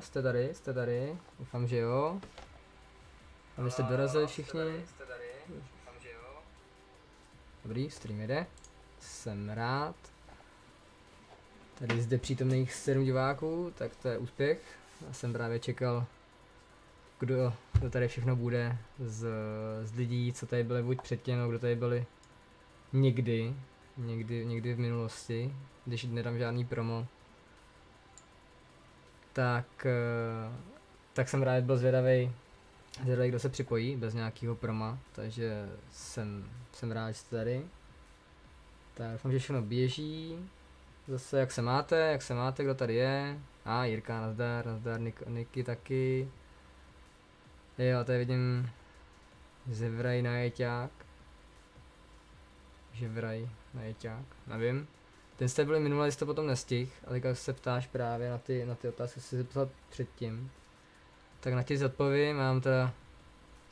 Jste tady, jste tady? Doufám, že jo. Abyste dorazili všichni. Dobrý, stream jede. Jsem rád. Tady zde přítomných sedm diváků, tak to je úspěch. Já jsem právě čekal, kdo, kdo tady všechno bude z, z lidí, co tady byli buď předtím, nebo kdo tady byli někdy, někdy, někdy v minulosti, když nedám žádný promo. Tak, eh, tak jsem rád byl zvědavý, zvědavý, kdo se připojí bez nějakého proma, takže jsem, jsem rád, že jste tady. Tak doufám, že všechno běží. Zase jak se máte, jak se máte, kdo tady je. A Jirka, nazdar, nazdar, Nik, Niky taky. Jo, tady vidím Zevraj na jeťák. Ževraj na jeťák, nevím. Ten jste byli minule, jste potom nestih, ale teďka se ptáš právě na ty, na ty otázky, si zeptat předtím. Tak na ti zodpovím, mám teda,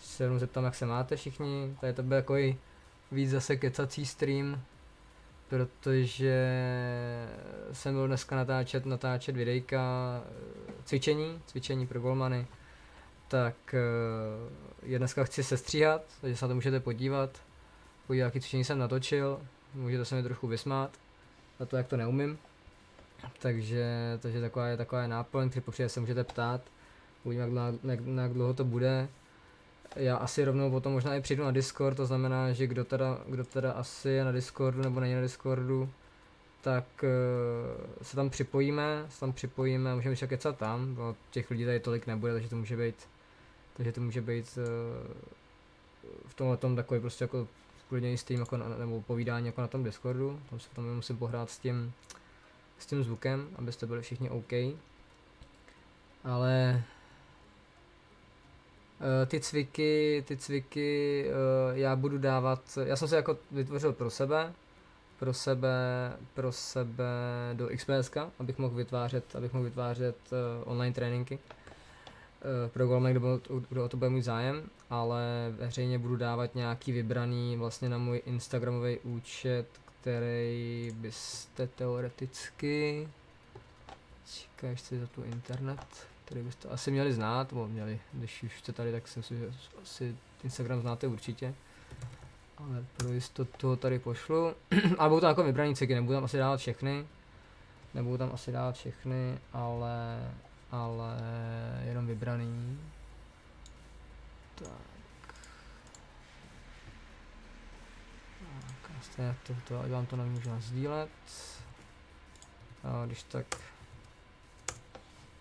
se jenom zeptám, jak se máte všichni, tady to bude jako víc zase kecací stream, protože jsem byl dneska natáčet, natáčet videjka eh, cvičení, cvičení pro golmany, tak uh, je dneska chci sestříhat, takže se na to můžete podívat, podívat, jaký cvičení jsem natočil, můžete se mi trochu vysmát, za to, jak to neumím. Takže, takže taková je, taková je náplň, při se můžete ptát, uvidíme, jak, jak, jak dlouho to bude já asi rovnou potom možná i přijdu na Discord, to znamená, že kdo teda, kdo teda asi je na Discordu nebo není na Discordu, tak uh, se tam připojíme, se tam připojíme, můžeme ještě kecat tam, bo těch lidí tady tolik nebude, takže to může být, takže to může být uh, v tomhle tom takový prostě jako klidně stream jako na, nebo povídání jako na tom Discordu, tam se tam musím pohrát s tím, s tím zvukem, abyste byli všichni OK. Ale Uh, ty cviky, ty cviky uh, já budu dávat, já jsem se jako vytvořil pro sebe, pro sebe, pro sebe do XPS, abych mohl vytvářet, abych mohl vytvářet uh, online tréninky pro Golmek, kdo, kdo o to bude mít zájem, ale veřejně budu dávat nějaký vybraný vlastně na můj Instagramový účet, který byste teoreticky, čekáš si za tu internet, který byste asi měli znát, nebo měli, když už jste tady, tak si myslím, že asi Instagram znáte určitě. Ale pro jistotu tady pošlu. ale budou tam jako vybraný ceky, nebudu tam asi dávat všechny. Nebudu tam asi dávat všechny, ale, ale vybraný. Tak. Tak, to, to, ať vám to nemůžu nazdílet. A když tak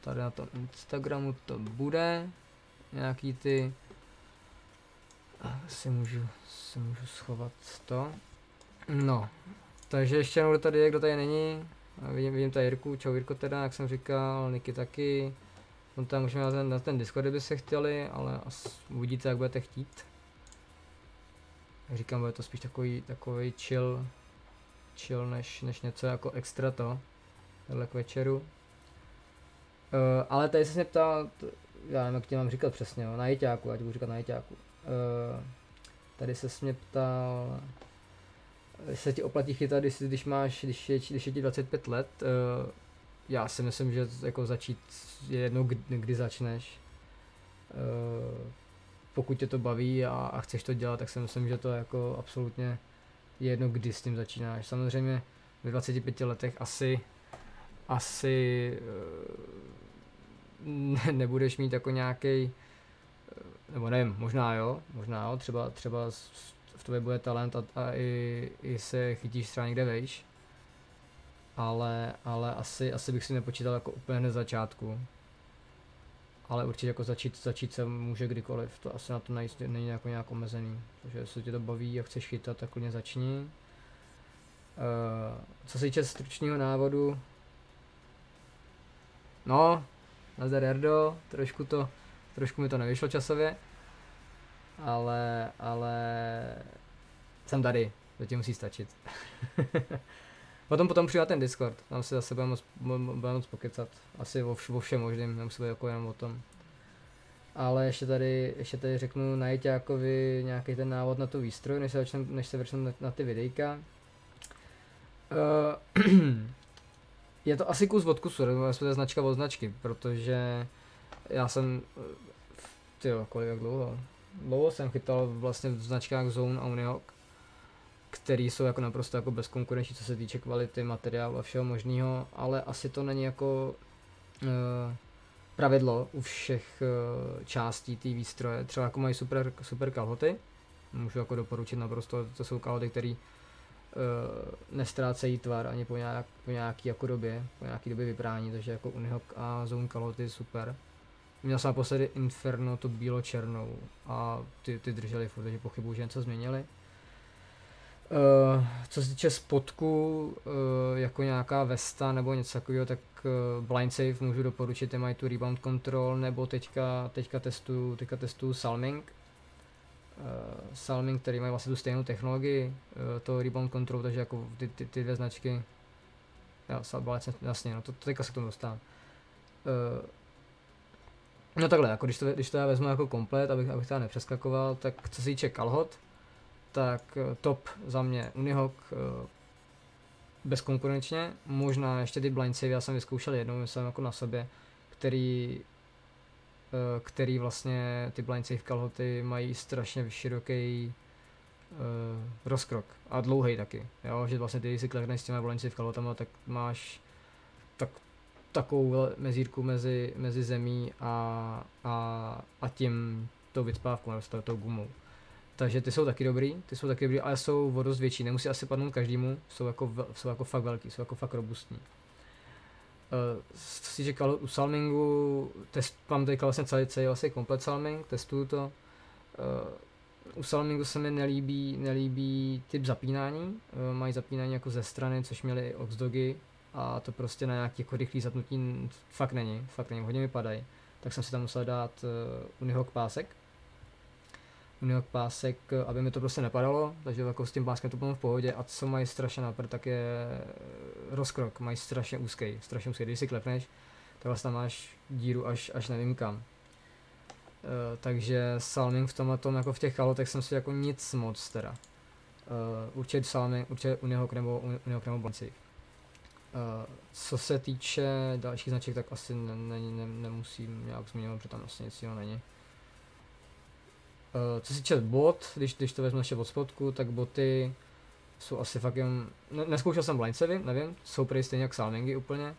Tady na tom Instagramu to bude. Nějaký ty... Si můžu, si můžu schovat to. No, takže ještě jednou tady je, kdo tady není. Vidím, vidím tady Jirku, čau Jirko teda, jak jsem říkal, Niky taky. On tam můžeme na ten, na ten Discord, kdyby se chtěli, ale uvidíte, jak budete chtít. Jak říkám, bude to spíš takový, takový chill, chill než, než něco jako extra to, takhle k večeru. Uh, ale tady se mě ptal, já nevím, jak tě mám říkat přesně, no, na jeťáku, ať budu říkat na jeťáku. Uh, tady se mě ptal, se ti oplatí chytat, když, když máš, když je, když je ti 25 let, uh, já si myslím, že jako začít je jedno, kdy, kdy začneš. Uh, pokud tě to baví a, a chceš to dělat, tak si myslím, že to jako absolutně je jedno, kdy s tím začínáš. Samozřejmě ve 25 letech asi asi ne, nebudeš mít jako nějaký, nebo nevím, možná jo, možná jo, třeba, třeba v tobě bude talent a, a i, i se chytíš třeba někde vejš, ale, ale asi, asi bych si nepočítal jako úplně hned začátku. Ale určitě jako začít, začít se může kdykoliv, to asi na to najít, není jako nějak omezený. Takže jestli tě to baví a chceš chytat, tak klidně začni. Uh, co se týče stručného návodu, no, Nazdar Jardo, trošku to, trošku mi to nevyšlo časově, ale, ale jsem tady, to ti musí stačit. potom potom přijde ten Discord, tam se zase budeme moc, budeme moc pokecat, asi o, vš, o všem možným, nemusí být jako jenom o tom. Ale ještě tady, ještě tady řeknu na Jiťákovi nějaký ten návod na tu výstroj, než se, začnem, než se vrčnu na, na ty videjka. Uh, je to asi kus od kusu, nebo je značka od značky, protože já jsem, ty kolik jak dlouho, dlouho jsem chytal vlastně v značkách Zone a Unihawk, který jsou jako naprosto jako bezkonkurenční, co se týče kvality materiálu a všeho možného, ale asi to není jako uh, pravidlo u všech uh, částí té výstroje. Třeba jako mají super, super kalhoty, můžu jako doporučit naprosto, to jsou kalhoty, které uh, nestrácejí tvar ani po, nějak, po nějaký jako době, po nějaký době vyprání, takže jako Unihawk a Zone kalhoty super. Měl jsem naposledy Inferno to bylo černou a ty, ty drželi furt, takže pochybuji, že něco změnili. Uh, co se týče spodku, uh, jako nějaká Vesta nebo něco takového, tak uh, Blind Safe můžu doporučit, ty mají tu Rebound Control, nebo teďka, teďka testuju, teďka testuju Salming. Salming, který mají vlastně tu stejnou technologii, to Rebound Control, takže jako ty, ty, ty dvě značky, jo, Salbalec, jasně, no to, to teďka se k tomu dostávám. No takhle, jako když to, když to já vezmu jako komplet, abych, abych teda nepřeskakoval, tak co se týče kalhot, tak eh, top za mě Unihawk eh, bezkonkurenčně, možná ještě ty blind save, já jsem vyzkoušel jednou, myslím jako na sobě, který eh, který vlastně ty blind save kalhoty mají strašně široký uh, rozkrok a dlouhý taky, jo, že vlastně ty, si klekneš s těma blind save kalhotama, tak máš tak, takovou mezírku mezi, mezi zemí a, a, a tím tou vycpávkou, nebo tou gumou. Takže ty jsou taky dobrý, ty jsou taky dobrý, ale jsou o dost větší, nemusí asi padnout každému, jsou jako, jsou jako fakt velký, jsou jako fakt robustní. Uh, si říkal u salmingu, test, mám teďka vlastně celý, celý vlastně komplet salming, testuju to. Uh, u salmingu se mi nelíbí, nelíbí typ zapínání, uh, mají zapínání jako ze strany, což měli Oxdogy a to prostě na nějaký jako rychlý zapnutí fakt není, fakt není, hodně mi padají. Tak jsem si tam musel dát uh, Unihawk pásek, York pásek, aby mi to prostě nepadalo, takže jako s tím páskem to bylo v pohodě a co mají strašně napr, tak je rozkrok, mají strašně úzký, strašně úzký, když si klepneš, tak vlastně máš díru až, až nevím kam. Uh, takže salming v tomhle tom, jako v těch kalotech jsem si jako nic moc teda. Uh, určitě salming, určitě Unihawk nebo Unihawk nebo Blancy. Uh, co se týče dalších značek, tak asi ne, ne, ne, nemusím nějak zmiňovat, protože tam vlastně nic jiného není. Uh, co se týče bot, když, když to vezmu ještě od spodku, tak boty jsou asi fakt jen, ne, neskoušel jsem blindsevy, nevím, jsou prý stejně jak salmingy úplně.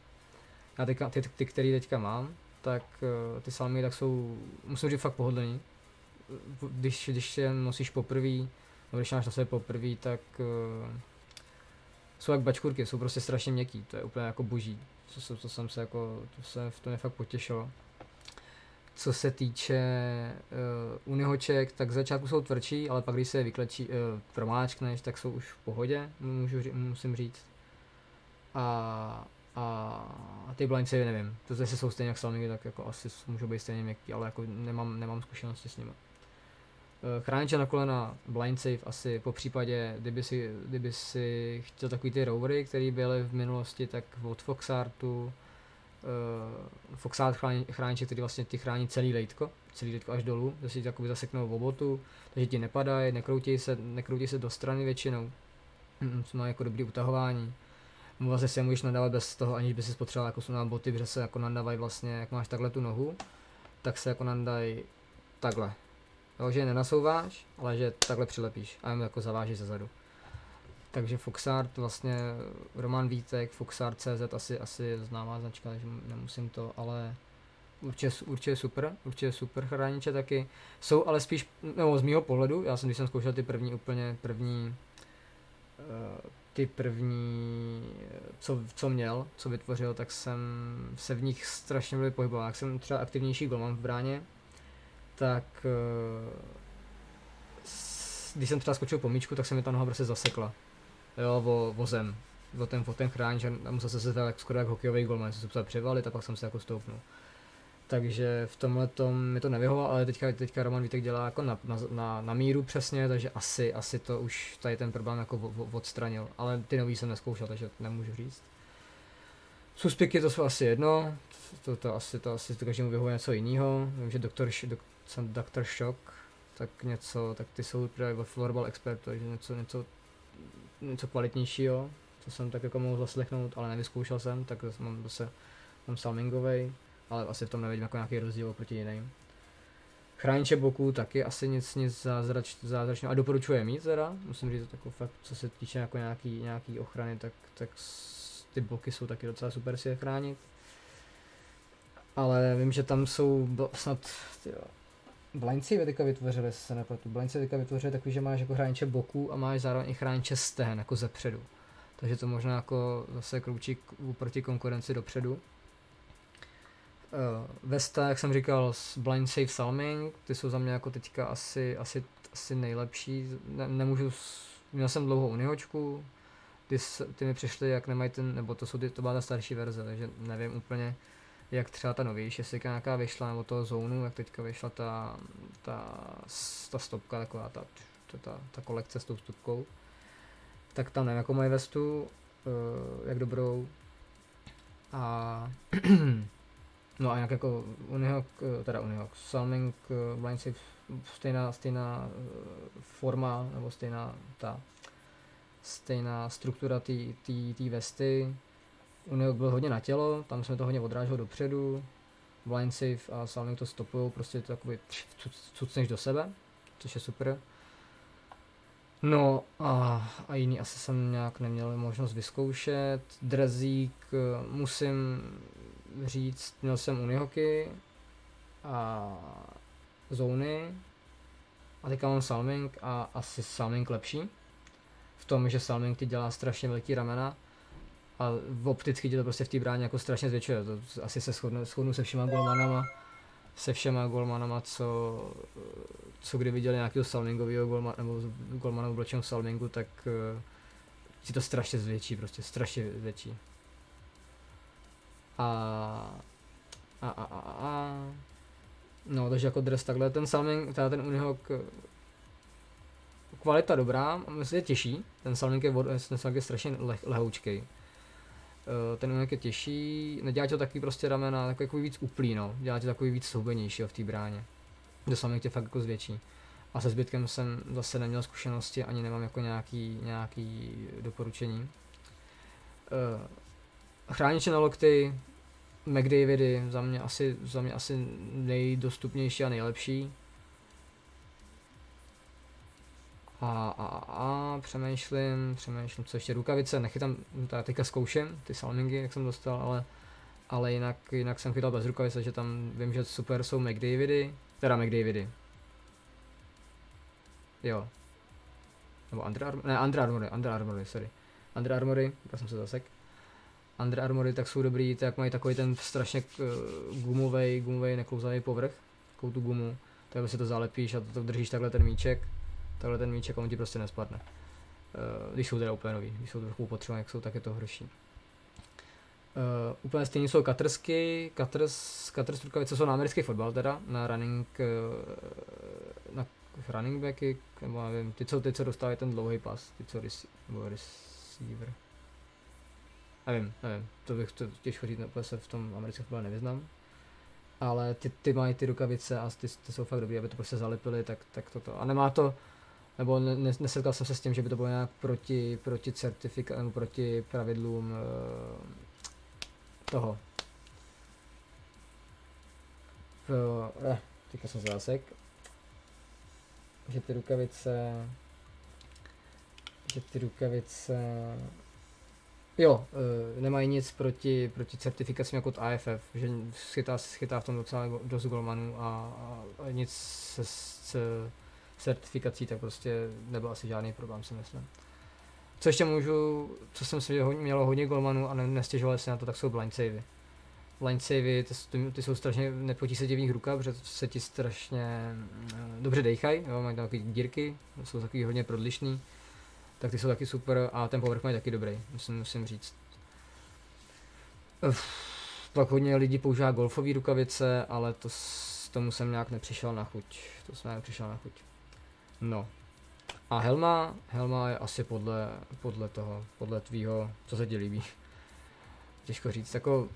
Já teďka, ty, ty, který teďka mám, tak uh, ty salmingy tak jsou, musím říct fakt pohodlný. Když, když je nosíš poprvé, nebo když máš na sebe poprvé, tak uh, jsou jak bačkurky, jsou prostě strašně měkký, to je úplně jako boží. To, to jsem se jako, to se v tom je fakt potěšilo. Co se týče uh, unihoček, tak začátku jsou tvrdší, ale pak když se vyklečí, uh, promáčkneš, tak jsou už v pohodě, můžu, musím říct. A, a ty blindsavy nevím, to zase jsou stejně jak salmingy, tak jako asi můžou být stejně měkký, ale jako nemám, nemám zkušenosti s nimi. Uh, chrániče na kolena blind safe asi po případě, kdyby si, kdyby si chtěl takový ty rovery, které byly v minulosti, tak od Foxartu, uh, Foxát chrániče, který vlastně ty chrání celý lejtko, celý lejtko až dolů, že si jakoby zaseknou v obotu, takže ti nepadají, nekroutí se, nekroutí se do strany většinou, mm, co má jako dobrý utahování. Vlastně si je můžeš nadávat bez toho, aniž by si spotřeboval jako na boty, protože se jako nadávají vlastně, jak máš takhle tu nohu, tak se jako nandají takhle. Jo, že je nenasouváš, ale že takhle přilepíš a jen jako zavážíš ze zadu takže Foxart vlastně Roman Vítek, Foxart CZ asi, asi známá značka, takže nemusím to, ale určitě, určitě super, určitě super chrániče taky. Jsou ale spíš, nebo z mýho pohledu, já jsem, když jsem zkoušel ty první úplně první, uh, ty první, co, co měl, co vytvořil, tak jsem se v nich strašně byl pohyboval. Jak jsem třeba aktivnější golman v bráně, tak uh, když jsem třeba skočil po míčku, tak se mi ta noha prostě zasekla jo, o, o zem, o ten, o ten chráň, že musel se se jak skoro jak hokejový golman, jsem se převalit a pak jsem se jako stoupnul. Takže v tomhle tom mi to nevyhovovalo, ale teďka, teďka Roman Vítek dělá jako na, na, na, na, míru přesně, takže asi, asi to už tady ten problém jako v, v, odstranil, ale ty nový jsem neskoušel, takže nemůžu říct. Suspiky to jsou asi jedno, to, to, asi, to asi to každému vyhovuje něco jiného. Vím, že doktor, dok, doktor Shock, tak něco, tak ty jsou právě Floorball Expert, takže něco, něco něco kvalitnějšího, to jsem tak jako mohl zaslechnout, ale nevyzkoušel jsem, tak mám zase mám salmingovej, ale asi v tom nevidím jako nějaký rozdíl proti jiným. Chrániče boku taky asi nic, nic zázrač, zázračného. A doporučuje mít teda, musím říct, jako fakt, co se týče jako nějaký, nějaký ochrany, tak, tak ty boky jsou taky docela super si je chránit. Ale vím, že tam jsou snad, tyjo, Blindsi teďka vytvořili, se nepletu. Blindsi teďka vytvořili takový, že máš jako chrániče boku a máš zároveň i chrániče stehen, jako ze předu. Takže to možná jako zase kroučí proti konkurenci dopředu. Uh, Vesta, jak jsem říkal, s Blind Safe Salming, ty jsou za mě jako teďka asi, asi, asi nejlepší. Ne, nemůžu, měl jsem dlouho unihočku, ty, ty mi přišly, jak nemají ten, nebo to jsou ty, to byla ta starší verze, takže nevím úplně, jak třeba ta novější, jestli nějaká vyšla, nebo toho zónu, jak teďka vyšla ta, ta, ta stopka, taková ta, ta, ta, ta kolekce s tou stopkou. Tak tam nevím, jako mají vestu, uh, jak dobrou. A No a nějak jako Unihawk, eh, teda Unihawk, Salming, eh, Blind Safe, stejná, stejná forma, nebo stejná ta, stejná struktura té vesty. Unihawk byl hodně na tělo, tam jsme to hodně odráželi dopředu. Blind Safe a Salming to stopují, prostě to takový cucneš do sebe, což je super. No a, a jiný asi jsem nějak neměl možnost vyzkoušet. Drezík musím říct, měl jsem unihoky a zóny a teďka mám Salming a asi Salming lepší. V tom, že Salming ti dělá strašně velký ramena a opticky ti to prostě v té bráně jako strašně zvětšuje. To asi se shodnu, shodnu se všema golmanama, se všema golmanama, co, co kdy viděli nějakého salmingového golmana, nebo golmana oblečeného salmingu, tak uh, ti to strašně zvětší, prostě strašně zvětší. A, a, a, a, a No, takže jako dres takhle, ten Salming, teda ten Unihawk, kvalita dobrá, myslím, je těžší, ten Salming je, ten je strašně leh, lehoučkej. Uh, ten Unihawk je těžší, nedělá to takový prostě ramena, takový víc uplý, no, dělá to takový víc soubenější v té bráně. To Salming tě fakt jako zvětší. A se zbytkem jsem zase neměl zkušenosti, ani nemám jako nějaký, nějaký doporučení. Uh, chrániče na lokty, McDavidy, za mě asi, za mě asi nejdostupnější a nejlepší. A, a, a přemýšlím, přemýšlím, co ještě rukavice, nechytám, teda teďka zkouším ty salmingy, jak jsem dostal, ale, ale jinak, jinak jsem chytal bez rukavice, že tam vím, že super jsou McDavidy, teda McDavidy. Jo. Nebo Under Armour, ne, Under Armory, Under Armory, sorry. Under Armory, já jsem se zasek. Under Armory tak jsou dobrý, tak mají takový ten strašně gumový, gumový neklouzavý povrch, takovou tu gumu, tak si to zalepíš a to, to držíš takhle ten míček, takhle ten míček a on ti prostě nespadne. Uh, když jsou teda úplně nový, když jsou trochu potřeba, jak jsou, tak je to horší. Uh, úplně stejně jsou katrsky, katrs, katrs rukavice jsou na americký fotbal teda, na running, uh, na running backy, nebo nevím, ty co, ty co dostávají ten dlouhý pas, ty co rec, nebo receiver. Nevím, nevím, to bych to těžko říct, úplně se v tom americkém fotbale nevyznám. Ale ty, ty mají ty rukavice a ty, ty jsou fakt dobrý, aby to prostě zalepili, tak, tak toto. A nemá to, nebo ne, nesetkal jsem se s tím, že by to bylo nějak proti, proti certifika, nebo proti pravidlům uh, toho. Uh, eh, teďka jsem zásek. Že ty rukavice, že ty rukavice Jo, uh, nemají nic proti, proti certifikacím jako od AFF, že schytá, schytá v tom docela dost golmanů a, a, a nic se, se certifikací, tak prostě nebyl asi žádný problém, si myslím. Co ještě můžu, co jsem si měl hodně golmanů a ne, nestěžoval si na to, tak jsou blind savey. Blind savey, ty, ty jsou strašně, nepotí se ti v ruka, protože se ti strašně uh, dobře dejchají, mají tam takové dírky, jsou takový hodně prodlišný tak ty jsou taky super a ten povrch mají taky dobrý, musím, musím říct. Uf, pak hodně lidí používá golfové rukavice, ale to s tomu jsem nějak nepřišel na chuť. To jsem nepřišel na chuť. No. A helma, helma je asi podle, podle toho, podle tvýho, co se ti líbí. Těžko říct, jako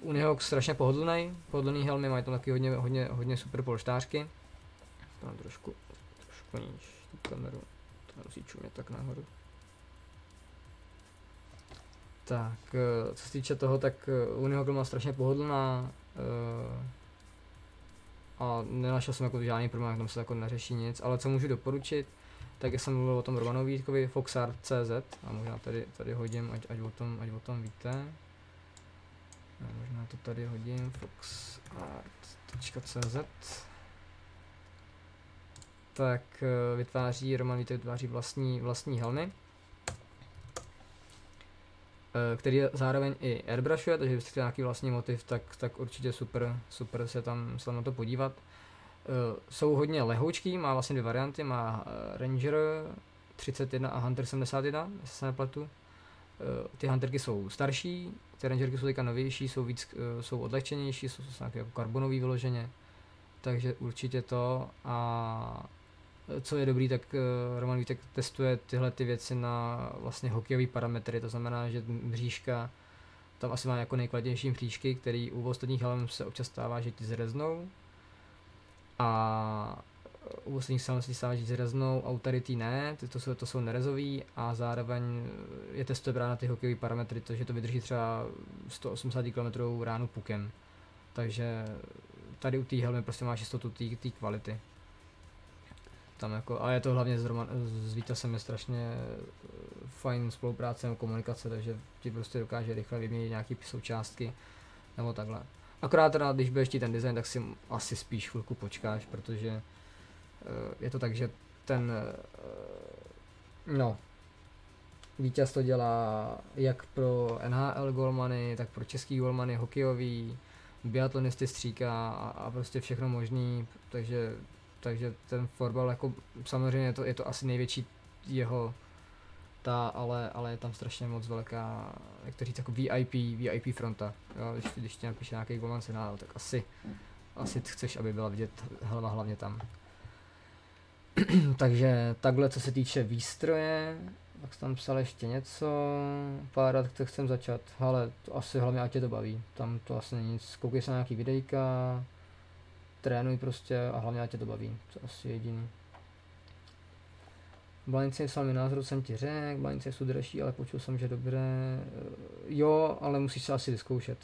Unihawk strašně pohodlný, pohodlný helmy, mají tam taky hodně, hodně, hodně super polštářky. Tam trošku, trošku níž tu kameru. Musí čumět tak nahoru. Tak, eh, co se týče toho, tak eh, Unihogle má strašně pohodlná uh, a nenašel jsem jako žádný problém, tam se jako neřeší nic, ale co můžu doporučit, tak jsem mluvil o tom Romanovi Vítkovi, foxart.cz a možná tady, tady hodím, ať, ať, o tom, ať o tom víte. Já možná to tady hodím, foxart.cz tak vytváří, Roman Vítek vytváří vlastní, vlastní helmy Eh, který zároveň i airbrushuje, takže chcete nějaký vlastní motiv, tak, tak určitě super, super se tam, se na to podívat. Uh, jsou hodně lehoučký, má vlastně dvě varianty, má uh, Ranger 31 a Hunter 71, jestli se nepletu. Ty Hunterky jsou starší, ty Rangerky jsou teďka novější, jsou víc, jsou odlehčenější, jsou, jsou nějaké jako karbonový vyloženě, takže určitě to a co je dobrý, tak uh, Roman Vítek testuje tyhle ty věci na vlastně hokejové parametry, to znamená, že mřížka, tam asi má jako nejkladnější mřížky, který u ostatních helm se občas stává, že ti zreznou. A u ostatních helm se stává, že ti zreznou, autority ne, ty to jsou, to jsou nerezový a zároveň je testuje právě na ty hokejové parametry, to, že to vydrží třeba 180 km ránu pukem. Takže tady u té helmy prostě máš jistotu té kvality tam jako, a je to hlavně s, Roman, s Vítasem je strašně eh, fajn spolupráce a komunikace, takže ti prostě dokáže rychle vyměnit nějaké součástky nebo takhle. Akorát teda, když budeš ten design, tak si asi spíš chvilku počkáš, protože uh, je to tak, že ten, uh, no, vítěz to dělá jak pro NHL golmany, tak pro český golmany, hokejový, biatlonisty stříká a, a prostě všechno možný, takže takže ten fotbal jako samozřejmě je to, je to asi největší jeho ta, ale, ale je tam strašně moc velká, jak to říct, jako VIP, VIP fronta. Jo, když, když ti napíše nějaký golman signál, tak asi, asi chceš, aby byla vidět hlava hlavně tam. Takže takhle, co se týče výstroje, tak tam psal ještě něco, pár rád, to chcem začat, ale to asi hlavně ať tě to baví, tam to asi není nic, koukej se na nějaký videjka, trénuj prostě a hlavně tě to baví, to asi jediný. Blanice je mi názor, jsem ti řekl, Blanice jsou dražší, ale počul jsem, že dobré. Jo, ale musíš se asi vyzkoušet.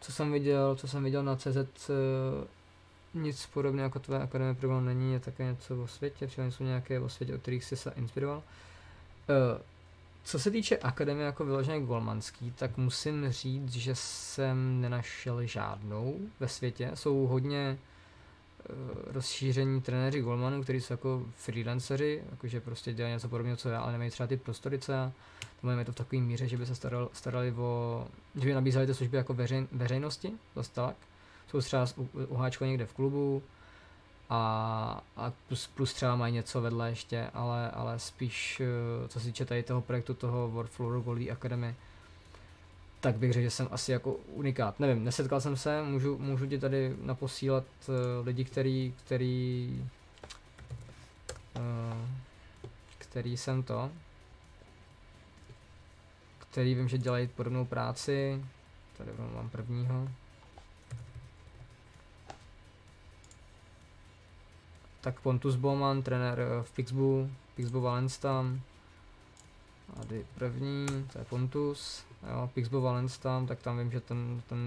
Co jsem viděl, co jsem viděl na CZ, eh, nic podobného jako tvé akademie program není, je také něco o světě, třeba jsou nějaké o světě, o kterých jsi se inspiroval. Eh, co se týče akademie jako vyloženě golmanský, tak musím říct, že jsem nenašel žádnou ve světě. Jsou hodně uh, rozšíření trenéři golmanů, kteří jsou jako freelanceři, jakože prostě dělají něco podobného, co já, ale nemají třeba ty prostorice. Mají to v takové míře, že by se staral, starali o, že by nabízeli ty služby jako veřejn, veřejnosti, zase tak. Jsou třeba uháčko někde v klubu, a, a plus, plus třeba mají něco vedle ještě, ale, ale spíš eh, co se týče tady toho projektu toho Workflow Goldie Academy, tak bych řekl, že jsem asi jako unikát. Nevím, nesetkal jsem se, můžu, můžu ti tady naposílat uh, lidi, který, který, uh, který jsem to, který vím, že dělají podobnou práci, tady mám prvního, tak Pontus Bowman, trenér eh, v Pixbu, Pixbu Valence tam. Tady první, to je Pontus, jo, Pixbu Valence tam, tak tam vím, že ten, ten,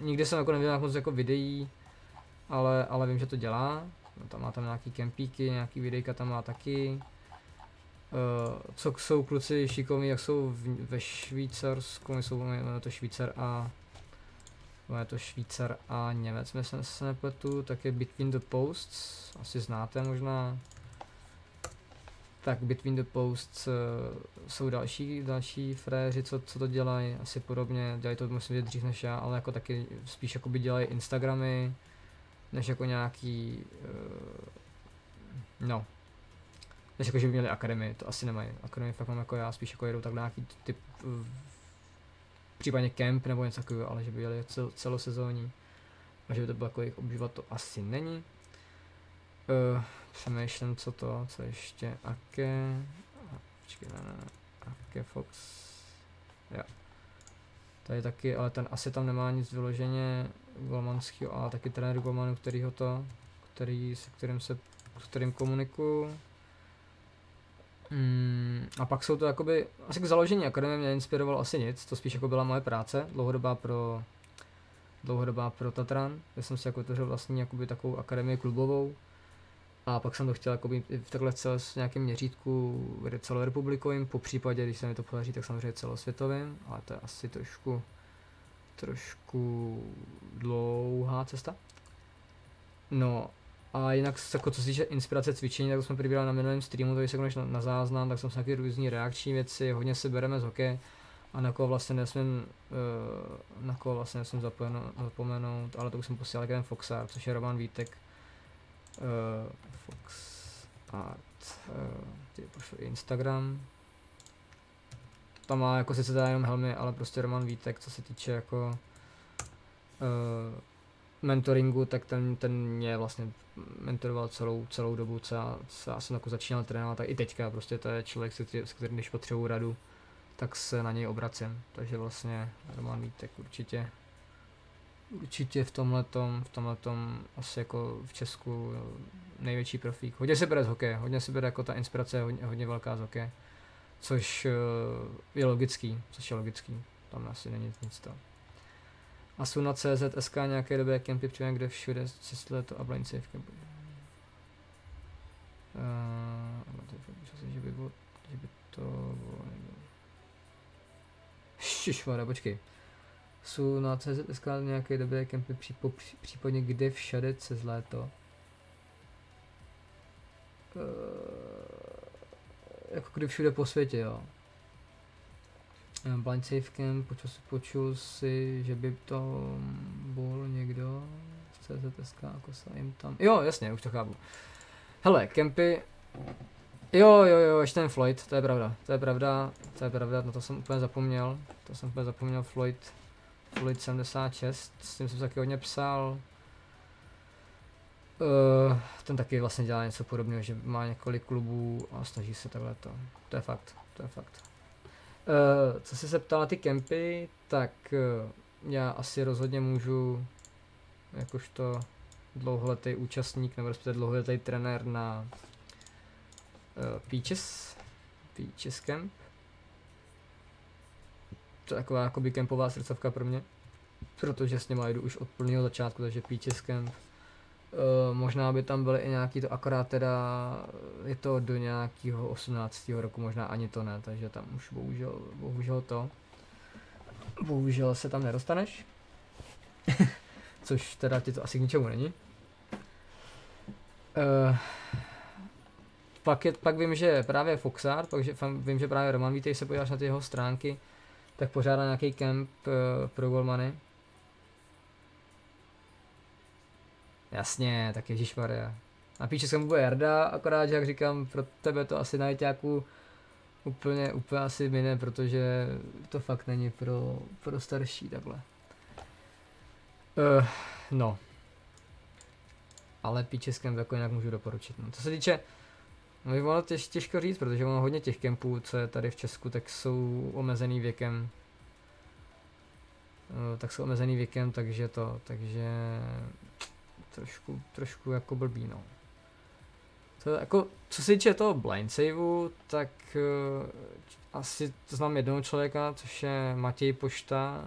nikdy jsem jako neviděl moc jako videí, ale, ale vím, že to dělá. No, tam má tam nějaký kempíky, nějaký videjka tam má taky. Uh, co jsou kluci šikovní, jak jsou v, ve Švýcarsku, jsou to Švýcar a je to Švýcar a Němec, myslím se nepletu, tak je Between the Posts, asi znáte možná. Tak Between the Posts uh, jsou další, další fréři, co, co to dělají, asi podobně, dělají to musím vědět dřív než já, ale jako taky spíš jako by dělají Instagramy, než jako nějaký, uh, no, než jako že by měli akademii, to asi nemají. Akademii fakt mám jako já, spíš jako jedou tak nějaký typ případně kemp nebo něco takového, ale že by jeli cel, celosezónní a že by to bylo jako jejich obývat, to asi není. Uh, přemýšlím, co to, co ještě, Ake, počkej, ne, ne, Ake Fox, jo. Tady taky, ale ten asi tam nemá nic vyloženě golmanského, ale taky trenér golmanu, který ho to, který, se kterým se, s kterým komunikuju. Mm, a pak jsou to jakoby, asi k založení akademie mě inspirovalo asi nic, to spíš jako byla moje práce, dlouhodobá pro, dlouhodobá pro Tatran, kde jsem si jako vytvořil vlastně jakoby takovou akademii klubovou, a pak jsem to chtěl jakoby v takhle celé s nějakým měřítku celorepublikovým, po případě, když se mi to podaří, tak samozřejmě celosvětovým, ale to je asi trošku, trošku dlouhá cesta. No a jinak, jako co se týče inspirace cvičení, tak to jsme probírali na minulém streamu, to se na, na záznam, tak jsme se nějaké různé reakční věci, hodně si bereme z hokeje. A na koho vlastně nesmím, uh, na koho vlastně nesmím zapomenout, ale to už jsem posílal ten Foxar, což je Roman Vítek, uh, Fox Art, uh, pošlu Instagram, tam má jako sice teda jenom helmy, ale prostě Roman Vítek, co se týče jako mentoringu, tak ten, ten mě vlastně mentoroval celou, celou dobu, co já, co já jsem jako začínal trénovat, tak i teďka prostě to je člověk, s kterým když potřebuji radu, tak se na něj obracím. Takže vlastně Roman Vítek určitě určitě v tomhle v tomhle asi jako v Česku největší profík. Hodně se bere z hokeje, hodně se bere jako ta inspirace hodně, hodně velká z hokeje, což eh, je logický, což je logický, tam asi není nic to. A jsou na CZSK nějaké dobré kempy přímo, kde všude cestuje to a blind safe kempy. Uh, že by, bylo, že by to bylo Šišvara, počkej. Jsou na CZSK nějaké dobré kempy, přípo, případně kde všade cez léto. Uh, jako kdy všude po světě, jo. Blind Safe Camp, počul, si, že by to byl někdo z CZSK, jako se jim tam... Jo, jasně, už to chápu. Hele, kempy... Jo, jo, jo, ještě ten Floyd, to je pravda, to je pravda, to je pravda, na to jsem úplně zapomněl, to jsem úplně zapomněl, Floyd, Floyd 76, s tím jsem taky hodně psal. Uh, ten taky vlastně dělá něco podobného, že má několik klubů a snaží se takhle to, to je fakt, to je fakt. Uh, co jsi se ptal na ty kempy, tak uh, já asi rozhodně můžu, jakožto dlouholetý účastník, nebo respektive dlouholetý trenér na uh, Peaches, Peaches Camp. To je taková jakoby kempová srdcovka pro mě, protože s něma jdu už od plného začátku, takže Peaches Camp možná by tam byly i nějaký to, akorát teda je to do nějakého 18. roku, možná ani to ne, takže tam už bohužel, bohužel to, bohužel se tam nedostaneš, což teda ti to asi k ničemu není. Uh, pak, je, pak vím, že právě Foxart, pak vím, že právě Roman Vítej se podíváš na ty jeho stránky, tak pořádá nějaký kemp uh, pro golmany, Jasně, tak Maria. Napíše jsem bude Jarda, akorát, že jak říkám, pro tebe to asi na nějakou úplně, úplně asi mine, protože to fakt není pro, pro starší takhle. Uh, no. Ale píčeskem jako jinak můžu doporučit. No. Co se týče, no by bylo těž, těžko říct, protože mám hodně těch kempů, co je tady v Česku, tak jsou omezený věkem. Uh, tak jsou omezený věkem, takže to, takže trošku, trošku jako blbý, no. To jako, co se týče toho blind saveu, tak uh, asi znám jednoho člověka, což je Matěj Pošta,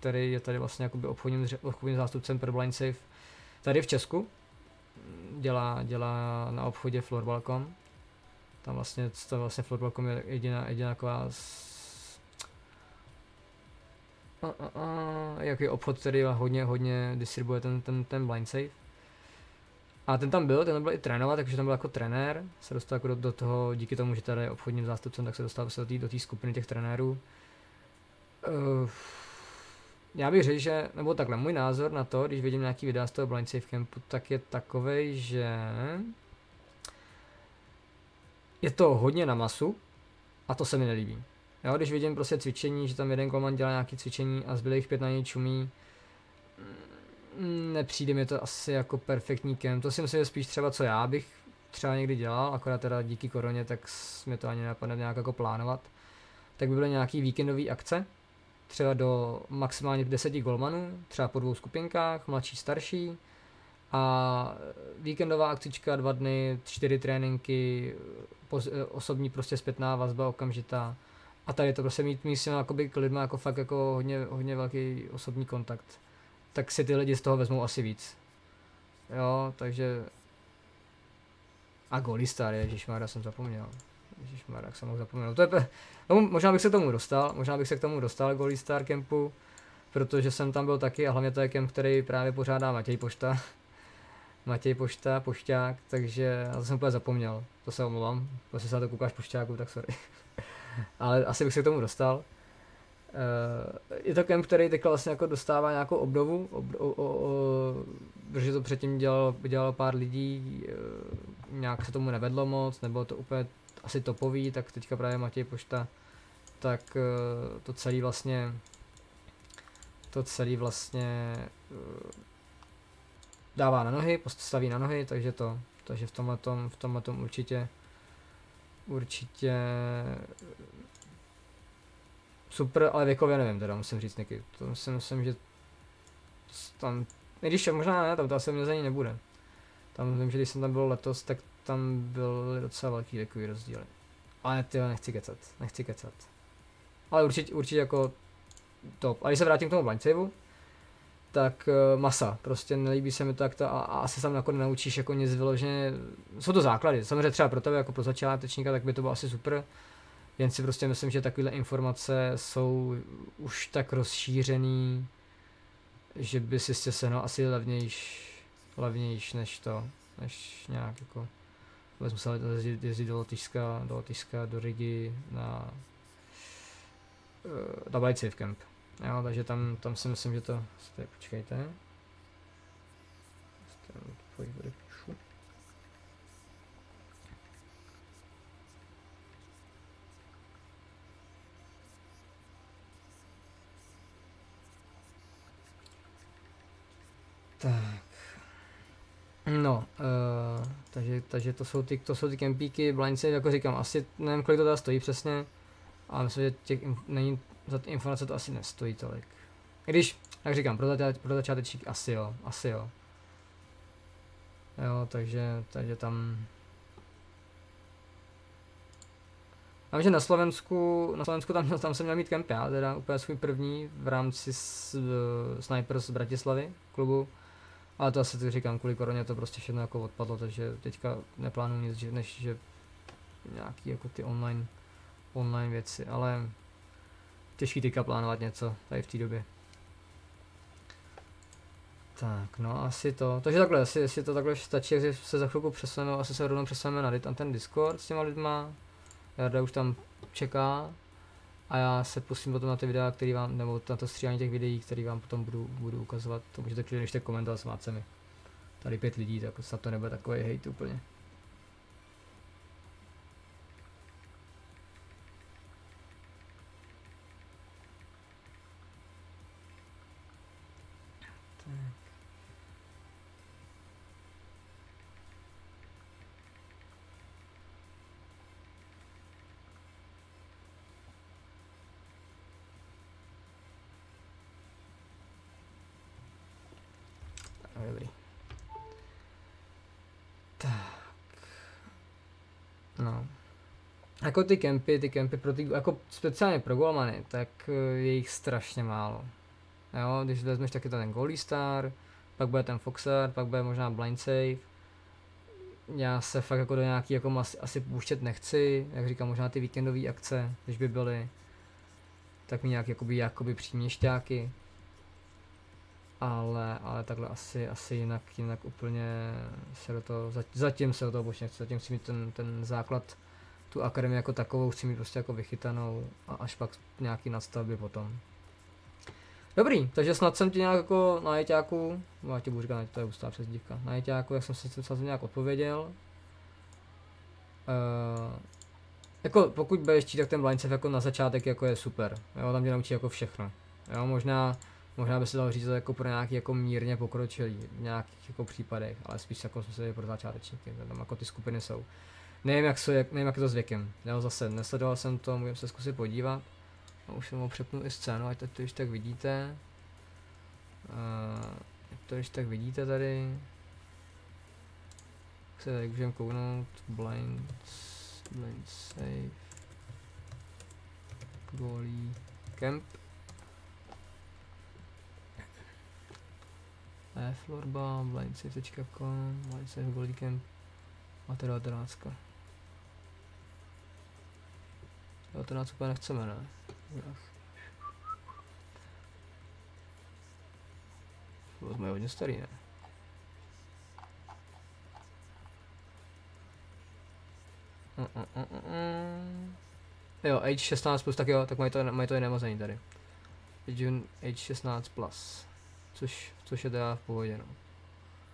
který je tady vlastně jakoby obchodním, obchodním zástupcem pro blind save tady v Česku. Dělá, dělá na obchodě Floorbalcom. Tam vlastně, to vlastně Floorbalcom je jediná, jediná taková a, a, a, jaký obchod, který hodně, hodně distribuje ten, ten, ten blind save. A ten tam byl, ten tam byl i trénovat, takže tam byl jako trenér, se dostal jako do, do toho, díky tomu, že tady je obchodním zástupcem, tak se dostal se do té skupiny těch trenérů. Uh, já bych řekl, že, nebo takhle, můj názor na to, když vidím nějaký videa z toho Blind Safe Campu, tak je takový, že je to hodně na masu a to se mi nelíbí. Jo, když vidím prostě cvičení, že tam jeden kolman dělá nějaké cvičení a zbylých pět na něj čumí, nepřijde mi to asi jako perfektní kem. To si myslím, že spíš třeba co já bych třeba někdy dělal, akorát teda díky koroně, tak mi to ani nenapadne nějak jako plánovat. Tak by byly nějaký víkendové akce, třeba do maximálně 10 golmanů, třeba po dvou skupinkách, mladší, starší, A víkendová akcička, dva dny, čtyři tréninky, poz, osobní prostě zpětná vazba okamžitá. A tady to prostě mít místně jakoby k lidma jako fakt jako hodně, hodně velký osobní kontakt. Tak si ty lidi z toho vezmou asi víc. Jo, takže... A Golistar, ježišmarja, jsem zapomněl. Ježišmarja, jak jsem mohl zapomněl. To je, pe... no, možná bych se k tomu dostal, možná bych se k tomu dostal Golistar Campu, protože jsem tam byl taky a hlavně to je kemp, který právě pořádá Matěj Pošta. Matěj Pošta, Pošťák, takže já to jsem úplně zapomněl, to se omlouvám, prostě se na to koukáš Pošťáku, tak sorry. Ale asi bych se k tomu dostal. Uh, je to kemp, který teďka vlastně jako dostává nějakou obdovu, ob, o, o, o, protože to předtím dělalo, dělalo pár lidí, uh, nějak se tomu nevedlo moc, nebo to úplně asi topový, tak teďka právě Matěj Pošta, tak uh, to celý vlastně, to celý vlastně dává na nohy, postaví na nohy, takže to, takže v tomhle tom, v tomhle tom určitě, určitě super, ale věkově nevím teda, musím říct Niky, to si myslím, že tam, i když možná ne, tam to asi omezení nebude. Tam vím, že když jsem tam byl letos, tak tam byl docela velký věkový rozdíl. Ale ty nechci kecat, nechci kecat. Ale určitě, určitě jako top. A když se vrátím k tomu blindsaveu, tak uh, masa, prostě nelíbí se mi to, jak to a, a asi tam jako nenaučíš jako nic vyloženě, jsou to základy, samozřejmě třeba pro tebe jako pro začátečníka, tak by to bylo asi super, jen si prostě myslím, že takovéhle informace jsou už tak rozšířený, že by si sehnal asi levnějš, levnějš než to, než nějak jako, vůbec musel jezdit, jezdit do Lotyšska, do Lotyšska, do Rigi na uh, na Blight Safe Camp. Jo, takže tam, tam si myslím, že to, tady počkejte. Tak. No, uh, takže, takže to jsou ty, to jsou ty kempíky, blindsafe, jako říkám, asi nevím, kolik to teda stojí přesně, ale myslím, že těch není za ty informace to asi nestojí tolik. Když, jak říkám, pro, začát, pro začátečník asi jo, asi jo. Jo, takže, takže tam... Já že na Slovensku, na Slovensku tam, tam jsem měl mít kemp já, teda úplně svůj první v rámci s, Snipers z Bratislavy klubu. Ale to asi tak říkám, kvůli koroně to prostě všechno jako odpadlo, takže teďka neplánuju nic, než že nějaký jako ty online, online věci, ale těžký teďka plánovat něco tady v té době. Tak, no asi to. Takže takhle, asi, jestli to takhle stačí, že se za chvilku přesuneme, asi se rovnou přesuneme na, na ten Discord s těma lidma. Jarda už tam čeká. A já se pustím potom na ty videa, který vám, nebo na to stříhání těch videí, které vám potom budu, budu ukazovat. To můžete klidně ještě komentovat s mácemi. Tady pět lidí, tak snad to nebude takový hate úplně. Jako ty kempy, ty kempy pro ty, jako speciálně pro golmany, tak eh, je jich strašně málo. Jo, když vezmeš taky ten Goalie Star, pak bude ten Foxer, pak bude možná Blind Save. Já se fakt jako do nějaký jako asi, asi pouštět nechci, jak říkám, možná ty víkendové akce, když by byly, tak mi nějak jakoby, jakoby příměšťáky. Ale, ale takhle asi, asi jinak, jinak úplně se do toho, zatím se do toho bočně nechci, zatím chci mít ten, ten základ tu akademii jako takovou chci mít prostě jako vychytanou a až pak nějaký nadstavby potom. Dobrý, takže snad jsem ti nějak jako na jeťáku, no já ti budu říkat, to je ústá dívka, na jeťáku, jak jsem si jsem nějak odpověděl. Uh, jako pokud budeš čítat ten blind jako na začátek jako je super, jo, tam tě naučí jako všechno. Jo, možná, možná by se dalo říct jako pro nějaký jako mírně pokročilý v nějakých jako případech, ale spíš jako se pro začátečníky, tam jako ty skupiny jsou. Nevím, jak, se, jak, nevím, jak je to s věkem. Jo, zase nesledoval jsem to, můžeme se zkusit podívat. A už jsem ho přepnu i scénu, ať to již tak vidíte. Ať to již tak vidíte tady. Se tady můžeme kouknout. Blind, blind save. goalie, camp. E, florba, blindsafe.com, blindsafe goalie, camp. A teda Jo, to nás úplně nechceme, ne? To jsme hodně starý, ne? Mm, mm, mm, mm, mm. jo, H16 plus, tak jo, tak mají to, mají to jiné mazení tady. June H16 plus, což, což je teda v pohodě, no.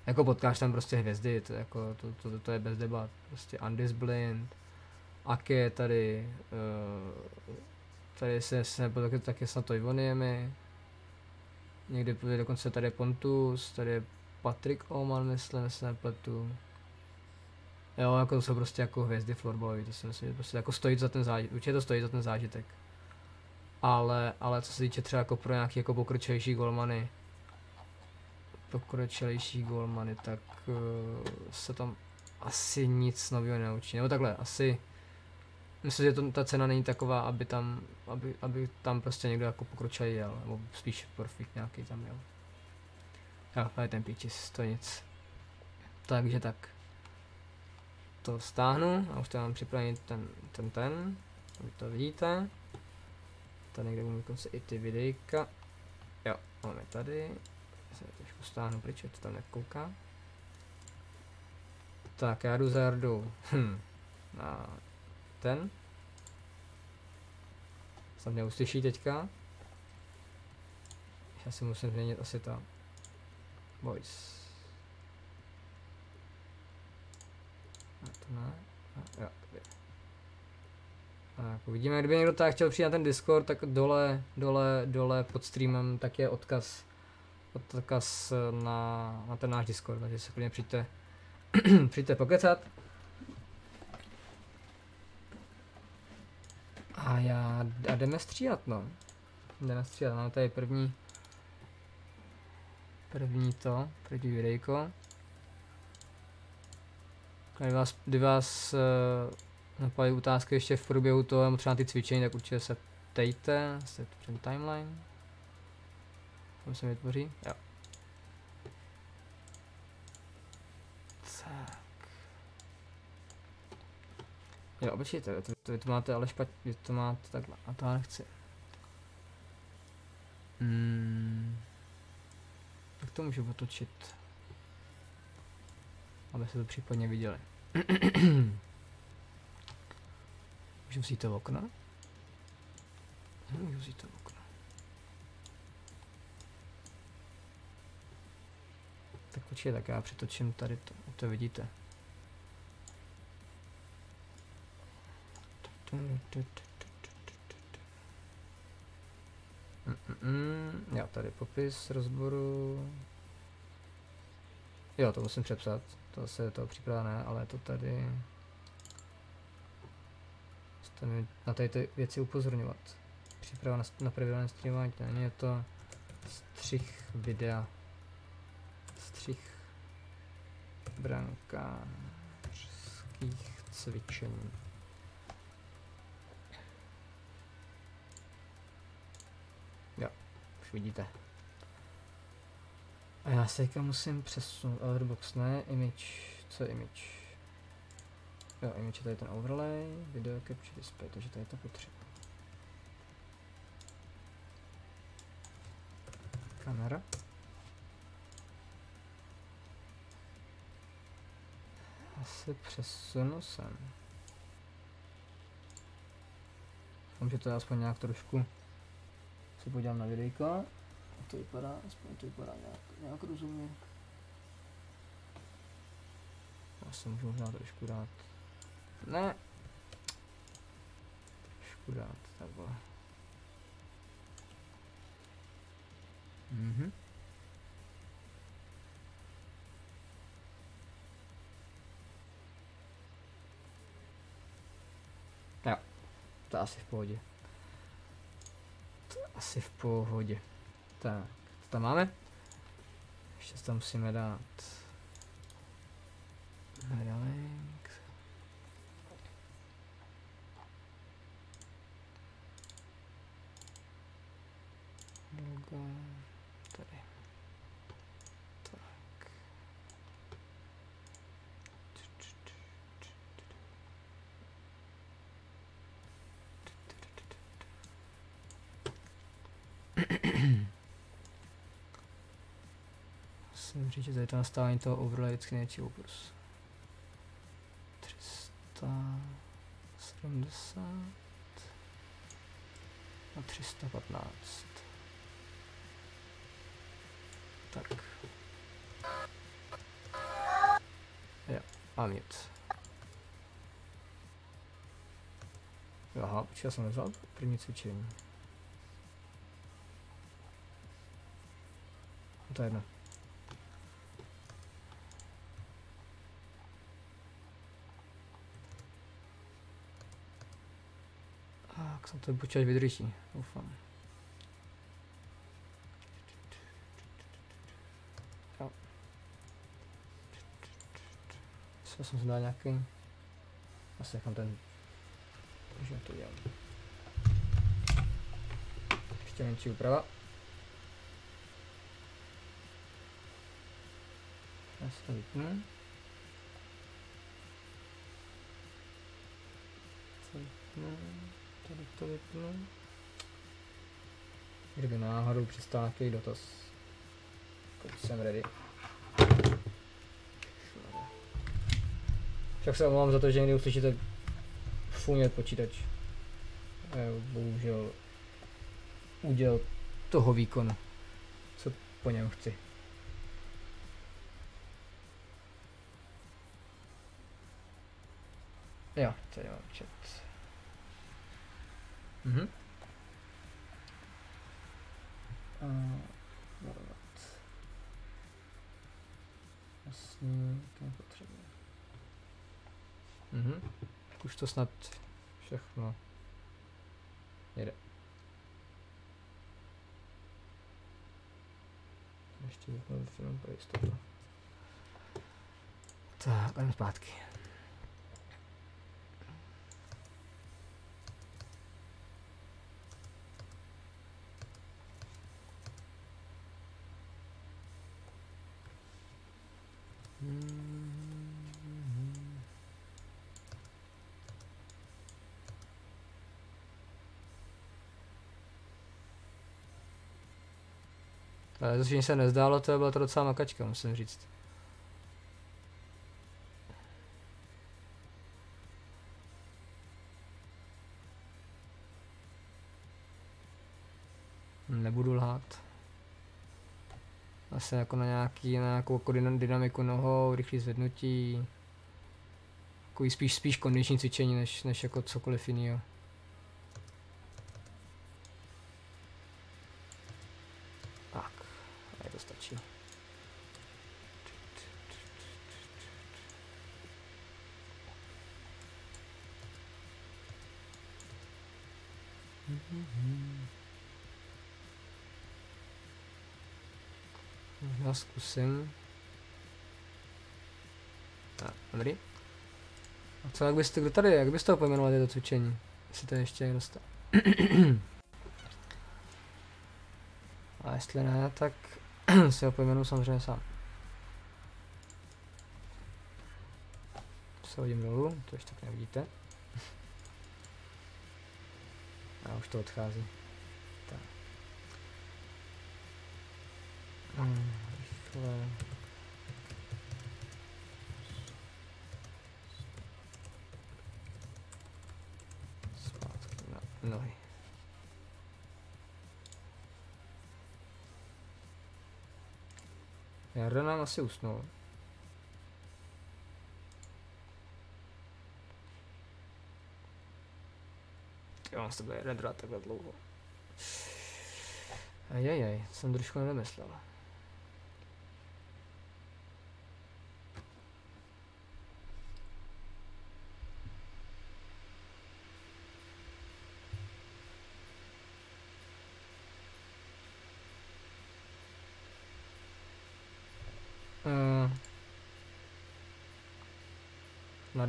Jako potkáš tam prostě hvězdy, to, jako, to, to, to, to je bez debat, prostě undisblind. Je tady, uh, tady se, se nebo taky, taky snad to Ivoniemi. Někdy dokonce tady je Pontus, tady je Patrick Oman, myslím, se nepletu. Jo, jako to jsou prostě jako hvězdy florbalový, to si myslím, že prostě jako stojí za ten zážitek, určitě to stojí za ten zážitek. Ale, ale co se týče třeba jako pro nějaký jako pokročilejší golmany, pokročilejší golmany, tak uh, se tam asi nic nového neučí. Nebo takhle, asi myslím, že to, ta cena není taková, aby tam, aby, aby tam prostě někdo jako pokročilý jel, nebo spíš profik nějaký tam jel. Jo, tady ten píčis, to nic. Takže tak to stáhnu a už to mám připravený ten, ten, ten, vy to vidíte. Tady někde budu dokonce i ty videjka. Jo, máme tady. Se trošku stáhnu pryč, to tam nekouká. Tak, já jdu za. Hm. A ten. Snad mě uslyší teďka. Já si musím změnit asi ta voice. A to ne. A, jo, tady. Tak, uvidíme, kdyby někdo tak chtěl přijít na ten Discord, tak dole, dole, dole pod streamem tak je odkaz, odkaz na, na ten náš Discord, takže se klidně přijďte, přijďte pokecat. A já, a jdeme stříhat, no. Jdeme stříhat, máme tady první, první to, první videjko. Kdyby vás, kdyby vás uh, napadají otázky ještě v průběhu toho, nebo třeba ty cvičení, tak určitě se ptejte, set před timeline. Tam se mi vytvoří, jo. Jo, počkejte, to, to, to máte ale špatně, to máte takhle, a to já nechci. Hmm. Jak to můžu otočit? Aby se to případně viděli. Můžu vzít to okno? Můžu vzít to okno. Tak počkej, tak já přetočím tady to, to vidíte. Mm. Jo, tady popis rozboru. Jo, to musím přepsat. To se to příprava ne, ale to tady... Musíte na tady ty věci upozorňovat. Příprava na, na pravidelné streamování, není je to střih videa. Střih brankářských cvičení. Vidíte. A já se teďka musím přesunout, Alerbox ne, image, co je image? Jo, image je tady ten overlay, video capture display, takže tady to potřeba. Kamera. Asi přesunu sem. Doufám, že to je aspoň nějak trošku se podívám na videjko to vypadá, aspoň to vypadá nějak, nějak rozumně. Já se můžu možná trošku dát. Ne. Trošku dát takhle. Mhm. Jo, to asi v pohodě. Asi v pohodě. Tak, to tam máme. Ještě tam musíme dát. Link. Logo. Že tady to nastavení toho overlay vždycky největší obrus. 370 a 315. Tak. Jo, mám nic. Aha, počkej, já jsem nevzal první cvičení. No to je jedno. Tak, jsem to počítač vydrží, doufám. Já jsem si dal nějaký... Asi nechám ten... Už to dělám. Ještě menší úprava. Já si to vypnu. Co vypnu? To vypnu. Kdyby náhodou přistál nějaký dotaz. Teď jsem ready. Však se omlouvám za to, že někdy uslyšíte funět počítač. Je bohužel udělal toho výkonu, co po něm chci. Jo, tady mám chat. Mhm. Uh, Jasně, to nepotřebuji. Mhm. Už to snad všechno jede. Ještě vypnu film pro jistotu. Tak, a jdem zpátky. Ale to mi se nezdálo, to byla to docela makačka, musím říct. Asi jako na, nějaký, na nějakou jako dynamiku nohou, rychlý zvednutí. Takový spíš, spíš kondiční cvičení, než, než jako cokoliv jiného. Možná zkusím. Tak, dobrý. A co, jak byste, kdo tady, jak byste ho pojmenovali to cvičení? Jestli to ještě někdo. A jestli ne, tak si ho pojmenuji samozřejmě sám. Se hodím dolů, to ještě tak nevidíte. A už to odchází. Tak. Hmm, rychle. Zpátky na nohy. Jarda nám asi usnul. Jo, on se bude jeden drát takhle dlouho. Ajajaj, jsem trošku nevymyslel.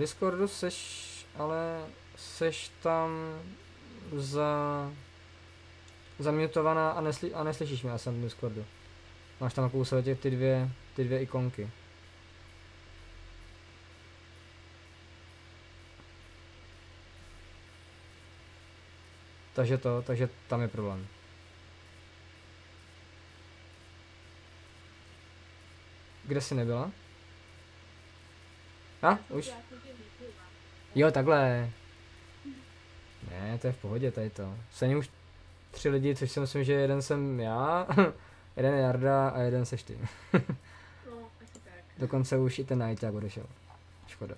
Discordu seš, ale seš tam za zamutovaná a, nesli, a neslyšíš mě, já jsem v Discordu. Máš tam jako těch ty dvě, ty dvě ikonky. Takže to, takže tam je problém. Kde jsi nebyla? A, už? Jo, takhle. Ne, to je v pohodě tady to. Jsem už tři lidi, což si myslím, že jeden jsem já, jeden je Jarda a jeden seš ty. No, asi tak. Dokonce už i ten najťák odešel. Škoda.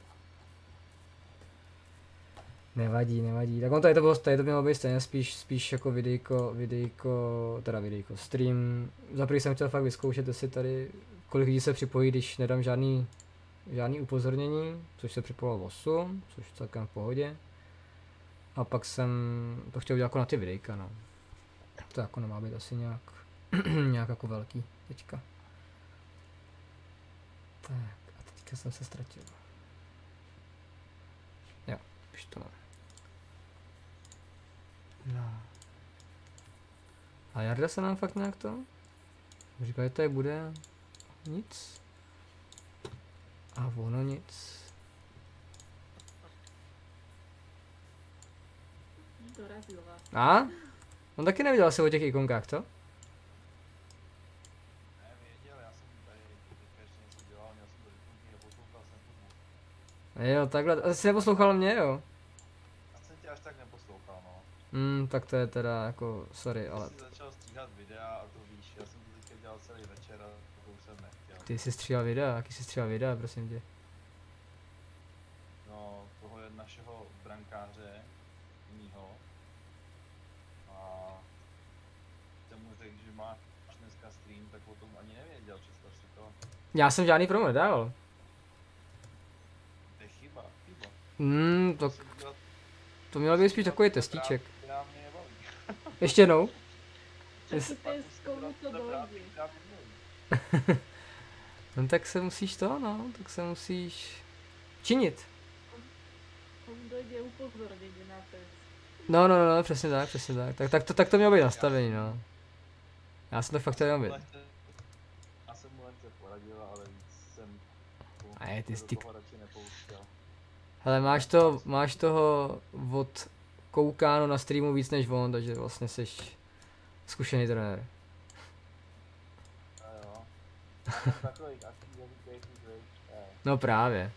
Nevadí, nevadí. Tak on tady to bylo, tady to mělo být stejně spíš, spíš jako videjko, videjko, teda videjko, stream. Za jsem chtěl fakt vyzkoušet, jestli tady, kolik lidí se připojí, když nedám žádný, žádný upozornění, což se připojilo 8, což celkem v pohodě. A pak jsem to chtěl udělat jako na ty videjka, no. To jako nemá být asi nějak, nějak jako velký teďka. Tak, a teďka jsem se ztratil. Jo, už to mám. No. A Jarda se nám fakt nějak to? Říkali, je bude nic. A ono nic. Dorazil vás. A? On taky neviděl asi o těch ikonkách, co? Ne, věděl, já jsem tady teďka ještě něco dělal, měl jsem to vypnutý, neposlouchal jsem to. Jo, takhle, a jsi neposlouchal mě, jo? Já jsem tě až tak neposlouchal, no. Hmm, tak to je teda jako, sorry, ale Ty jsi začal stříhat videa a to víš, já jsem to teďka dělal celý večer a to už jsem nechtěl. Ty jsi stříhal videa, jaký jsi stříhal videa, prosím tě. No, toho je našeho brankáře, jinýho. A jsem mu řekl, že máš dneska stream, tak o tom ani nevěděl, představ si to. Já jsem žádný promo nedával. To je chyba, chyba. Hmm, to, to mělo být spíš takový testíček. Ještě jednou. Dělat to dojde. práci, která mě nebaví. No tak se musíš to, no, tak se musíš činit. Dojde na. No, no, no, no, přesně tak, přesně tak. Tak, tak, to, tak to mělo být nastavený, no. Já jsem to fakt chtěl jenom být. Lehce- Já jsem mu lehce poradil, ale jsem A je, ty jsi nepouštěl. Hele, máš to, máš toho od koukáno na streamu víc než on, takže vlastně jsi zkušený trenér. A jo. Já jsem takový aktivní, jak víš, No právě.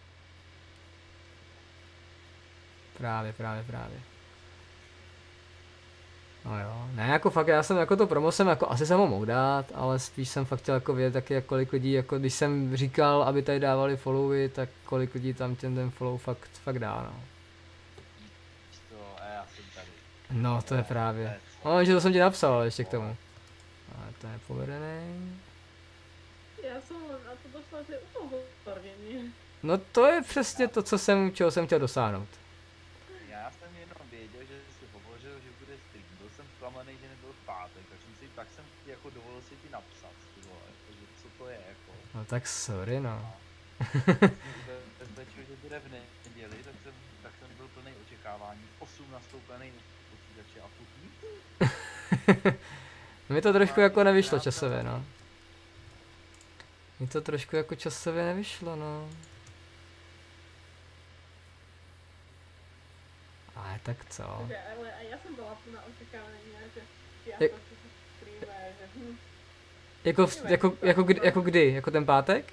Právě, právě, právě. No jo, ne jako fakt, já jsem jako to promo jsem jako, asi jsem ho mohl dát, ale spíš jsem fakt chtěl jako vědět taky, jak kolik lidí, jako když jsem říkal, aby tady dávali followy, tak kolik lidí tam ten, ten follow fakt, fakt dá, no. No, to je právě. No, že to jsem ti napsal ještě k tomu. Ale to je povedený. Já jsem na to došla, že upozornění. No to je přesně to, co jsem, čeho jsem chtěl dosáhnout. Já jsem jenom věděl, že si pobožil, že bude stream. Byl jsem zklamaný, že nebyl v pátek, tak jsem si, tak jsem ti jako dovolil si ti napsat, ty vole, jakože co to je, jako. No tak sorry, no. Bez večer, že bude v neděli, tak jsem, tak jsem byl plný očekávání. 8 nastoupený počítače a nic. Mi to trošku jako nevyšlo časově, no. Mi to trošku jako časově nevyšlo, no. Ale tak co? Takže, ale a já jsem byla plná očekávání, že já Jak- to streamuje, že hm, Jako, v, jako, jako, kdy, jako kdy? Jako ten pátek?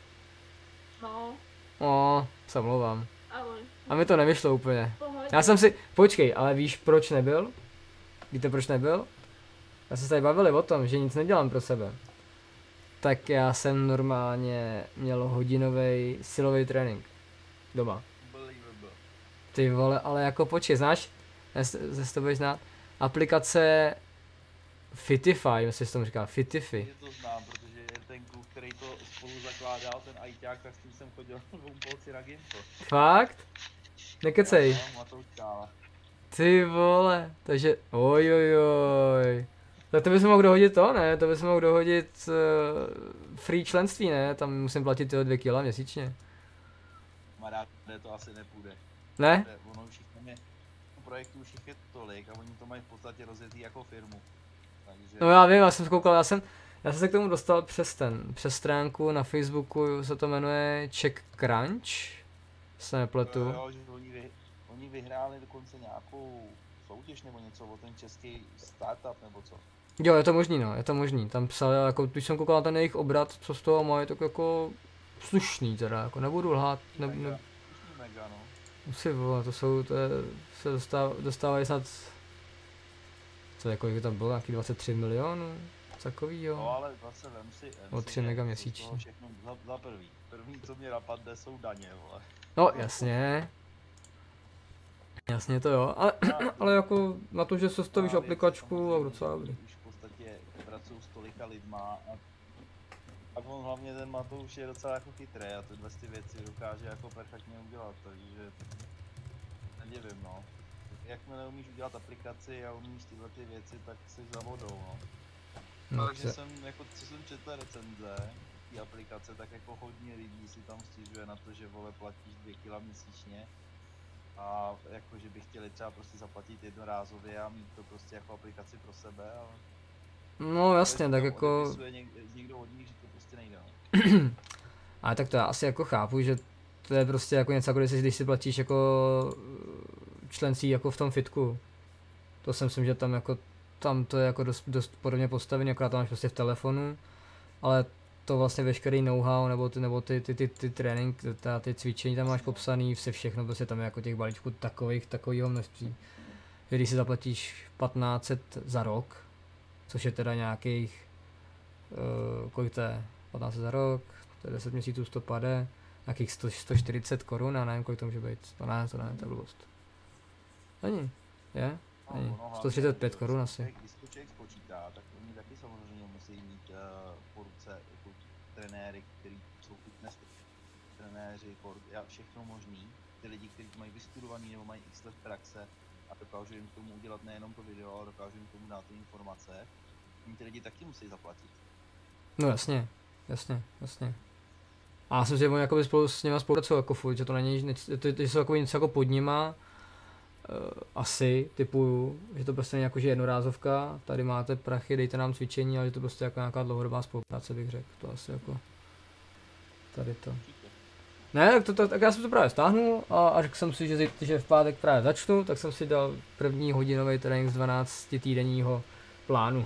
no, O, se omlouvám. ale A mi to nevyšlo úplně. pohodě. Já jsem si, počkej, ale víš proč nebyl? Víte proč nebyl? Já jsme se tady bavili o tom, že nic nedělám pro sebe. Tak já jsem normálně měl hodinový silový trénink. Doma. Ty vole, ale jako počkej, znáš? Ze s tebou znát? Aplikace Fitify, myslím, že se tomu říká, Fitify. Je to znám, protože je ten kluk, který to spolu zakládal, ten ajťák, tak s tím jsem chodil v Umpolci na Gimpo. Fakt? Nekecej. Ty vole, takže ojojoj. Tak to bys mohl dohodit to, ne? To bys mohl dohodit uh, free členství, ne? Tam musím platit tyho dvě kila měsíčně. Kamaráde, ne, to asi nepůjde. Ne? Ono už je, projektů už je tolik a oni to mají v podstatě rozjetý jako firmu. Takže, No já vím, já jsem koukal, já jsem, já jsem se k tomu dostal přes ten, přes stránku na Facebooku, se to jmenuje Czech Crunch, se nepletu. Jo, jo, že oni, vy, oni vyhráli dokonce nějakou soutěž nebo něco o ten český startup nebo co. Jo, je to možný, no, je to možný. Tam psali, jako, když jsem koukal na ten jejich obrat, co z toho mají, tak jako slušný teda, jako nebudu lhát, ne, ne, mega, no. musí vole, to jsou, to je, se dostáv, dostávají snad, co jako kolik tam bylo, nějaký 23 milionů, takový jo. No ale zase vem si, vem O si, tři že mega to z měsíčně. Všechno za, za prvý. První, co mě napadne, jsou daně, vole. No jasně. Jasně to jo, ale, ale jako na to, že se stavíš aplikačku a docela dobrý. Tolika lidma a, a on hlavně ten Matouš je docela jako chytrý a tyhle ty věci dokáže jako perfektně udělat, takže nevím no. Jakmile umíš udělat aplikaci a umíš tyhle ty věci, tak jsi za vodou no. No, Takže jsem, jako co jsem četl recenze té aplikace, tak jako hodně lidí si tam stěžuje na to, že vole platíš 2 kila měsíčně a jako, že by chtěli třeba prostě zaplatit jednorázově a mít to prostě jako aplikaci pro sebe, ale no jasně, tak jako, někdo od nich, že to prostě nejde. No. ale tak to já asi jako chápu, že to je prostě jako něco, jako když si, když si platíš jako eh, členství jako v tom fitku. To si myslím, že tam jako, tam to je jako dost, dost podobně postavené, akorát to máš prostě v telefonu, ale to vlastně veškerý know-how nebo ty, nebo ty, ty, ty, ty trénink, ta, ty cvičení tam máš popsaný, vše všechno, prostě tam je jako těch balíčků takových, takovýho množství. Když si zaplatíš 1500 za rok, což je teda nějakých, uh, kolik to je, 1500 za rok, to je 10 měsíců 100 pade, nějakých 100, 140 korun, já nevím, kolik to může být, to ne, to ne, to je blbost. Není, je? No, Není. ono hlavně, 135 když korun to asi. Když to člověk spočítá, tak oni taky samozřejmě musí mít uh, po ruce jako trenéry, kteří jsou fitness trenéři, kor- a všechno možný. Ty lidi, kteří mají vystudovaný nebo mají x let praxe a dokážou jim k tomu udělat nejenom to video, ale dokážou jim k tomu dát ty informace. Oni ty lidi taky musí zaplatit. No jasně, jasně, jasně. A já jsem si, že jakoby spolu s nima spolupracují jako furt, že to není, nic- to, jsou jako něco jako pod nima, uh, asi, typu, že to prostě není jako, že jednorázovka, tady máte prachy, dejte nám cvičení, ale že to prostě jako nějaká dlouhodobá spolupráce bych řekl, to asi jako, tady to. Ne, tak, to, to, tak já jsem to právě stáhnul a, a řekl jsem si, že, že v pátek právě začnu, tak jsem si dal první hodinový trénink z 12 týdenního plánu.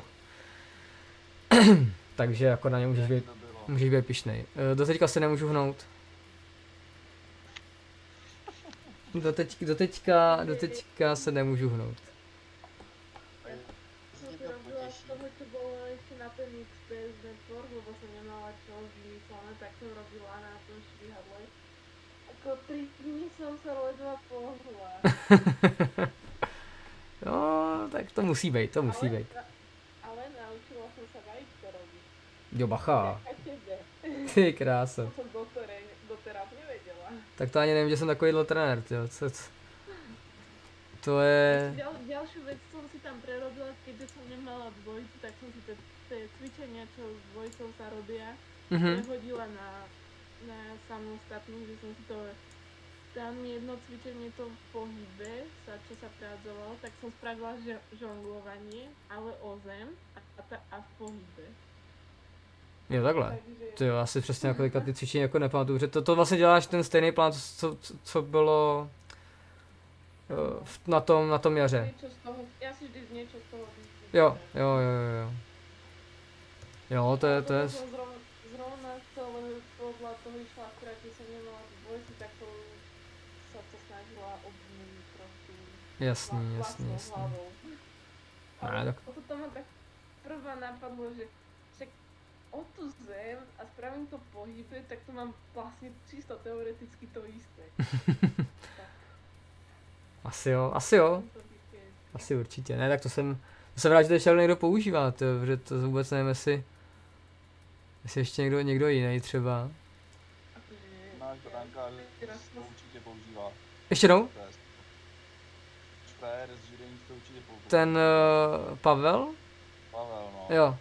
Takže jako na ně můžeš být, můžeš být pišnej. Eh, Do teďka se nemůžu hnout. Do, teď, do, teďka, do teďka se nemůžu hnout. Tak som robila na tom. Ako 3 dní som sa ledva pohla. No, tak to musí být, to musí ale, být. ale naučila som sa vajíčko robiť. Jo, bacha. Ty krása. To som dotore, doteraz nevedela. Tak to ani nevím, že jsem takovýhle trenér, tyjo. Co, co? To je... Ďalšiu vec som si tam prerobila, keďže som nemala dvojicu, tak som si tie cvičenia, čo s dvojicou sa robia, Mhm. prehodila na, na samostatnú, že som si to tam jedno cvičenie to v pohybe, sa, čo sa prázdovalo, tak som spravila žonglovanie, ale o zem a, a, ta, a v pohybe. Jo, takhle. Ty jo, asi přesně jako teďka ty cvičení jako nepamatuju, že to, to vlastně děláš ten stejný plán, co, co, co bylo eh, v- na tom, na tom jaře. z toho, ja si vždy z toho vypíšem. Jo, jo, jo, jo, jo. Jo, to je, to je, Potom som Zrovna, zrovna chcela, lebo išla akurát, že som nemala dvojku, tak to sa to snažila obmeniť trošku jasný, jasný, jasný. hlavou. Ne, Ale tak- potom tak prvá napadlo, že však o tú zem a spravím to pohybe, tak to mám vlastne čisto teoreticky to isté. Asi jo, asi jo, asi určitě. Ne, tak to jsem, to jsem rád, že to ještě někdo používá, to, protože to vůbec nevím, jestli, jestli ještě někdo, někdo jiný třeba. Teraz to to- určitě používá. Ještě jednou? To je Štajer z Židení to určitě používá. Ten uh, Pavel? Pavel, no. Jo.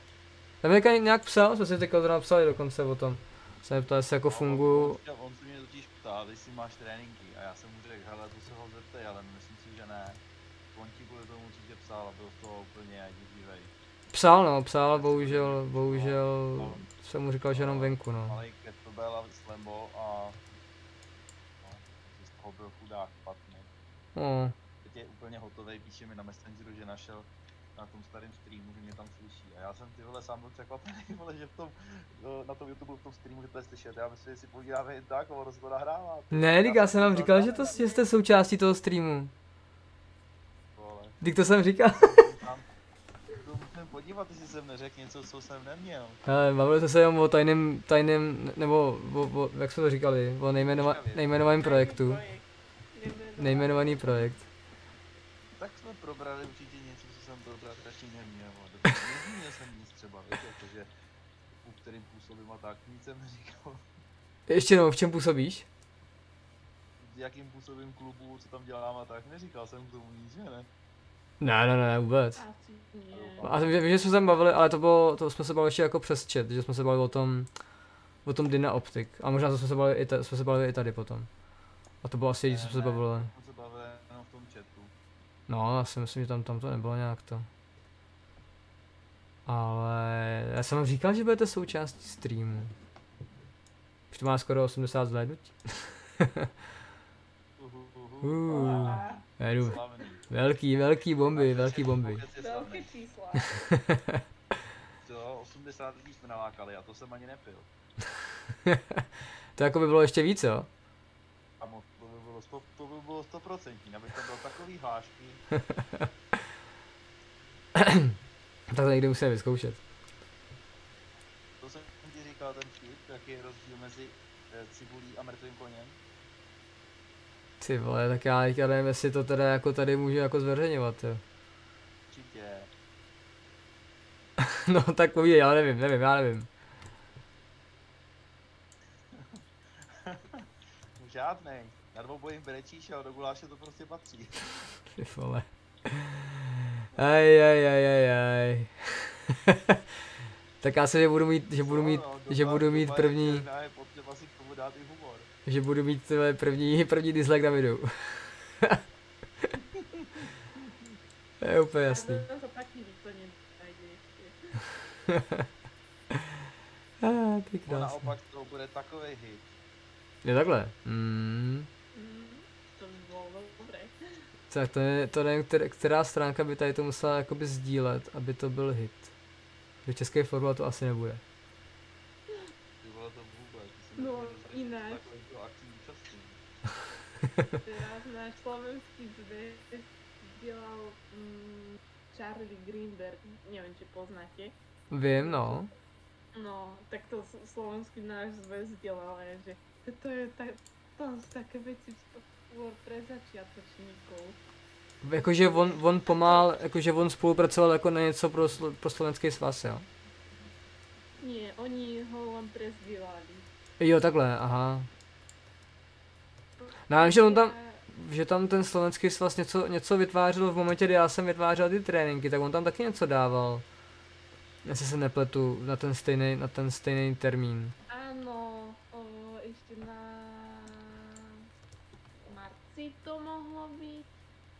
Tam teďka nějak psal, jsme si teďka to napsali dokonce o tom. Se mě ptal, jestli jako No, funguju. On, on, se mě totiž ptal, jestli máš tréninky a já jsem mu řekl, hele, to se ho zeptej, ale myslím si, že ne. On ti kvůli tomu určitě psal a byl z toho úplně divivej. Psal no, psal, bohužel, bohužel jsem mu říkal, že jenom venku no. Malý kettlebell a slambo a no, chudák špatný. No, Teď je úplně hotový, píše mi na Messengeru, že našel na tom starém streamu, že mě tam slyší. A já jsem ty vole sám byl překvapený, vole, že v tom, no, na tom YouTube v tom streamu, že to je slyšet. Já myslím, že si povídáme jen tak, ono se to nahrává. ne, Dik, já jsem vám říkal, že to že jste součástí toho streamu. Dik, to jsem říkal. Musím podívat, jestli jsem neřekl něco, co jsem neměl. Ale bavili jsme se jenom o tajném, tajném, nebo o, o, jak jsme to říkali, o nejmenova, nejmenovaném projektu. Projekt. Nejmenovaný projekt. Tak jsme probrali určitě něco, co jsem probrat radši neměl. Nezmínil jsem nic třeba, víš, jakože u kterým působím a tak, nic jsem neříkal. Ještě jednou, v čem působíš? Jakým působím klubu, co tam dělám a tak, neříkal jsem k tomu nic, že ne? Ne, ne, ne, vůbec. A vím, že jsme se bavili, ale to bylo, to jsme se bavili ještě jako přes chat, že jsme se bavili o tom, o tom Dyna Optik. A možná to jsme se bavili i, ta, jsme se bavili i tady potom. A to bylo asi jediné, co se bavili. Jsme se bavili jenom v tom chatu. No, já si myslím, že tam, tam to nebylo nějak to. Ale já jsem vám říkal, že budete součástí streamu. Už to má skoro 80 zhlédnutí. Uhu, uhu. Uh, jedu. Velký, velký bomby, velký bomby. Velké slavný. čísla. To 80 lidí jsme nalákali a to jsem ani nepil. To jako by bylo ještě víc, jo? A mo- to by bylo, sto, to by bylo 100%, aby to bylo takový hlášky. Tak to někdy musíme vyzkoušet. To jsem ti říkal ten vtip, jaký je rozdíl mezi eh, cibulí a mrtvým koněm. Ty vole, tak já teďka nevím, jestli to teda jako tady můžu jako zveřejňovat, jo. Určitě. No tak povídej, já nevím, nevím, já nevím. Žádnej. Na dvou bojím brečíš a do guláše to prostě patří. Ty vole. Aj, aj, aj, aj, aj. tak já se, že budu mít, že budu mít, No, že doba- budu mít první, Je potřeba si k tomu dát i humor. že budu mít tyhle první, první dislike na videu. to je úplně jasný. Ah, ty No krásný. naopak to bude takový hit. Je takhle. Mm, to by bolo dobré. Tak to je, to nevím, která, která stránka by tady to musela jakoby sdílet, aby to byl hit. Že český fotbal to asi nebude. No, nemůžeš říct, ináč. že takovýchto akcí účastním. Teraz náš slovenský zväz dělal mm, Charlie Greenberg, neviem, či poznáte. Vím, no. No, tak to slovenský náš zväz dělal, že to je tak, to sú také veci pre začiatočníkov. Jakože on, on pomáhal, jakože on spolupracoval jako na něco pro, slo- pro slovenský svaz, jo. Nie, oni ho len prezdielali. Jo, takhle, aha. No, vím, že on tam, že tam ten slovenský svaz něco, něco vytvářel v momentě, kdy já jsem vytvářel ty tréninky, tak on tam taky něco dával. Jestli se nepletu, na ten stejný, na ten stejný termín.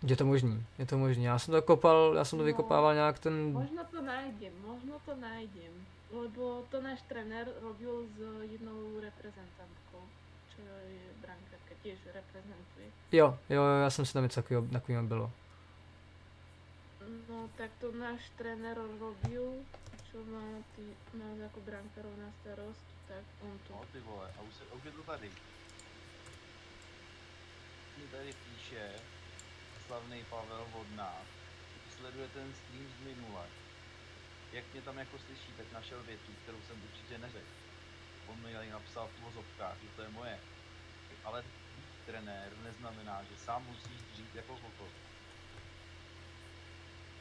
Je to možný, je to možný. Já jsem to kopal, já jsem to No. vykopával nějak ten... Možno to nájdem, možno to nájdem. Lebo to náš trenér robil s jednou reprezentantkou, čo je brankárka, tiež reprezentuje. Jo, jo, jo, já jsem si tam něco takového, bylo. No tak to náš trenér robil, čo má, ty, má ako brankárov na starost, tak on to... No ty vole, a už, se, už je to tady. Mi tady píše slavný Pavel Vodná, sleduje ten stream z minule. Jak mě tam jako slyší, tak našel větu, kterou jsem určitě neřekl. On mi tady napsal v uvozovkách, že to je moje. Ale být trenér neznamená, že sám musíš žít jako kokot.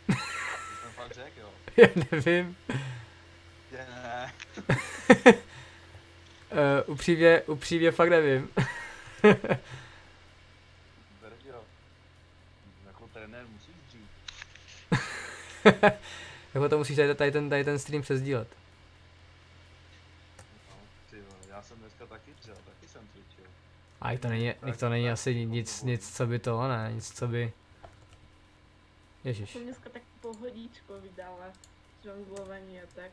To jsem fakt řekl, jo. Já nevím. Že ne. Uh, upřímně, upřímně fakt nevím. Verdio. Jako trenér musíš žít. jako to musíš tady, tady, ten, tady ten stream přesdílet. No, ty vole, já jsem dneska taky dřel, taky jsem cvičil. A to není, to není asi nic, nic, co by to, ne, nic, co by... Ježiš. Som dneska tak pohodičko vydala, žonglovanie a tak.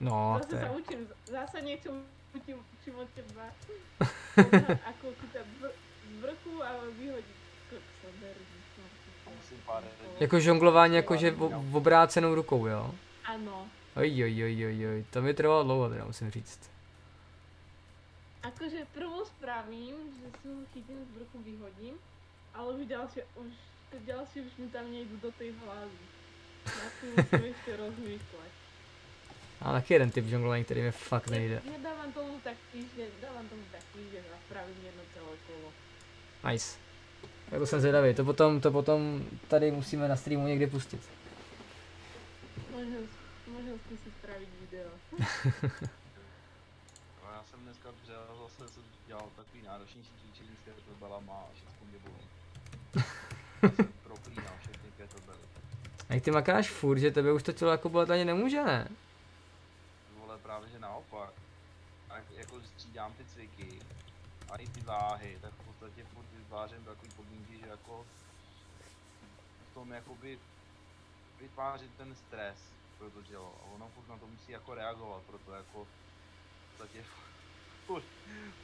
No, Zase to je. učím, zase niečo učím, učím od teba. ako chytať z vr- z vrchu a vyhodiť koksa, berzi. Jako žonglování, jakože v, obrácenou rukou, jo? Áno. Oj, oj, oj, oj, oj, to mi trvalo dlouho, teda musím říct. Akože prvú spravím, že si ho chytím z vrchu, vyhodím, ale už ďalšie, už ďalšie už mi tam nejdu do tej hlavy. Na tým musím ešte rozmýšľať. A taky jeden typ žonglování, který mi fakt nejde. Ne, nedávam tomu tak týždeň, dávam tomu tak týždeň a spravím jedno celé kolo. Nice. Tak to jsem zvědavý, to potom, to potom tady musíme na streamu někdy pustit. Môžem skúsiť spraviť video. No, já jsem dneska přijel, zase jsem dělal takový náročnější cvičení s kettlebellama a všechno mě bolí. Já jsem proklínal všechny kettlebelly. A jak ty makáš furt, že tebe už to tělo jako bolet ani nemůže, ne? Vole, právě že naopak. A jak- jako střídám ty cviky a i ty váhy, tak v podstatě furt vytvářím takový podmínky, že jako v tom jakoby vytvářit ten stres pro to tělo. A ono furt na to musí jako reagovat, proto jako v podstatě furt,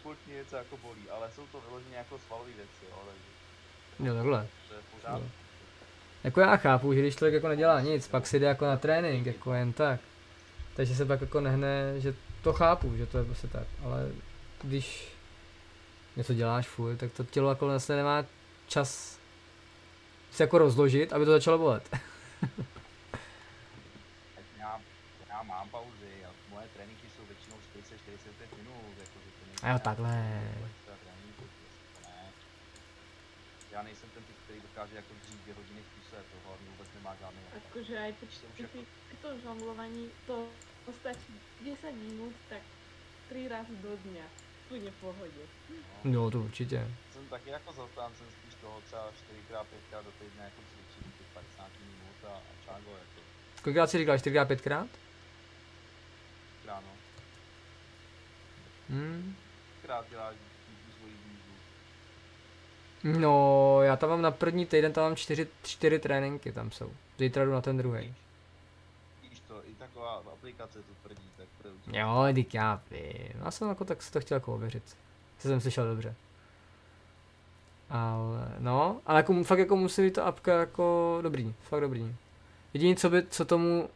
furt něco jako bolí, ale jsou to vyloženě jako svalové věci, jo, takže Jo, takhle. to je v pořádku. Jako já chápu, že když člověk jako nedělá nic, pak si jde jako na trénink, jako jen tak. Takže se pak jako nehne, že to chápu, že to je prostě tak, ale když něco děláš furt, tak to tělo jako vlastně nemá čas se jako rozložit, aby to začalo bolet. Tak já, já mám pauzy a moje tréninky jsou většinou 40-45 minut, jakože to nejsou A jo, takhle. Já nejsem ten typ, který dokáže jako dřív dvě hodiny v kuse, to hlavně vůbec nemá žádný efekt. Akože aj to jako- pri tom žonglovaní to stačí 10 minút, tak 3 razy do dňa. Úplne v pohode. No. No to určitě. Jsem taky jako zastáncem spíš toho třeba 4x, 5x do týdne jako cvičení těch 50 minut a, a čágo jako Kolikrát si říkal, 4x, 5krát? ráno. Hmm. Krát děláš tu svoji výzvu. No, já tam mám na první týden, tam mám čtyři, čtyři tréninky, tam jsou. Zítra jdu na ten druhý. Víš to, i taková aplikace to tvrdí. Jo, dík já vím. Já jsem jako tak si to chtěl jako ověřit. Se jsem slyšel dobře. Ale, no, ale jako, fakt jako musí být ta apka jako dobrý, fakt dobrý. Jediné, co by, co tomu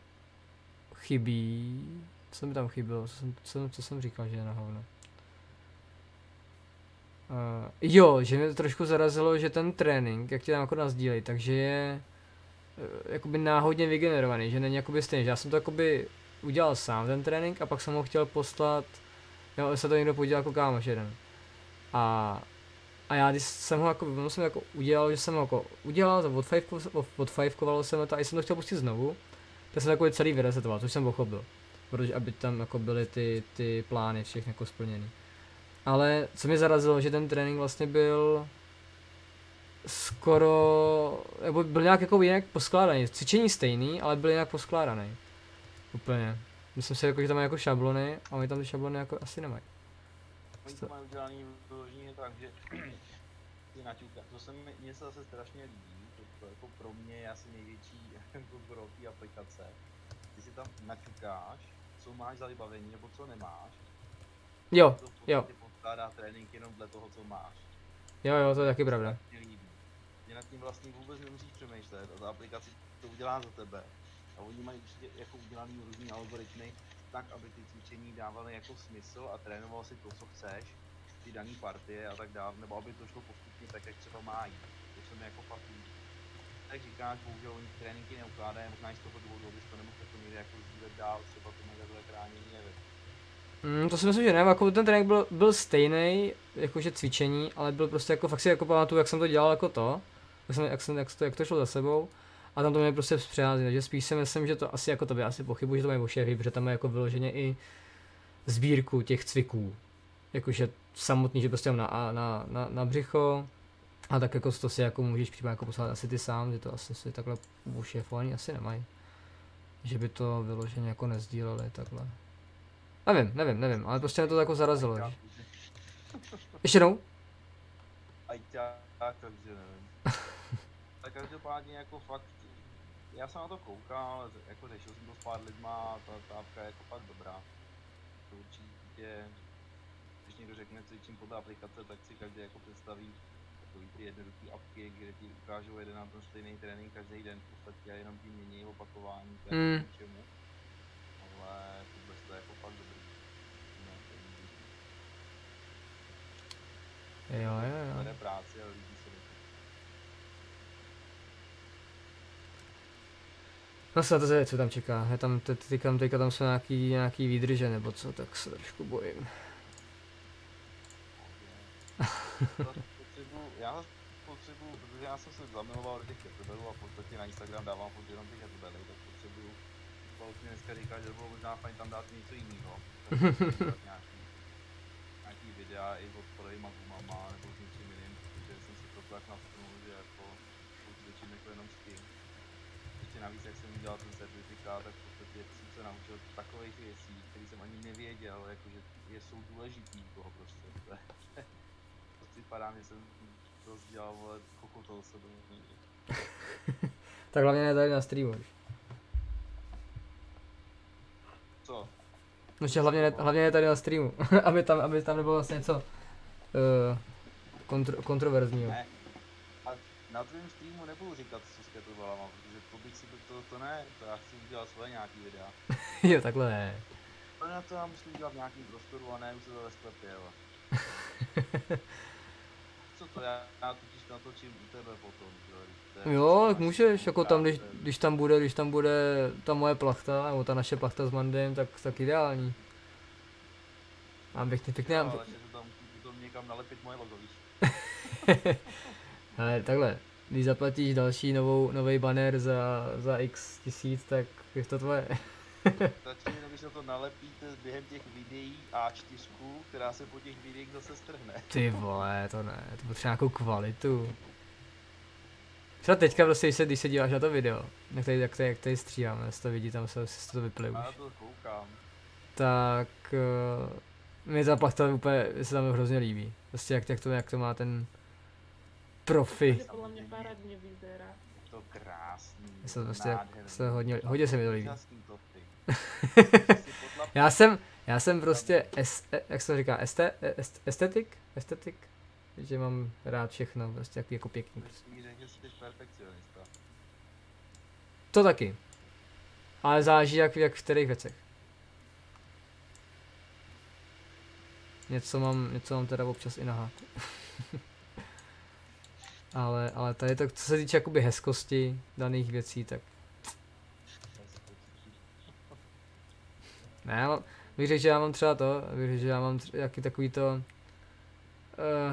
chybí, co mi tam chybělo, co jsem, co, co jsem říkal, že je na hovno. Uh, jo, že mě to trošku zarazilo, že ten trénink, jak ti tam jako nazdílej, takže je uh, jakoby náhodně vygenerovaný, že není jakoby stejný, že já jsem to jakoby udělal sám ten trénink a pak jsem ho chtěl poslat, jo, se to někdo podělal jako kámoš jeden. A, a já když jsem ho jako, jsem jako udělal, že jsem ho jako udělal, to odfajfko- odfajfkovalo jsem to a jsem to chtěl pustit znovu, tak jsem takový celý vyresetoval, což jsem pochopil. Protože aby tam jako byly ty, ty plány všechny jako splněny. Ale co mě zarazilo, že ten trénink vlastně byl skoro, nebo byl nějak jako jinak poskládaný. Cvičení stejný, ale byl jinak poskládaný. Úplně. Myslím si, jako, že tam mají jako šablony a oni tam ty šablony jako asi nemají. Oni to mají udělaný vyloženě tak, že ty naťuka, to se mi, mně se zase strašně líbí, to, to jako pro mě je asi největší jako pro té aplikace. Ty si tam naťukáš, co máš za vybavení, nebo co nemáš. Jo, to jo. podstatě poskládá trénink jenom dle toho, co máš. jo, jo, to je taky pravda. Mě nad tím vlastně vůbec nemusíš přemýšlet a ta aplikace to udělá za tebe. A oni mají určitě jako udělaný různý algoritmy, tak, aby ty cvičení dávaly jako smysl a trénoval si to, co chceš, ty daný partie a tak dále, nebo aby to šlo postupně tak, jak třeba má jít. To se mi jako fakt líbí. Tak říkáš, bohužel oni tréninky neukládají, možná i z toho důvodu, abys to nemohl jako někde jako sdílet dál, třeba to mají takhle chráněný, nevím. Mm, to si myslím, že ne, jako ten trénink byl, byl stejný, jakože cvičení, ale byl prostě jako, fakt si jako pamatuju, jak jsem to dělal jako to, jak, jsem, jak, jsem, jak, to, jak to šlo za sebou, a tam to mě prostě přehází, takže spíš si myslím, že to asi jako to by asi pochybuji, že to mají ošehy, protože tam je jako vyloženě i sbírku těch cviků, jakože samotný, že prostě na, na, na, na břicho, a tak jako to si jako můžeš případně jako poslat asi ty sám, že to asi si takhle ošefovaný asi nemají. Že by to vyloženě jako nezdíleli takhle. Nevím, nevím, nevím, ale prostě mě to jako zarazilo. Že... Ještě jednou? Takže nevím. tak každopádně jako fakt, já jsem na to koukal, jako řešil jsem to s pár lidma a ta, apka je jako fakt dobrá. To určitě, když někdo řekne cvičím podle aplikace, tak si každý jako představí takový ty jednoduché apky, kde ti ukážou jeden na ten stejný trénink každý den, v podstatě a jenom tím mění opakování, to je Mm. čemu. Ale vůbec to je jako fakt dobrý. No, to je dobrý. Jo, jo, jo. Práci a líbí se mi to. No se na to zvědět, co tam čeká. Je tam, te- teďka, teďka tam jsou nějaký, nějaký výdrže nebo co, tak se trošku bojím. Já potřebuju, protože já jsem se zamiloval do těch kettlebellů a v podstatě na Instagram dávám furt jenom ty kettlebelly, tak potřebuju, Paul mi dneska říká, že by bylo možná fajn tam dát něco jiného. nějaký, nějaký videa i od Prodejma Gumama nebo s něčím jiným, protože jsem si to tak natknul, že jako cvičím jako jenom s tím. Ještě navíc, jak jsem udělal ten certifikát, tak v podstatě jsem se naučil takových věcí, které jsem ani nevěděl, jakože je, jsou důležitý toho prostě. To je, to připadá, že jsem to dělal, vole, kokotol se do. Tak hlavně ne tady na streamu. Co? No že hlavně ne, hlavně ne tady na streamu, aby tam, aby tam nebylo vlastně něco uh, kontro, kontroverzního. Ne. A na tvém streamu nebudu říkat, co s kettlebellama, protože to bych si to, to ne, to já chci udělat svoje nějaký videa. jo, takhle ne. To na to já musím dělat v nějakým prostoru a ne už se to ve sklepě, jo. Co to já, já totiž natočím u tebe potom, že jo, to Jo, tak můžeš, jako tam, když, když tam bude, když tam bude ta moje plachta, nebo ta naše plachta s Mandem, tak, tak ideální. A pěkně, pěkně, Jo, ale že to tam potom někam nalepit moje logo, víš. ale takhle, když zaplatíš další novou, nový banner za, za x tisíc, tak je to tvoje. Stačí jenom, když na to nalepíte během těch videí A4, která se po těch videích zase strhne. Ty vole, to ne, to potřebuje nějakou kvalitu. Třeba teďka prostě, když se, když se díváš na to video, jak tady, jak tady, jak tady stříháme, jestli to vidí, tam se, se to vyply Já to koukám. Tak uh, mi ta plachta úplně se tam hrozně líbí. Prostě jak, jak, to, jak to má ten profi. Vyzerá. To krásný. Já se prostě se hodně, hodně se mi to líbí. Já jsem, já jsem prostě, es, jak se to říká, este, est, estetik? Estetik? Že mám rád všechno, prostě jak, jako pěkný. Prostě. To taky. Ale záleží jak, jak v kterých věcech. Něco mám, něco mám teda občas i na háku. ale, ale tady to, co se týče jakoby hezkosti daných věcí, tak ne, řekl, že já mám třeba to, řekl, že já mám jaký takový to,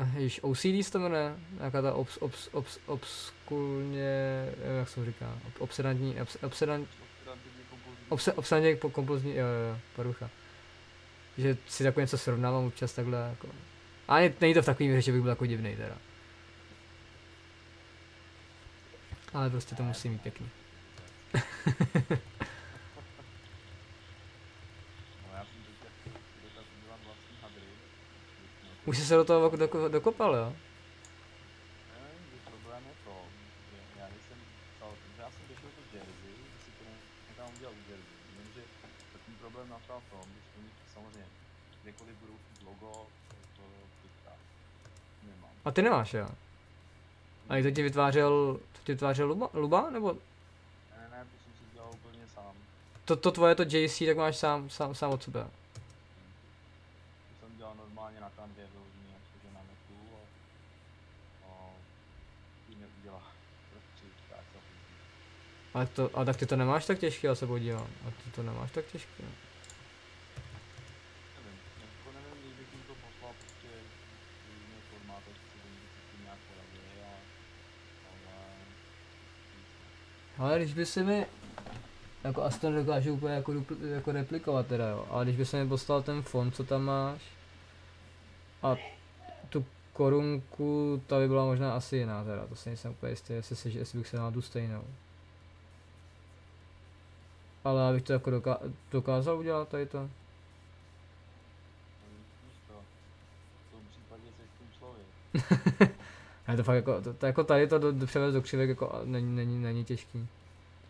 uh, již OCD se to jmenuje, nějaká ta obs, obs, obs, obskulně, eh, jak se to říká, ob, obsedantní, obs, obsedant, obse, kompulzní, jo, jo, jo, porucha. Že si takové něco srovnávám občas takhle, jako. Ale není to v takovým míře, že bych byl jako divný teda. Ale prostě to musí mít pěkný. No. Už jsi se do toho doko- dokopal, jo? Problém nastal v tom, když oni samozřejmě kdekoliv chtít logo, to teďka nemám. A ty nemáš, jo? A jak to ti vytvářel, ti vytvářel Luba, Luba nebo Ne, ne, ne, to jsem si dělal úplně sám. to, to tvoje, to JC, tak máš sám, sám, sám od sebe? To jsem dělal normálně na kanvě, vyloženě jakože na netu a, a ty tak to Ale, to, ale tak ty to nemáš tak těžký, já se podívám. A ty to nemáš tak těžký. jo. Nevím, jako nevím, když bych jim to poslal prostě v jiných formátech, si to někdy s tím nějak poradili a ale víc ne. Ale když by si mi, jako asi to nedokážu úplně jako, dupl, jako replikovat teda jo, ale když by se mi poslal ten fond, co tam máš, a tu korunku, ta by byla možná asi jiná teda, to si nejsem úplně jistý, jestli, si, jestli bych se dal tu stejnou. Ale abych to jako doka- dokázal udělat tady to. Nevím, víš to, Ale to fakt jako, to, to jako tady to do, do převést do křivek jako a není, není, není těžký.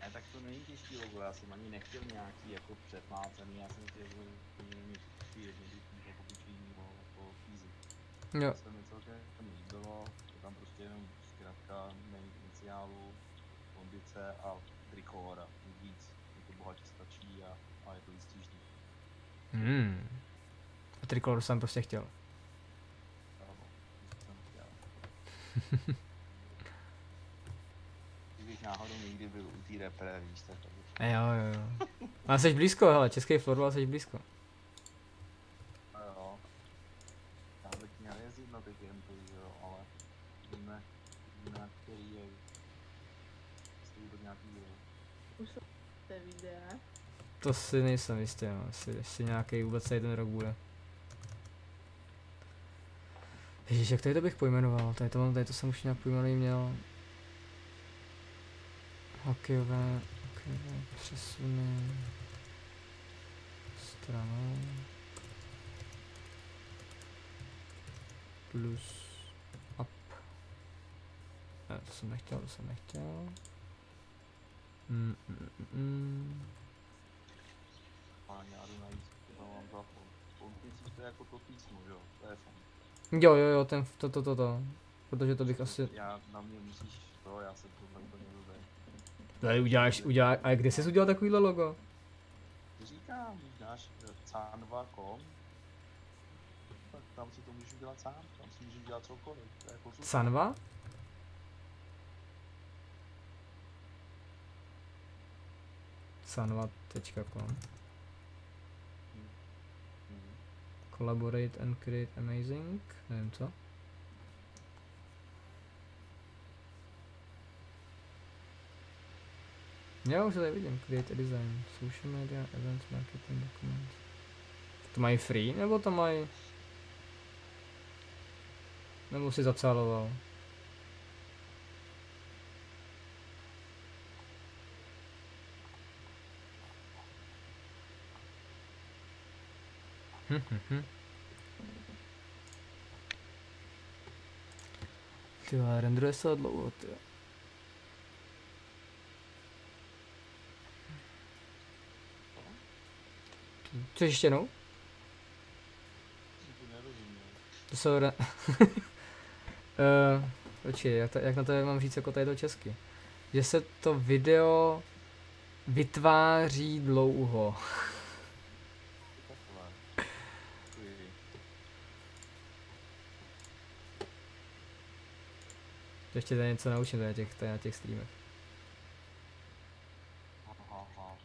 Ne, tak to není těžký logo, já jsem ani nechtěl nějaký jako přeplácený, já jsem chtěl mít jednoduchý obyčejného jako easy. Jo, To se mi celkem líbilo, je tam prostě jenom zkrátka jmény iniciálu, kondice a trikolora, nic víc, to bohatě stačí a, a je to výstižný. hmm. A trikolor jsem prostě chtěl. Ano, to jsem chtěl. Kdybych náhodou někdy byl u té repre, víš, tak to bych... A jo, jo, jo. Ale jsi blízko, hele, český florbal jsi blízko. A jo. Já bych měl jezdit na ty že jo, ale víme, víme, na který je. Jestli vůbec nějaký je. Už jsou videa. To si nejsem jistý, no. Jestli, jestli nějaký vůbec ten rok bude. Ježíš, jak tady to bych pojmenoval? Tady to mám, tady to jsem už nějak pojmenovaný měl. Hokejové, hokejové přesuny. Stranou. Plus up. Ne, to jsem nechtěl, to jsem nechtěl. Mm, mm, mm. A já jdu najít, to mám za to. To je jako to písmo, jo, to je fajn. Jo, jo, jo, ten, to, to, to, to. Protože to bych asi... Já, na mě musíš to, já jsem to úplně blbej. Tady uděláš, uděláš, a kde jsi udělal takovýhle logo? Říkám, když dáš eh, canva.com, tak tam si to můžeš udělat sám, tam si můžeš dělat cokoliv, jako super. Sanva? Sanva.com Mhm. Collaborate and create amazing, nevím co. Já už tady vidím, create a design, social media, events, marketing, documents. To mají free, nebo to mají... Nebo si zacáloval? Hm, hm, hm. Ty renderuje se dlouho, ty. Co ještě jednou? To. To jsou re... uh, počkej, jak, to, jak na to mám říct jako tady do česky? Že se to video vytváří dlouho. Takhle. Děkuji. Ještě tady něco naučím tady na těch, tady na těch streamech. Aha, aha.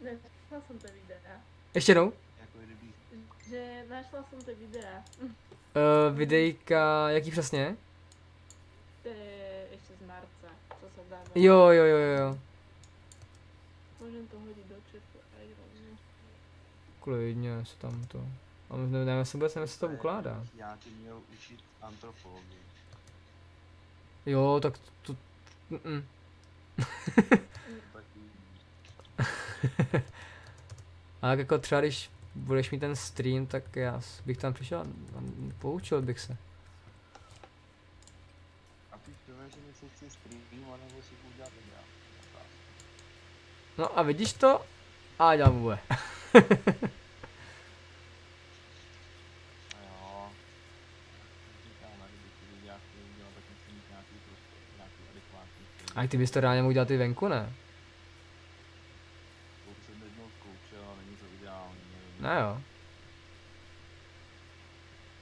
Našla jsem ty videa. Ještě jednou? Jako Že našla jsem ty videa. Uh, videjka, jaký přesně? To je ještě z marca, co se dá. Jo, jo, jo, jo. Můžem to hodit do chatu a rovně. Klidně se tam to... Ale nevím, nevím, jestli vůbec nevím, jestli to ukládá. Já tě měl učit antropologii. Jo, tak to... Tak ale jako třeba když budeš mít ten stream, tak já bych tam přišel a poučil bych se. A ty chci si videa. No a vidíš to? A dělám vůbec. A jo. Říkám, ne, kdyby ty videa chtěl udělat, tak musí mít nějaký prostor, nějaký adekvátní stream. A ty bys to reálně mohl dělat i venku, ne? Jsem. Ne jo.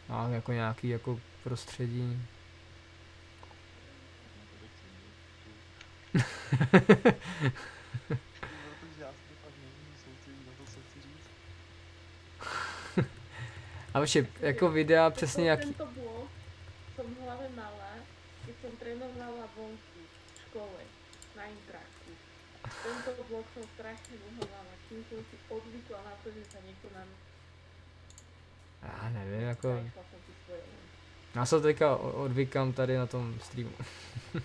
A jako nějaký jako prostředí. A počkej, jako videa přesně jaký... Tento blok som v hlave mala, keď som trénovala vonku v škole na intraktu. Tento blok som strašne dlho mala, kým som si odvykla na to, že sa niekto na mňa Já nevím, jako... Já se teďka odvykám tady na tom streamu. To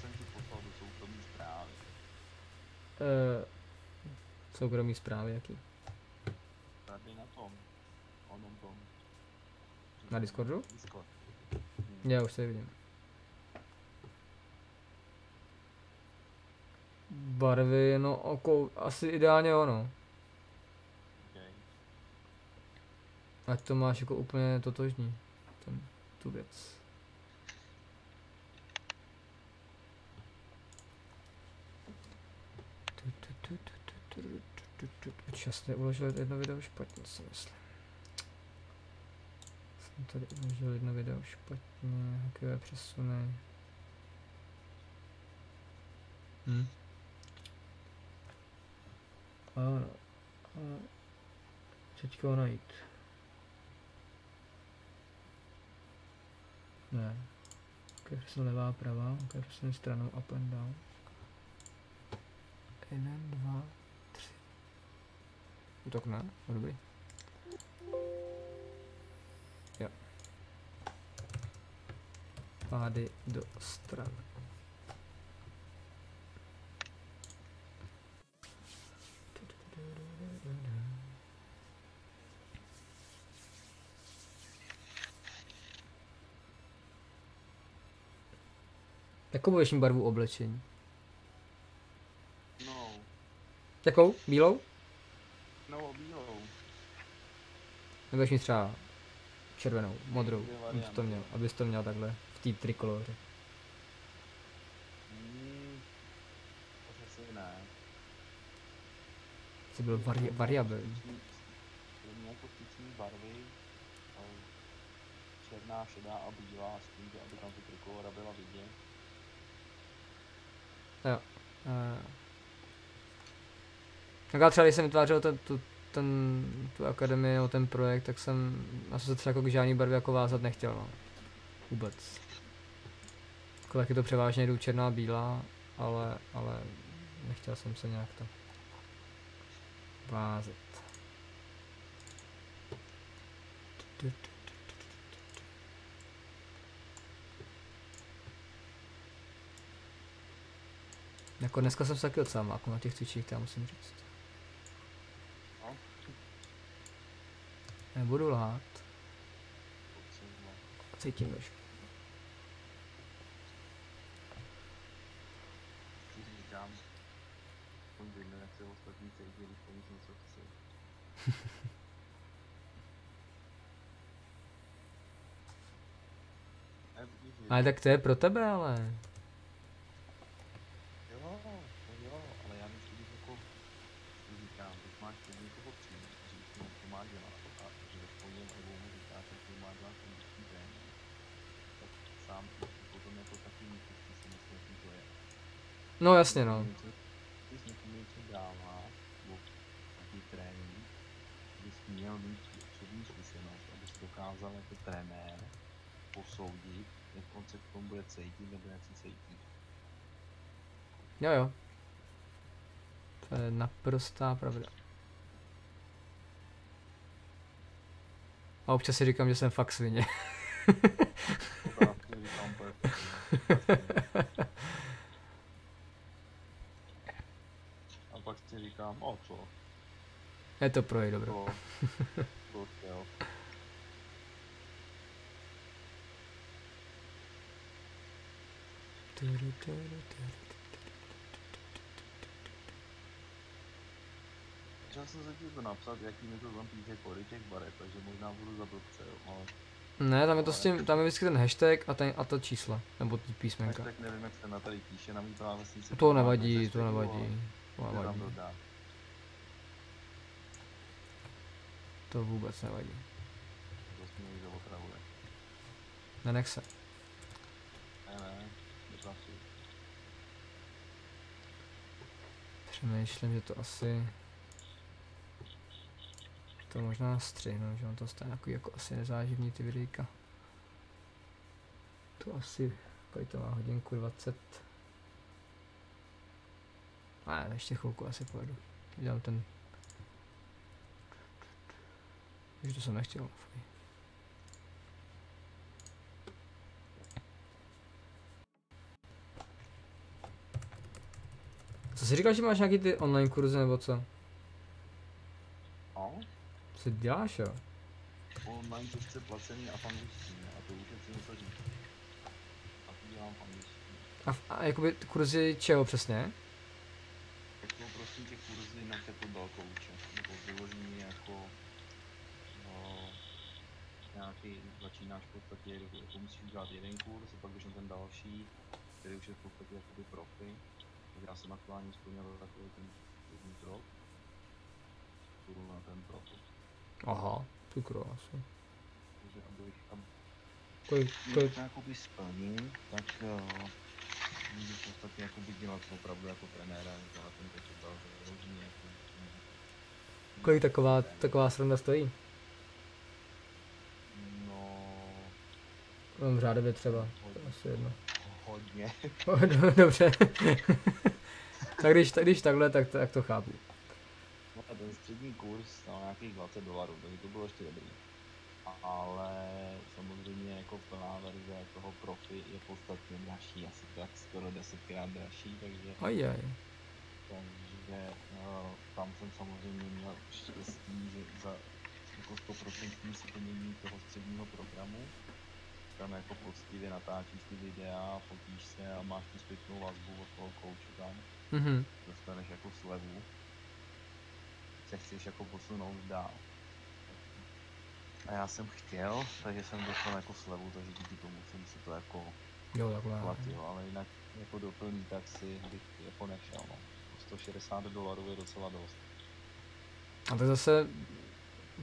jsem ti poslal do soukromí zprávy. Uh, soukromý zprávy jaký? Tady na tom. onom tom. Na Discordu? Discord. Já už se vidím. Barvy, no oko, asi ideálně ono. Ať to máš jako úplně totožní, ten, tu věc. Časně uložil jedno video špatně, si myslím. Jsem tady uložil jedno video špatně, hackové přesuny. Hm? Ano. A teďka najít. Ne. Přesně levá, pravá, přesně stranou up and down. Jeden, dva, tři. Útok ne, no dobrý. Jo. Pády do stran. Jakou budeš mít barvu oblečení? No, Jakou? Bílou? no, bílou. Nebo mít třeba červenou, modrou, abys to měl, abys to měl takhle v té trikoloře. Hmm, to byl vari- variabilní. Jako barvy, černá, šedá a bílá, s tím, aby tam ta trikolora byla vidět. Uh, tak já třeba, když jsem vytvářel ten, tu, ten, tu akademii nebo ten projekt, tak jsem na se třeba jako k žádný barvě jako vázat nechtěl, no. Vůbec. Jako taky to převážně jdu černá a bílá, ale, ale nechtěl jsem se nějak to vázet. Jako dneska jsem se taky odsámláku na těch cvičích, já musím říct. Nebudu lhát. Cítím už. Ale tak to je pro tebe, ale. No jasně no. Měl mít osobní zkušenost, dokázal jako trenér posoudit, jak on se v tom bude cítit, nebo jak se cítí. Jo jo. To je naprostá pravda. A občas si říkám, že jsem fakt svině. Otázky říkám perfektně. A pak si říkám, o co, Je to pro její dobro. to, to tudu. Chtěl jsem se to napsat, jaký mi to tam píše kody těch barev, takže možná budu za blbce, jo, ale Ne, tam je to s tím, tam je vždycky ten hashtag a, ten, a to číslo, nebo ty písmenka. tak nevím, jak se na tady píše, na mý klávesnici. To nevadí, to nevadí. To nevadí. To vůbec nevadí. Nenech se. Přemýšlím, že to asi... To možná střihnu, že on to stane jako, jako asi nezáživní ty videjka. To asi, kolik to má hodinku 20. A ne, ještě chvilku asi pojedu. Dělám ten... Už to jsem nechtěl. fuj. Co jsi říkal, že máš nějaký ty online kurzy nebo co? No, Co děláš jo? online cestce placený a v angličtině a to už je něco říct. A to dělám v angličtině. A, v- a jakoby kurzy čeho přesně? Jako prostě těch kurzy na kettlebell kouče, nebo vyloženě jako nějaký, začínáš v podstatě, jako, musíš udělat jeden kurz, a pak když na ten další, který už je v podstatě jakoby profi, tak já jsem aktuálně splnil takový ten první krok, půjdu na ten profi. Aha, tu krásu. Takže abych, ab, Kolik, když kolik, to jakoby splním, tak uh, můžu v podstatě jakoby dělat opravdu jako trenéra, dělat ten že vyloženě jako, kolik taková, taková sranda stojí? Mám řádově třeba, to asi jedno. hodně. Dobře. tak když, tak když takhle, tak, tak to chápu. No a ten střední kurz stál nějakých 20 dolarů, takže to bylo ještě dobrý. Ale samozřejmě jako plná verze toho profi je podstatně dražší, asi tak skoro 10 krát dražší, takže, Ajaj. takže uh, tam jsem samozřejmě měl štěstí, že za jako 100% splnění toho středního programu tam jako poctivě natáčíš ty videa, fotíš se a máš tu zpětnou vazbu od toho kouče tam. Mhm. dostaneš jako slevu, se chceš jako posunout dál. A já jsem chtěl, takže jsem dostal jako slevu, takže díky tomu jsem si to jako Jo, takhle. platil, ale jinak jako doplní tak si bych jako nešel, no. 160 dolarů je docela dost. A tak zase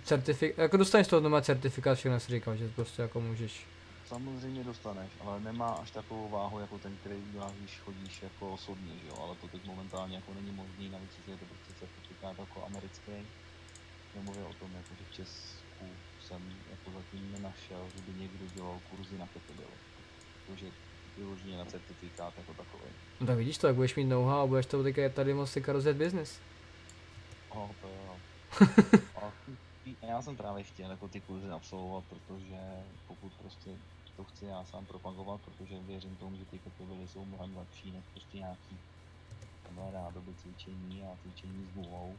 certifik, jako dostaneš to doma certifikát, všechno si říkal, že prostě jako můžeš. Samozřejmě dostaneš, ale nemá až takovou váhu jako ten, který uděláš, když chodíš jako osobně, že jo, ale to teď momentálně jako není možný, navíc je to prostě certifikát jako americký. Nemluvím o tom, jako že v Česku jsem jako zatím nenašel, že by někdo dělal kurzy na kettlebell. Takže vyloženě na certifikát jako takový. No tak vidíš to, jak budeš mít know-how a budeš to teďka tady moc teďka rozjet business. Oh, to jo. A já jsem právě chtěl jako ty kurzy absolvovat, protože pokud prostě to chci já sám propagovat, protože věřím tomu, že ty kettlebelly jsou mnohem lepší než prostě nějaký tamhle rádoby cvičení a cvičení s gumovou.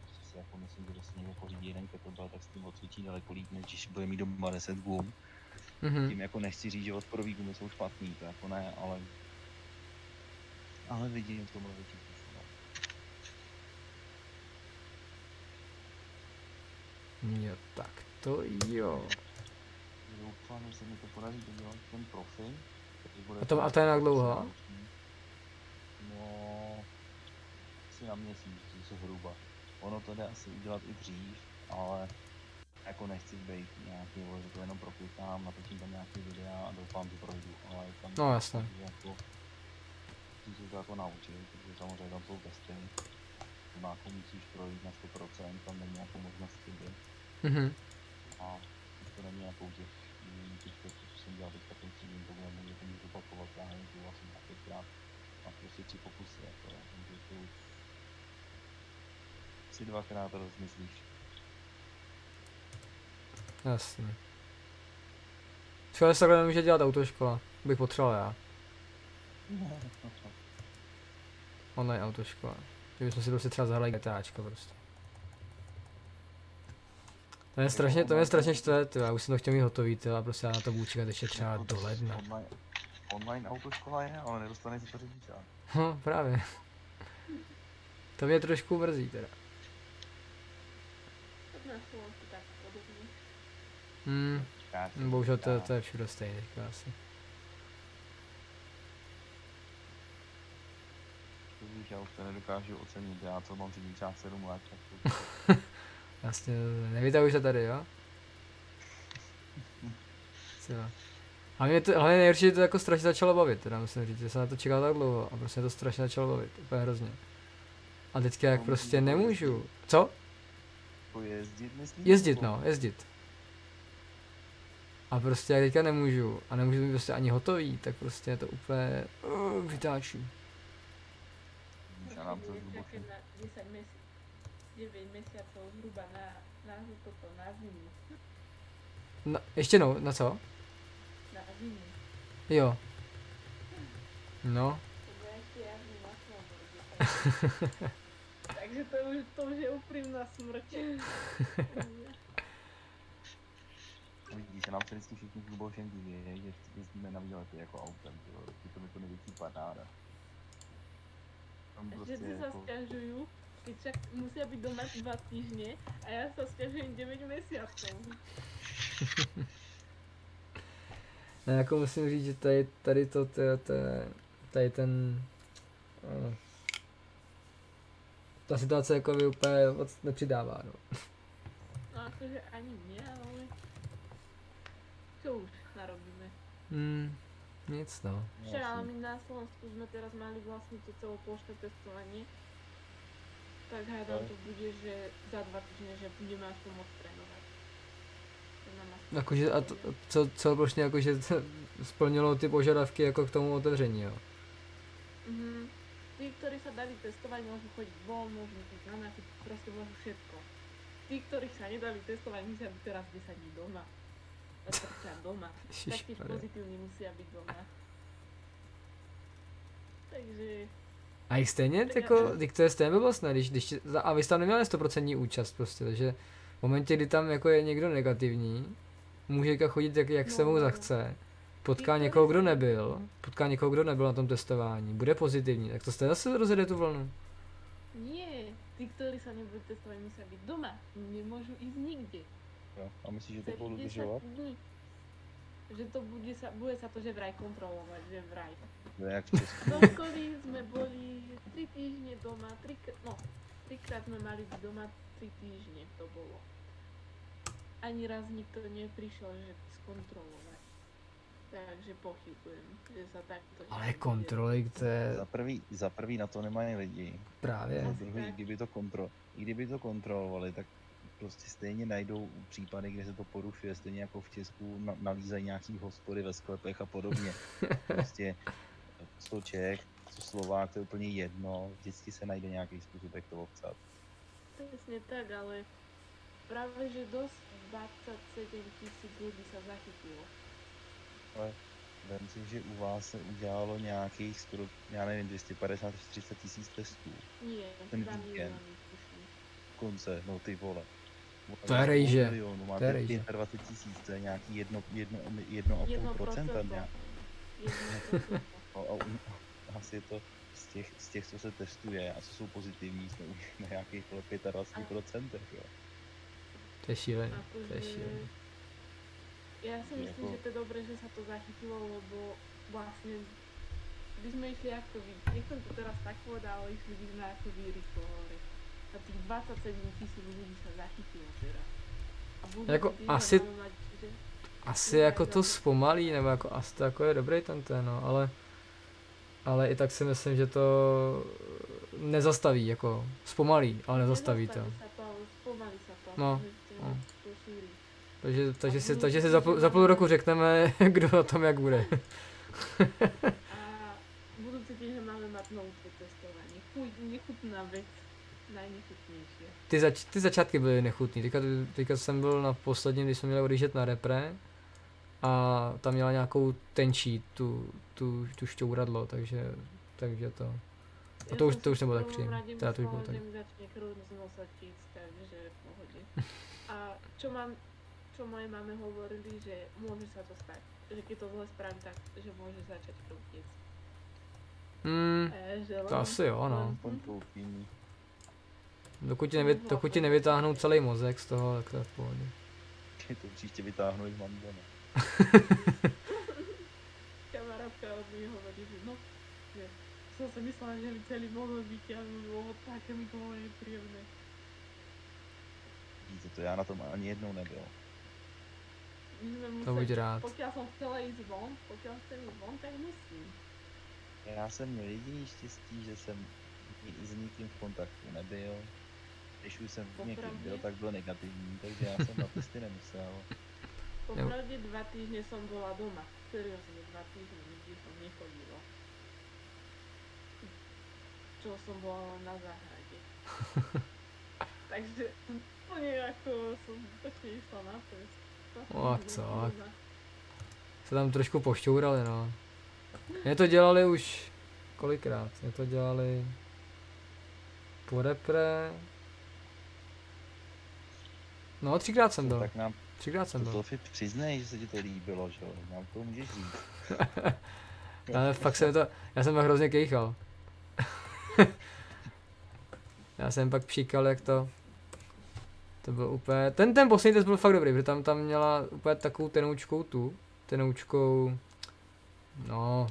Prostě si jako myslím, že si někdo pořídí jeden kettlebell, tak s tím odcvičí daleko líp, než když bude mít doma 10 gum. Mhm. Tím jako nechci říct, že odporový gumy jsou špatný, to jako ne, ale ale vidím v tomhle větší. Jo, tak to jo. Doufám, že se mi to podaří dodělat ten profil. A to- a to je na dlouho? No, asi na měsíc, se zhruba. Ono to jde asi udělat i dřív, ale jako nechci být nějaký, že to jenom proklikám, natočím tam nějaký videa a doufám, že projdu, ale tam No, jasně. jako, chci se to jako naučit, protože samozřejmě tam jsou testy, to jako musíš projít na 100%, tam není jako možnost chyby. Mhm. A to není jako u těch, těch testů, co jsem dělal teďka ten třídním programu, že to můžu opakovat, já nevím, to vlastně na pětkrát a prostě tři pokusy, jako, takže to už si dvakrát rozmyslíš. Jasně. Třeba se takhle nemůže dělat autoškola, bych potřeboval já. Online autoškola. Že bychom si prostě třeba zahrali GTAčko prostě. To je strašně, to mě strašně štve, tyjo, já už jsem to chtěl mít hotový, tyjo, a prostě já na to budu čekat ještě třeba Jako do ledna. Online, online autoškola je, ale nedostaneš si to řidičák. No, právě. To mě trošku mrzí teda. Hmm, bohužel to, to je všude stejné teďka asi. já už to nedokážu ocenit, já co mám řidičák 7 let, tak Vlastně nevytahuj se tady, jo? Co? A mě to, hlavně nejhorší to jako strašně začalo bavit, teda musím říct, že jsem na to čekal tak dlouho a prostě to strašně začalo bavit, úplně hrozně. A teďka jak No, prostě nemůžu. Co? to jezdit, myslím? Jezdit no, jezdit. A prostě jak teďka nemůžu a nemůžu být prostě ani hotový, tak prostě je to úplně uh, vytáčí. Já nám to Viete, zhluboké. keď na 10 mesiac, 9 mesiacov zhruba na, na toto, na zimu. Na, ještě no, na co? Na zimu. Jo. No, takže- Takže to už, to už je úprimná smrť. Vidíš, že nám se vždycky všichni klubošem diví, že jezdíme na výlety jako autem. Je to mi to největší paráda. Tam prostě Všetci sa jako, stiažujú, musia byť doma 2 týždne a ja sa stiažujem 9 mesiacov. Ne, jako musím říct, že tady, tady to, to, to, tady ten, eh, ta situace jako by úplně moc nepřidává, no. No akože ani nie, ale čo už narobíme. Hmm, nic no. Však ale my na Slovensku sme teraz mali vlastne to celoplošné testovanie. Tak hádam to bude, že za dva týždne, že budeme aspoň nám asi Jakože a to, co, celoplošně jakože splnilo ty požadavky jako k tomu otevření, jo. Mhm. Tí, ktorí sa dali testovať, môžu chodiť von, môžu ísť na nákup, proste môžu všetko. Tí, ktorí sa nedali testovať, musia byť teraz 10 dní doma. Trčia doma. Ježišmarja. pozitívni musia byť doma. Takže A jich stejně, jako, když to je stejně blbost, ne? Když, když, a vy jste tam neměli 100% účast prostě, takže v momentě, kdy tam jako je někdo negativní, může jako chodit jak, jak se mu No. zachce, potká Ty někoho, kdo nebyl, potká někoho, kdo nebyl na tom testování, bude pozitivní, tak to jste zase rozjede tu vlnu. nie, tí, ktorí sa nebudú testovať, musia byť doma. Nemôžu ísť nikde. jo. A myslíš, že to Celých budou 10 dodržovat? dní. Že to bude sa, bude sa to že vraj kontrolovať, že vraj. To je jak v Česku. Do školy sme boli 3 týždne doma, 3, no, trikrát sme mali byť doma 3 týždne to bolo. Ani raz nikto neprišiel, že skontrolovať. Takže pochybujem, že sa takto... Ale kontroly, to je Za prvý, za prvý na to nemají lidi. právě. Za druhý, tak. kdyby to, kontro, i kdyby to kontrolovali, tak prostě stejně najdou případy, kde se to porušuje, stejně jako v Česku na, nalízají nějaký hospody ve sklepech a podobně. Prostě co Čech, co Slovák, to je úplně jedno, vždycky se najde nějaký způsob, jak to obsat. Presne tak, ale práve že dosť 27 tisíc ľudí sa zachytilo. Ale vem si, že u vás se udělalo nějakých skoro, já nevím, 250 až 300 tisíc testů. Nie, Ten 2 víkend. tuším. konce, no ty vole. To je rejže. Milionu, To je máte rejže. 25 tisíc, to je nějaký jedno, jedno, jedno a půl Jedno procenta. Jedno procento. A, a u nás je to z těch, z těch, co se testuje a co jsou pozitivní, jsme už na nějakých vole 25 procentech, jo. To je šílené, to je šílené. Ja si myslím, Jako- že to je dobré, že sa to zachytilo, lebo vlastne by sme išli ako vy, nechcem to teraz tak povedať, ale išli by sme ako vy rýchlo hore. A tých 27 tisíc ľudí sa zachytilo teraz. A budú Jako asi- mať, že Asi jako to zpomalí, nebo jako asi to jako je dobrý ten ten, no, ale ale i tak si myslím, že to nezastaví, jako zpomalí, ale nezastaví to. Nezastaví to, to. No, že to- no. to šíri. Takže, takže, si, takže si za, půl- za půl roku řekneme, kdo na tom jak bude. A budúci týždeň máme mať novúce testovanie. Chuť, nechutná vec. Najnechutnejšia. Ty, zač, ty začátky byly nechutný. Teďka, teďka jsem byl na posledním, když jsme měli odjíždět na repre a tam měla nějakou tenčí tu, tu, tu šťouradlo, takže, takže to. A to už, to už nebylo tak příjemné. Teda to už bylo tak. takže v pohode. A čo, mám, čo moje máme hovorili, že môže sa to stať. Že keď to zle spravím, tak že môže začať krv tiecť. Hmm, že to len- asi jo, no. Kontoufíní. Dokud ti, nevy, dokud ti nevytáhnou celý mozek z toho, tak to je v pohodě. To příště vytáhnu i z mandana. Kamarátka od mi hovorí, že no, že som si myslela, že mi celý mozog vyťahnú, lebo také mi to bolo nepríjemné. Vidíte to, já na tom ani jednou nebyl. My sme To buď museli, rád. pokiaľ som chcela ísť von, pokiaľ chcem ísť von, tak musím. Já jsem měl jediný štěstí, že jsem s nikým v kontaktu nebyl. Když už jsem s někým byl, tak byl negativní, takže já jsem na testy nemusel. Popravde dva týždne som bola doma. Seriózne, dva týždne, nikde som nechodila. Čo som bola len na záhrade. Takže úplne ako som zbytočne išla na test. O, co? Se tam trošku pošťourali, no. Mě to dělali už kolikrát. Mě to dělali po repre. No, třikrát jsem byl. Tak nám, Třikrát jsem To, byl. to fit přiznej, že se ti to líbilo, že jo? Nám to můžeš říct. Ale fakt se mi to, já jsem pak hrozně kejchal. já jsem pak příkal, jak to, to byl úplně, ten, ten poslední test byl fakt dobrý, protože tam, tam měla úplně takovou tenoučkou tu, tenoučkou, no,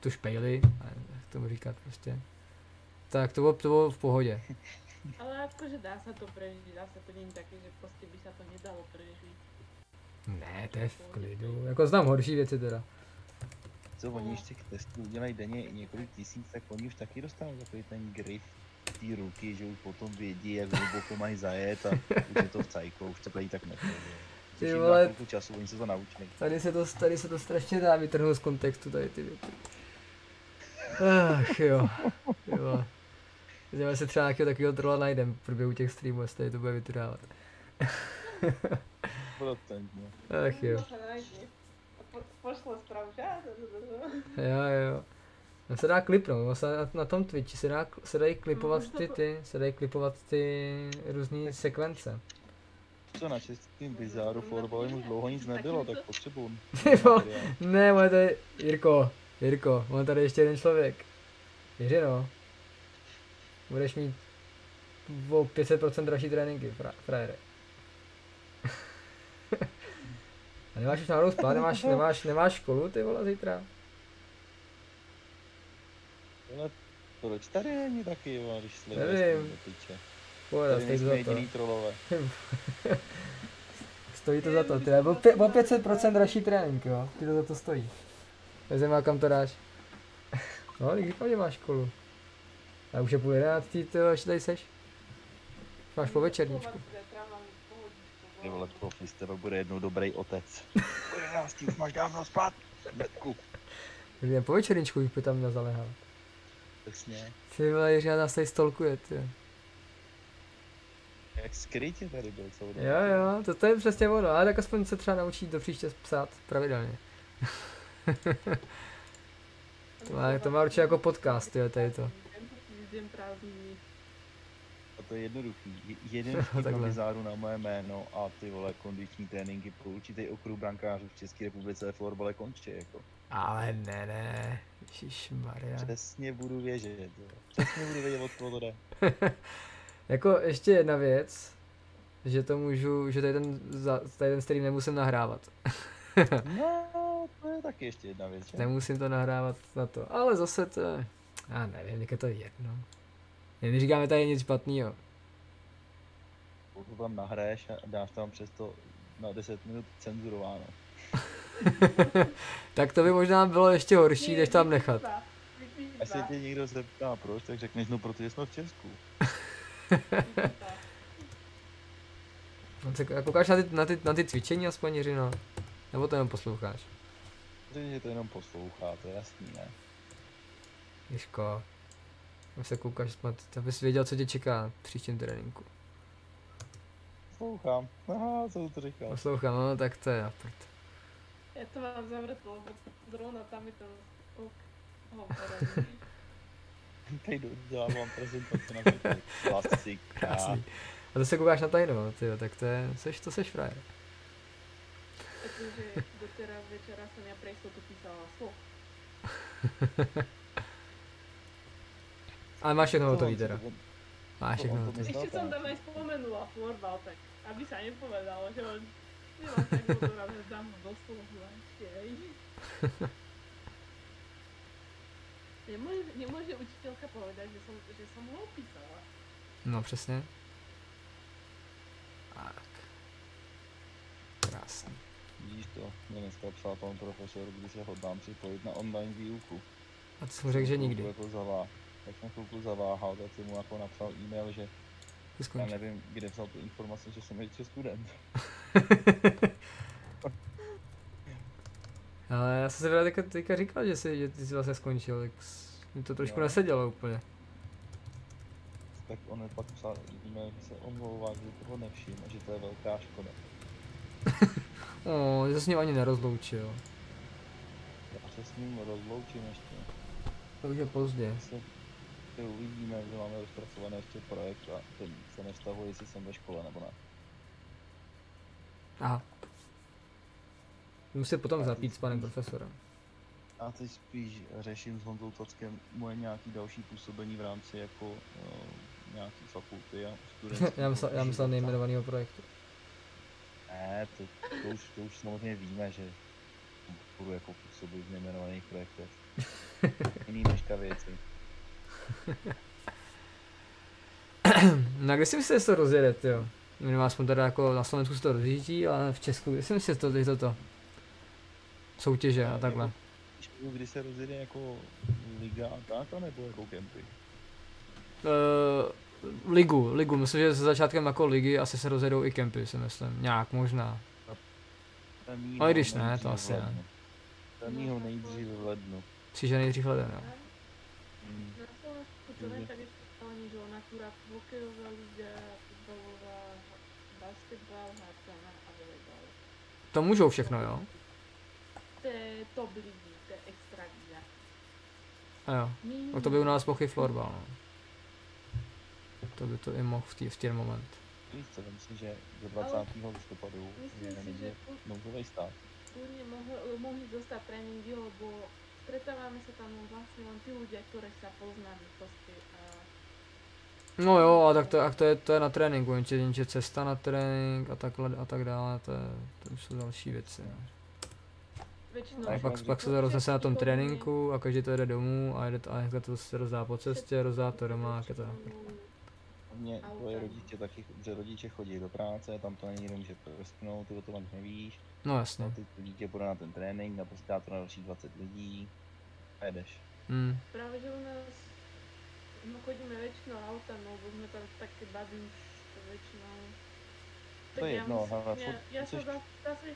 tu špejli, nevím, jak tomu říkat prostě. Tak to bylo, to bylo v pohodě. Ale akože dá sa to prežiť, zase to nie je také, že proste by sa to nedalo prežiť. Ne, to je v klidu, jako znám horší věci teda. Co oni už těch testů udělají denně několik tisíc, tak oni už taky dostanou takový ten grif té ruky, že už potom vědí, jak hluboko mají zajet a už je to v cajku, už to tak nefunguje. Ty vole. času, oni se to naučí. Tady se to, tady se to strašně dá vytrhnout z kontextu, tady ty věci. Ach jo, jo. Jdeme se třeba nějakého takového trolla najdem v průběhu těch streamů, jestli tady to bude vytrhávat. Procentně. Ach jo, To sa nájde. A po, pošle správu, že? jo jo. No se dá klipnout, no se na, na tom Twitchi se, dá, se dají klipovat ty, ty, se dají klipovat ty různé sekvence. Co na českým bizáru florbalu už dlouho nic nebylo, tak potřebuju. Ne, ale to je, Jirko, Jirko, mám tady ještě jeden člověk. Jiřino, budeš mít o 500% dražší tréninky, fra, frajere. A nemáš už náhodou spát, nemáš, nemáš, nemáš školu, ty vole, zítra? Ale proč tady není taky, když sleduješ Nevím. piče. Pohoda, Tady stojí to za to. jediný trolové. Stojí to za to, ty o, pě, o 500% dražší trénink, jo, ty to za to stojí. Vezem, kam to dáš. No, když že máš školu. A už je půl jedenáctý, ty jo, ještě tady seš. Máš po večerníčku. Ty vole, profi, z tebe bude jednou dobrý otec. Po 11 už máš dávno spát. Metku. Jdem po večerníčku, už by tam měl zaléhat. Přesně. Ty vole, Jiří nás tady stolkuje, ty. Jak skrytě tady byl celou dobu. Jo, jo, to, to je přesně ono, ale tak aspoň se třeba naučí do příště psát pravidelně. To má, to má určitě jako podcast, jo, tady to. Prázdniny. A to je jednoduchý. Je- Jeden vtip na takhle. bizáru na moje jméno a ty vole kondiční tréninky pro určitý okruh brankářů v České republice ve florbale končí. Jako. Ale ne, ne, Maria. Přesně budu vědět. Jo. Přesně budu vědět, od koho to jde. Jako ještě jedna věc, že to můžu, že tady ten, tady ten stream nemusím nahrávat. No, to je taky ještě jedna věc. Že? Nemusím to nahrávat na to, ale zase to je, já nevím, jak je to jedno. Neříkáme tady nic špatného. Pokud tam nahraješ a dáš tam přesto na 10 minut cenzurováno. Tak to by možná bylo ještě horší, než tam nechat. Až se tě někdo zeptá proč, tak řekneš, no protože jsme v Česku. No, tak koukáš na ty, na ty, na ty cvičení aspoň, Jiřino? Nebo to jenom posloucháš? Protože že to jenom poslouchá, to je jasný, ne? Jižko, už se koukáš, snad, abys věděl, co tě čeká v příštím tréninku. Poslouchám. Aha, co to říkal? Poslouchám, no tak to je na prd. Ja to mám zavreté, lebo zrovna tam je ten ok. Teď dělám vám prezentaci na to. Klasik. Krásný. A to se koukáš na tajno, ty tak to je, seš, to seš frajer. Akože doteraz večera som ja pre istotu písala slov. Ale máš všechno hotový teda. Máš to všechno to hotový. Ešte som tak. tam aj spomenula florbal, tak aby sa nepovedalo, že on nemá tak doteraz, že dám ho do slovu a ešte, hej. Nemôže, nemôže učiteľka povedať, že som, že som ho opísala. No přesně. Tak. Krásný. Vidíš to, mě dneska psal pan profesor, kdy se hodlám připojit na online výuku. A co jsem řekl, že nikdy. Jako zavá, tak jsem chvilku zaváhal, tak jsem mu jako napsal e-mail, že já nevím, kde vzal tu informaci, že jsem ještě student. Ale já jsem se právě teďka, teďka říkal, že, jsi, že ty jsi vlastně skončil, tak mi to trošku Jo. nesedělo úplně. Tak on mi pak psal e-mail, že se omlouvá, že toho nevšim a že to je velká škoda. O, že se s ním ani nerozloučil. Já se s ním rozloučím ještě. To už je pozdě. Se, se uvidíme, že máme rozpracovaný ještě projekt a ten se nevztahuje, jestli jsem ve škole nebo ne. Aha, Musí potom zapít s panem profesorem. A teď spíš řeším s Honzou Tockem moje nějaký další působení v rámci jako uh, nějaký fakulty a studentský. já myslel, já myslel nejmenovaného projektu. Ne, to, to, už, to už samozřejmě víme, že budu jako působit v nejmenovaných projektech. Jiný nežka věci. No a kde si myslíte, že se to rozjede, jo? Minimálně aspoň teda jako na Slovensku se to rozjíždí, ale v Česku, kde si myslíte, že to, že to soutěže a takhle? Jako, kdy se rozjede jako liga a tak, nebo jako kempy? Uh, ligu, ligu, myslím, že se začátkem jako ligy asi se rozjedou i kempy, si myslím, nějak možná. Ale když ne, to asi ne. Prvního nejdřív v lednu. Čiže nejdřív leden, jo. Hmm. Na Slovensku to tak hokejová liga, basketbal, a volejbal. Můžou všechno, jo? To je top ligy, to je extra liga. A jo. No to by u nás mohl i florbal, no. To by to i mohl v, tý, v ten moment. Víš co, myslím, že do 20. listopadu je tu- nouzový stav. kľudne mohli, mohli dostať tréningy, lebo stretávame sa tam vlastne len tí ľudia, ktoré sa poznáme proste a No jo, a tak to, a to, je, to je na tréninku, jenže, jenže cesta na trénink a takhle a tak dále, to, je, to už jsou další věci. No. A pak, pak se to roznese na tom tréninku a každý to jede domů a, jede, to- a hnedka to se rozdá po cestě, rozdá to doma, jak je to. Mně Autem. tvoje rodiče taky, že rodiče chodí do práce, tam to není nemůže prsknout, ty o tom ani nevíš. No jasně. ty to dítě půjde na ten trénink, naprostá to na další 20 lidí a jedeš. Hmm. Práve, že u nás no, chodíme väčšinou auta, no, lebo sme tam babi už to väčšinou... To je jedno, ja sa musíš- zase, zase,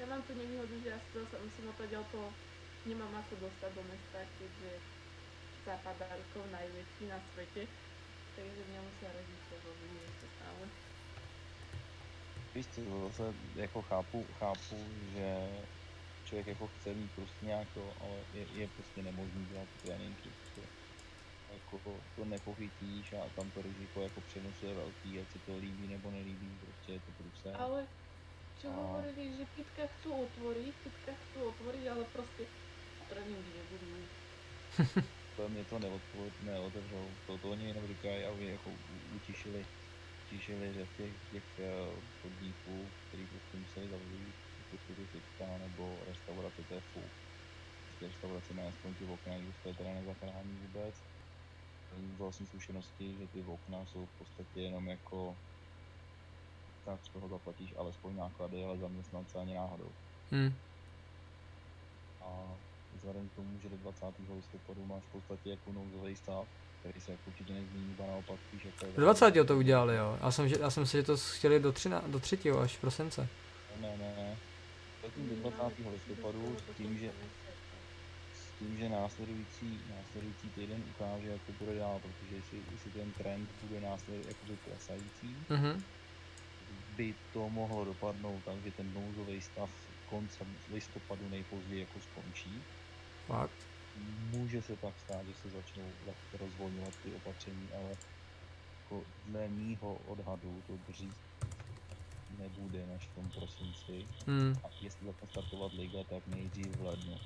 ja mám tu nevýhodu, že ja sa zase musím odtiaľ to nemám ako dostať do mesta, keďže západárkov najväčší na svete. Takže mňa musia rodiče voziť ešte stále. Víš co, zase jako chápu, chápu, že člověk jako chce mít prostě nějak to, ale je, je prostě nemožný dělat tréninky. Prostě jako to nepochytíš a tam to riziko jako přenosu je velký, ať se to líbí nebo nelíbí, prostě je to průse. Ale čo A- hovorili, že pitka chcú otvoriť, pitka chcú otvoriť, ale proste tréningy nebudú. To mě to neodpo- neotevřou, to, to oni jenom říkají, aby jako utišili, utišili že těch, těch eh, podniků, který prostě museli zavřít, jako ty fitka nebo restaurace, to je fuk. Prostě restaurace mají aspoň ty okna, když to je teda nezachrání vůbec. Vlastní zkušenosti, že ty okna jsou v podstatě jenom jako tak z toho zaplatíš alespoň náklady, ale zaměstnance ani náhodou. Hmm. A vzhledem k tomu, že do 20. listopadu máš v podstatě jako nouzový stav, který se jako určitě nezmění, ba naopak spíš jako Do 20. to udělali, jo. Já jsem, že, já jsem si, že to chtěli do, 13, do 3. až prosince. Ne, ne, ne. Zatím do 20. listopadu s tím, že, s tím, že následující, následující týden ukáže, jak to bude dál, protože jestli, jestli ten trend bude následovat jakoby klesající, Mhm. by to mohlo dopadnout tak, že ten nouzový stav koncem listopadu nejpozději jako skončí. Fakt. Může se tak stát, že se začnou rozvolňovat ty opatření, ale jako dle mýho odhadu to dřív nebude než v tom prosinci. Hmm. A jestli začne startovat liga, tak nejdřív v lednu.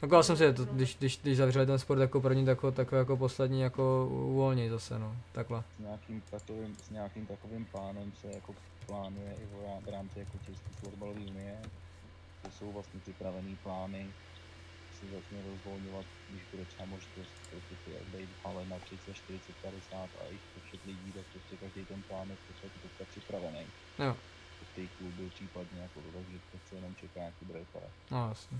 Taková jsem si, to, když, když, když zavřeli ten sport jako první, tak ho takové jako poslední jako uvolněj zase, no. Takhle. S nějakým takovým, s nějakým takovým plánem se jako plánuje i v rá- v rámci jako České florbalové unie. To jsou vlastně připravený plány, se začne rozvolňovat, když bude třeba možnost prostě ty být v hale na 30, 40, 50 a jich počet lidí, tak prostě každý ten plán je v podstatě teďka připravený. Jo. Pro ty kluby případně jako to, takže to se jenom čeká, jak to bude vypadat. No jasně.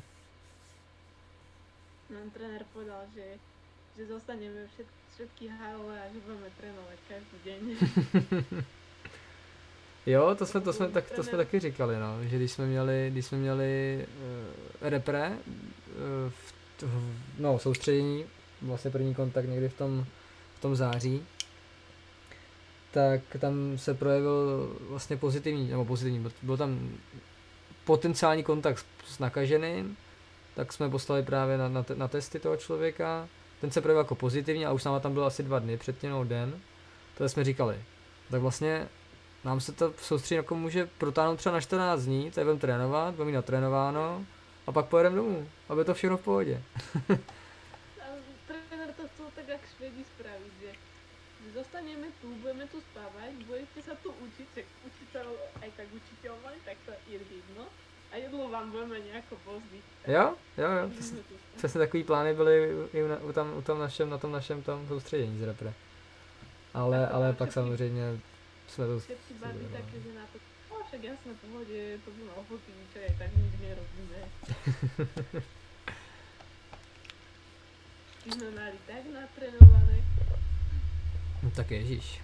Nám tréner povedal, že, že zostaneme všet, všetky halové a že budeme trénovať každý deň. Jo, to jsme, to jsme, tak, to jsme taky říkali, no, že když jsme měli, když jsme měli uh, repre, v, t- v, no, soustředění, vlastně první kontakt někdy v tom, v tom září, tak tam se projevil vlastně pozitivní, nebo pozitivní, byl- tam potenciální kontakt s, nakaženým, tak jsme poslali právě na, na, te- na testy toho člověka, ten se projevil jako pozitivní a už s náma tam byl asi dva dny předtím, nebo den, to jsme říkali. Tak vlastně nám se to soustředí jako může protáhnout třeba na 14 dní, tady budeme trénovat, budeme mít natrénováno a pak pojedeme domů, aby to všechno v pohodě. A tréner to chcel tak, jak Švedi spraviť, že zostaneme tu, budeme tu spávať, budete sa tu učiť, že učitel, aj tak učiteľ mali, tak to je vidno. A jedlo vám budeme nejako vozdiť. Jo, jo, jo, přesně, takový plány byly i u, na- u, tam, u tom našem, na tom našem tam soustředění z repre. Ale, ale pak samozřejmě jsme to... Všetci babi no. také, že na to, o však jasné, pohode, to ochotní, čo aj tak nič nerobíme. Sme mali tak natrénované. No tak ježíš.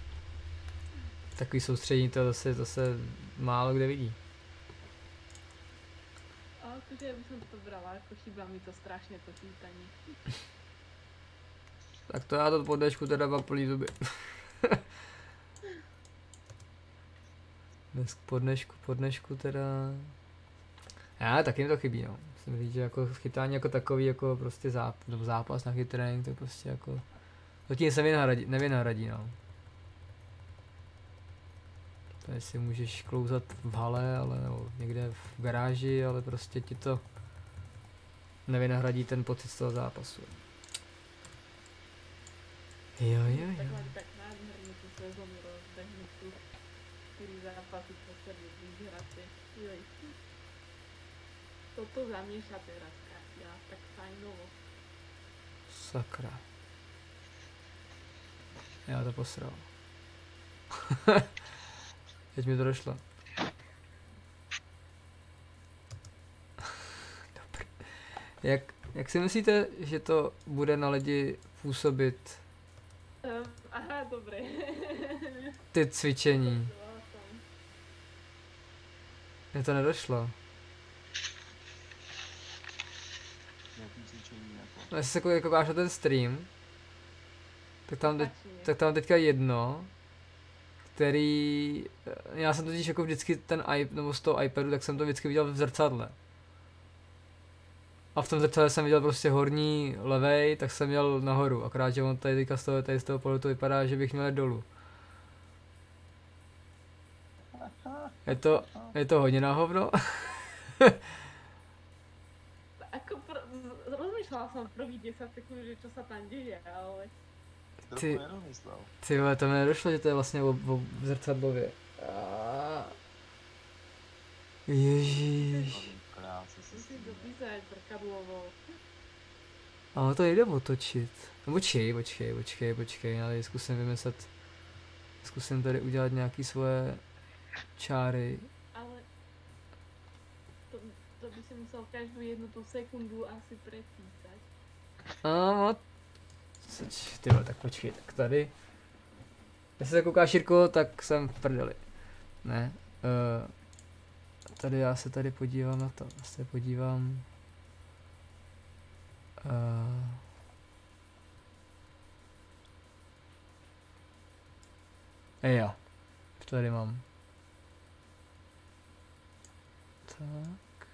Takový soustředění to zase, zase málo kde vidí. A akože ja by som to brala, ako chýba mi to strašne to čítanie. Tak to já to po dnešku teda plný zuby. Dnes po dnešku, po dnešku teda... Já, taky mi to chybí, no. Musím říct, že jako chytání jako takový, jako prostě záp, zápas na chytrénink, to prostě jako... To tím se nevynahradí, nevynahradí, no. To si můžeš klouzat v hale, ale nebo někde v garáži, ale prostě ti to nevynahradí ten pocit z toho zápasu. Jo, jo, jo. mali tak nádherne tú sezónu rozbehnutú. 4 zápasy posledné vyhraté. Joj. Toto zamieša teraz Katia, tak fajnovo. Sakra. Já to posral. Teď mi to došlo. Dobrý. Jak, jak si myslíte, že to bude na lidi působit Um, aha, dobre. ty cvičení? Mně to nedošlo. Jako. No, jestli se jako koukáš na ten stream, tak tam, teď, tak tam teďka jedno, který, já jsem totiž jako vždycky ten iP, nebo z toho iPadu, tak jsem to vždycky viděl v zrcadle. A v tom zrcadle jsem viděl prostě horní levej, tak jsem měl nahoru, akorát, že on tady teďka z toho, tady z toho pohledu to vypadá, že bych měl dolů. Je to, je to hodně na hovno. Ako pr- z- rozmýšľala som prvých 10 sekúnd, že čo sa tam deje, ale Ty- jenom myslel. Ty vole, to mi nedošlo, že to je vlastně o, o zrcadlově. A... Ježíš. Se. Ale to jde otočit. No počkej, počkej, počkej, počkej, já tady zkusím vymyslet, zkusím tady udělat nějaký svoje čáry. Ale to, to by si musel každú jednu tú sekundu asi prepísať. A no, Seč, ty vole, tak počkej, tak tady. Jestli se koukáš Jirko, tak jsem v prdeli. Ne. Uh, tady já se tady podívám na to. Já se podívám. Uh, jo. Už to tady mám. Tak.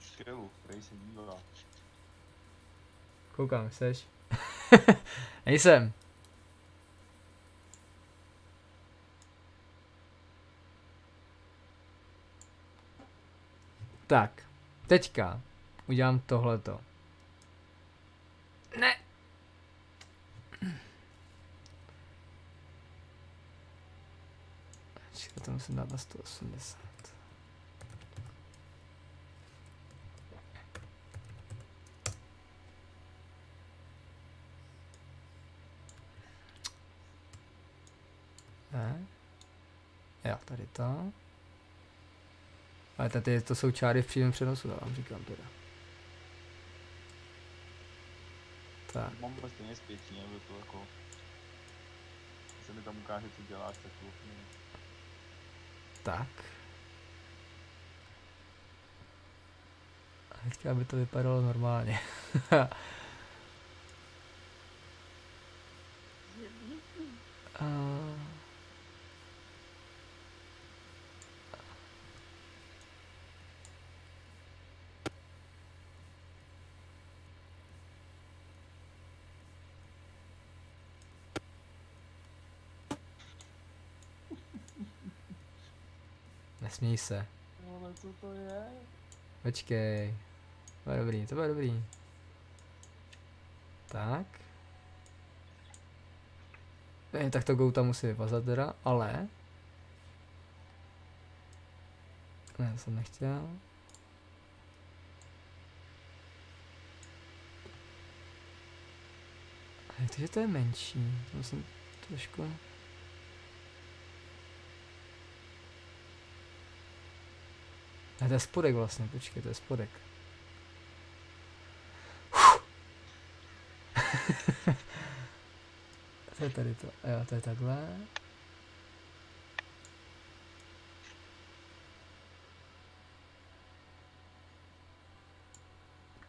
Škelu, který se dívá. Koukám, seš? Nejsem. Tak, teďka udělám tohleto. Ne. Počkej, to musím dát na 180. Ne. Jo, tady to. Ale tady to jsou čáry v přímém přenosu, já vám říkám teda. Tak, Mám to stejně zpětí, aby to jako... Se mi tam ukáže, co děláš, tak to. Tak. A teďka, aby to vypadalo normálně. Že by? A... směj se. Ale co to je? Počkej. To bude dobrý, to bude dobrý. Tak. Ne, tak to Gouta musí vyvazat teda, ale... Ne, to jsem nechtěl. A jak to, že to je menší? To musím trošku... Ne, to je spodek vlastně, počkej, to je spodek. to je tady to, jo, to je takhle.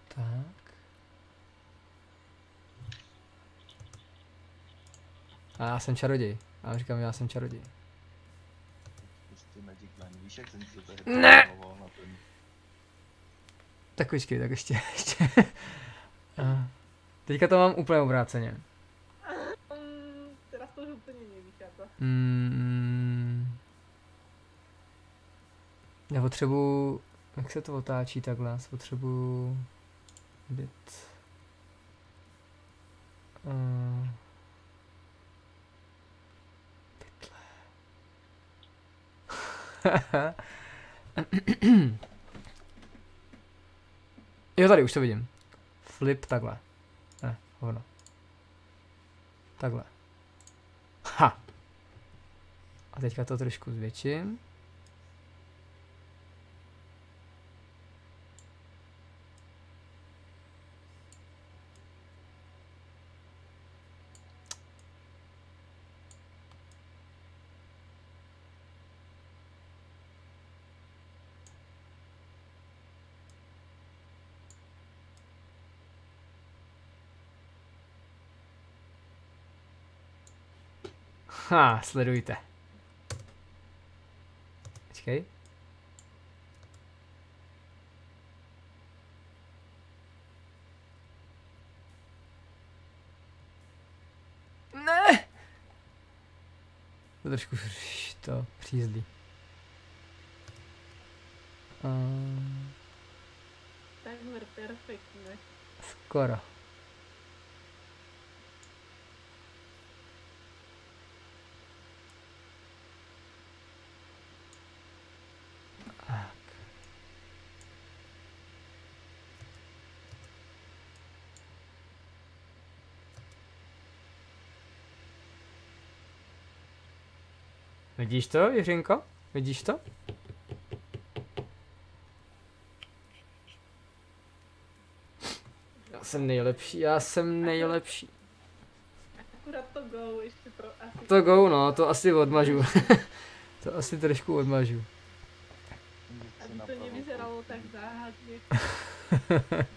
Tak. A já jsem čaroděj. Já říkám, já jsem čaroděj. Prostě Ne. Ten... Tak počkej, tak ještě, ještě. A Teďka to mám úplně obráceně. Mm, teraz to už úplně nevychádza. Mm, já potřebuji, jak se to otáčí takhle, já potřebuji bit. Uh, pytle. jo, tady už to vidím. Flip takhle. Ne, hovno. Takhle. Ha. A teďka to trošku zvětším. Ha, sledujte. Počkej. Ne! To trošku to přízlí. Um, Takmer perfektné. skoro. Vidíš to, Jiřinko? Vidíš to? Já jsem nejlepší, já jsem nejlepší. Akurát to go ještě pro asi. To go, no, to asi odmažu. to asi trošku odmažu. Aby to nevyzeralo tak záhadně.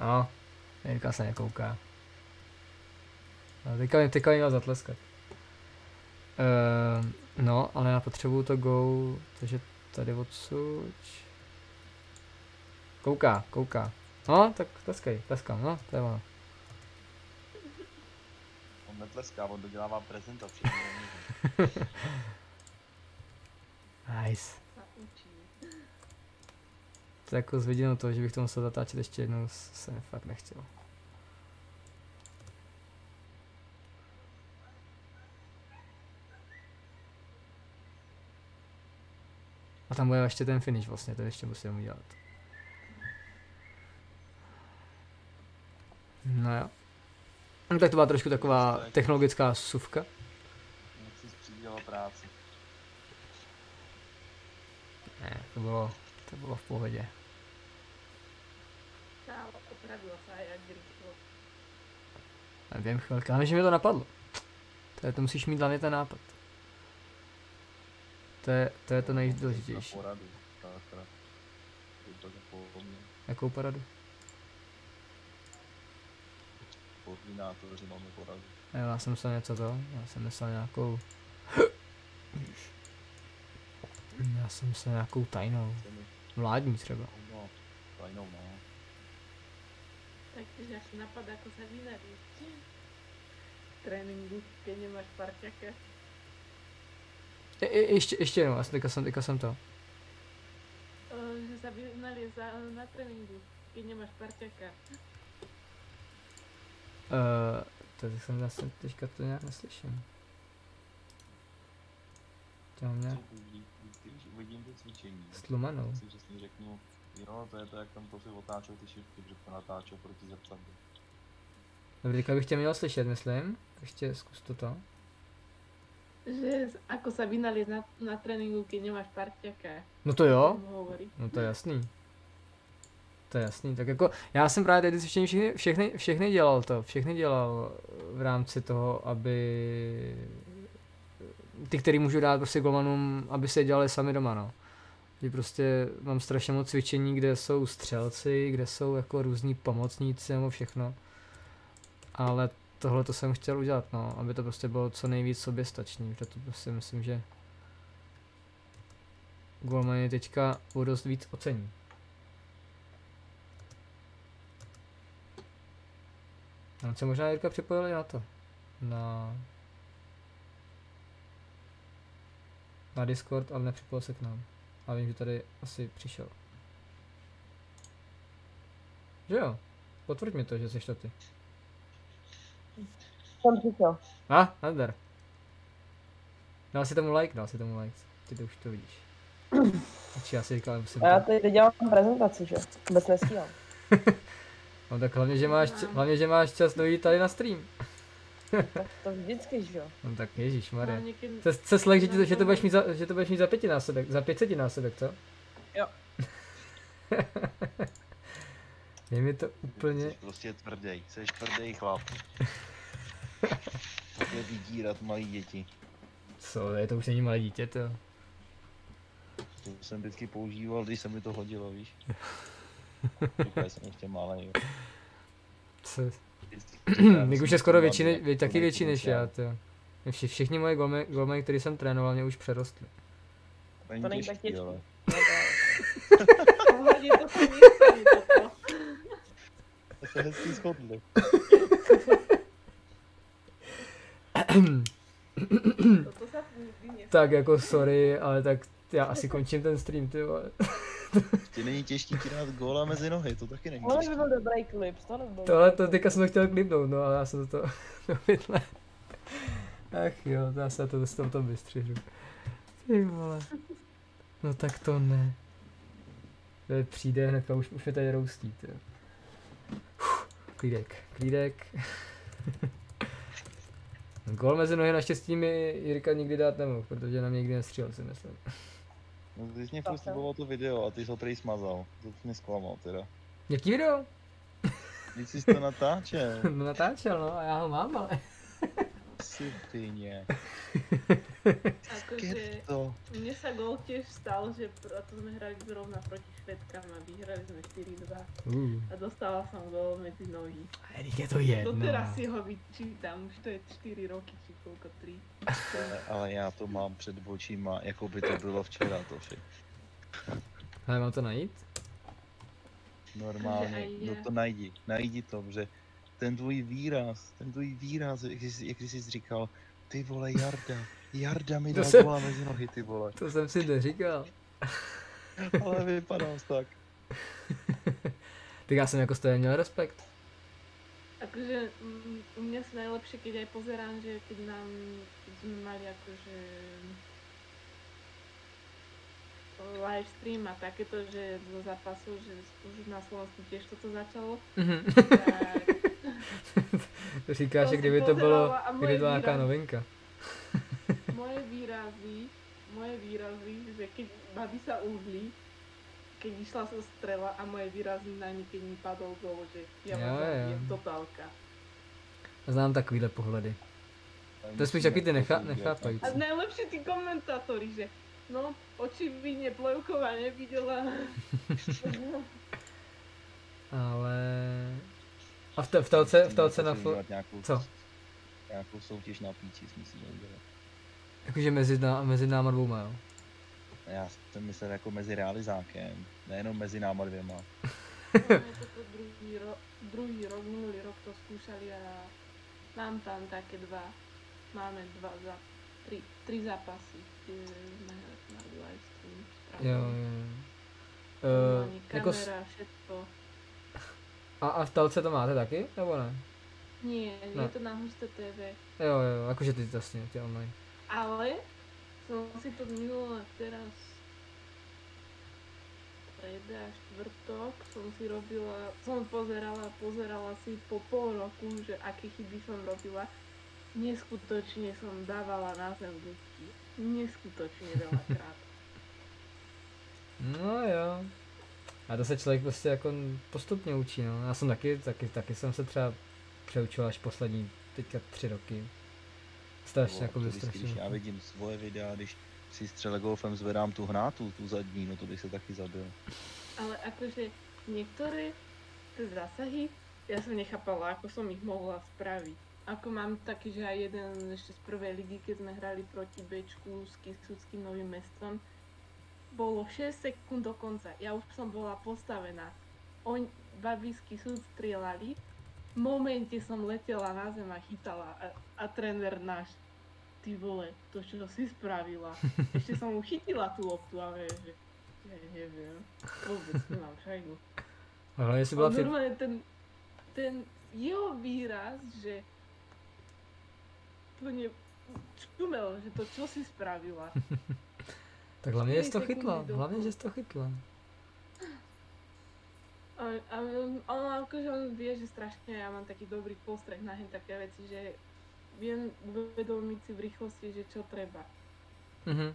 No, Jirka se nekouká. Teďka, mi- teďka mi měl zatleskat. Uh, no, ale já potřebuju to go, takže tady odsud. Kouká, kouká. No, tak tleskej, tleskám, no, to je ono. On netleská, on dodělává prezentaci. Nice. To je jako z viděno toho, že bych to musel zatáčet ještě jednou, se fakt nechtěl. A tam bude ještě ten finish vlastně, to ještě musím udělat. No jo. No tak to byla trošku taková technologická suvka. Práci. Ne, to bylo, to bylo v pohodě. Nevím chvilka, ale že mi to napadlo. To, je, to musíš mít hlavně ten nápad. To je to, je to nejdůležitější. Na poradu. Tak, tak. To zapomněl. Jakou poradu? Koordinátoři máme poradu. Jo, já jsem myslel něco to, já jsem myslel nějakou... Já jsem myslel nějakou tajnou. Vládní třeba. no, tajnou, no. Takže až napadá, ako sa vynaríš. V tréningu, keď nemáš parťaka. Je, je, ještě, ještě jednou, asi teďka jsem, teďka jsem to. Uh, že sa vyhnali za, na tréninku, keď nemáš parťaka. Uh, to jsem zase teďka to nějak neslyším. To mám nějak Když uvidím to cvičení, stlumanou. tak si přesně řeknu, jo, to je to, jak tam to si otáčel ty šipky, protože to natáčel proti zrcadlu. Dobrý, teďka bych tě měl slyšet, myslím. Ještě zkus to to. Že ako sa vynaliezť na, na tréninku, keď nemáš parťaka. No to jo, no to je jasný. To je jasný, tak jako já jsem právě ty cvičení všechny, všechny, všechny dělal to, všechny dělal v rámci toho, aby ty, který můžu dát prostě golmanům, aby si je dělali sami doma, no. Že prostě mám strašně moc cvičení, kde jsou střelci, kde jsou jako různí pomocníci nebo všechno. Ale tohle to jsem chtěl udělat, no, aby to prostě bylo co nejvíc protože to prostě myslím, že golmani teďka o dost víc ocení. On se možná Jirka připojil na to. Na... Na Discord, ale nepřipojil se k nám. A vím, že tady asi přišel. Že jo? Potvrď mi to, že jsi to ty. Jsem přišel. A, ah, nazdar. Dal si tomu like, dal si tomu like. Ty to už to vidíš. Či já si říkal, musím A já to... teď dělám prezentaci, že? Vůbec nestíhám. No tak hlavně, že máš, hlavně, že máš čas dojít tady na stream. Tak to vždycky, že jo? No tak ježíš, Marie. No, niekedy... Se, se slek, že, ti to, že, to budeš mít za, že to budeš mít za pětinásobek, za pětcetinásobek, co? Jo. Je mi to úplně... Jsi prostě tvrdý, jsi tvrdý chlap. Takhle vydírat malý děti. Co, je to už není malé dítě, to. To jsem vždycky používal, když se mi to hodilo, víš. Říkal jsem ještě malý. Co? Mik už je skoro větší, ne, vě, taky větší než já, to. Vši, všichni moje golmy, golmy, který jsem trénoval, mě už přerostly. Není To není tak těžký, těžký. ale. No, to- Pohľadne to sa nestane toto. To se hezky shodli. Sa nikdy nestane. Tak jako sorry, ale tak já asi končím ten stream, ty vole. Ti není těžký ti dát góla mezi nohy, to taky není Tohle by byl dobrý klip, tohle by byl Tohle to teďka jsem to chtěl klipnout, no ale já jsem to to pytle. Ach jo, já se to z toho to vystřižu. Ty vole. No tak to ne. To je přijde hnedka, už, už mě tady roustí, ty. Uf, Klídek, klídek. Gol mezi nohy naštěstí mi Jirka nikdy dát nemohl, protože na mě nikdy nestřílel, si myslím. No, ty jsi mě furt sliboval to video a ty jsi ho prý smazal. To jsi mě zklamal teda. Jaký video? Když jsi to natáčel, No natáčel, no a já ho mám, ale... si pině. Akože to. mne sa gol tiež stal, že pr- a to sme hrali zrovna proti Švedkám a vyhrali sme 4-2 Uh, a dostala som gol medzi nohy. a je to jedno. Doteraz si ho vyčítam, už to je 4 roky či koľko, 3. Ale, ale já to mám před očima, jako by to bylo včera, to vše. Ale mám to najít? Normálně, no to najdi, najdi to, že ten tvůj výraz, ten tvůj výraz, jak jsi, jak jsi říkal, ty vole Jarda, Jarda mi To dal jsem- gola mezi nohy, ty vole. To jsem si neříkal. Ale vypadal jsi tak. Tak já jsem jako z toho měl respekt. Akože mm, u mňa sa najlepšie, keď aj pozerám, že keď nám, keď sme mali akože live stream a takéto, že zo zápasu, že už na Slovensku tiež toto začalo, Mhm. tak to říkáš, To že kdyby to bylo, kdyby to byla nějaká novinka. Moje výrazy, moje výrazy, že keď babi sa uhli, keď išla sa strela a moje výrazy na ní, keď mi padol gol, že ja Jo, jo. totálka. Znám takovýhle pohledy. To je spíš taky ty nechá, nechápající. A najlepšie tí komentátori, že no, očividne Plojková nevidela. Ale... A v, te, v telce, v telce na. Nějakou, Co? Nějakou soutěž na píči si musíme udělat. Jakože mezi, ná, mezi náma dvouma, jo. Já jsem myslel jako mezi realizákem, nejenom mezi náma dvěma. Máme toto druhý, ro- druhý rok, minulý rok to skúšali a mám tam také dva. Máme dva za tri, tri zápasy, kde sme mali livestream. Jo, jo. jo. Uh, Uh, jako s, kamera, všetko. a, a v telce to máte taky, nebo ne? Nie, Ne. je to na Husté TV. Jo, jo, jakože ty vlastně, ty online. Ale som si to minula teraz streda, štvrtok som si robila, som pozerala, pozerala si po pol roku, že aké chyby som robila. Neskutočne som dávala na zem ľudí. Neskutočne veľakrát. No jo. A to se člověk prostě jako postupně učí, no. Já jsem taky, taky, taky jsem se třeba přeučil až poslední teďka tři roky. Strašně, jako by strašně. když já vidím svoje videa, když si střele golfem zvedám tu hnátu, tu zadní, no to bych se taky zabil. Ale akože niektoré tie zásahy, ja som nechápala, ako som ich mohla spraviť. Ako mám taký, že aj jeden ešte z prvej ligy, keď sme hrali proti Bčku s Kisuckým novým mestom, bolo 6 sekúnd do konca. Ja už som bola postavená. On, babi z Kisúc strieľali, momente som letela na zem a chytala a, a tréner náš, ty vole, to čo si spravila. Ešte som mu chytila tú loptu a vieš, že ja neviem, vôbec nemám šajnu. A hlavně si Ale byla při... normálne ten, ten jeho výraz, že to ne... čumel, že to čo si spravila. Tak hlavně, že jsi to chytla, hlavně, toho. že jsi to chytla. A, a on, on, akože on vie, že strašne ja mám taký dobrý postreh na hen také veci, že viem uvedomiť si v rýchlosti, že čo treba. Mhm.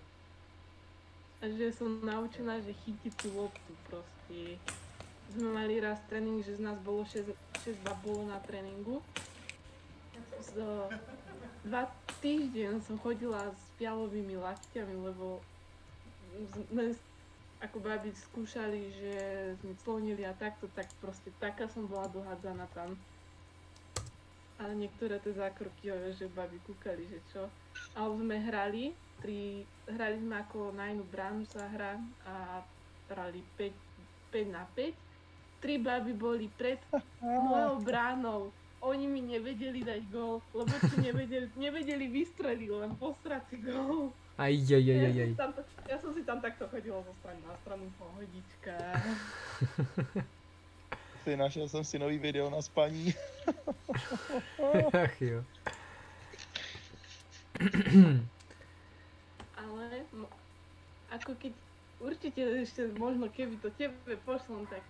A že som naučená, že chytiť tú loptu proste. Sme mali raz tréning, že z nás bolo 6, 6 bab bolo na tréningu. Z, dva týždeň som chodila s fialovými lakťami, lebo sme ako babi skúšali, že sme clonili a takto, tak proste taká som bola dohádzaná tam. Ale niektoré tie zákroky, že babi kúkali, že čo. Ale sme hrali, tri, hrali sme ako na inú bránu sa hra a hrali 5, 5 na 5. Tri baby boli pred mojou bránou. Oni mi nevedeli dať gól, lebo si nevedeli, nevedeli vystreliť, len postrať si gól. Aj, aj, aj, Ja, aj, som aj. si tam, ja som si tam takto chodila zo strany na stranu pohodička. Ty našel jsem si nový video na spaní. Ach jo. Ale ako keď určite ešte možno keby to tebe pošlom, tak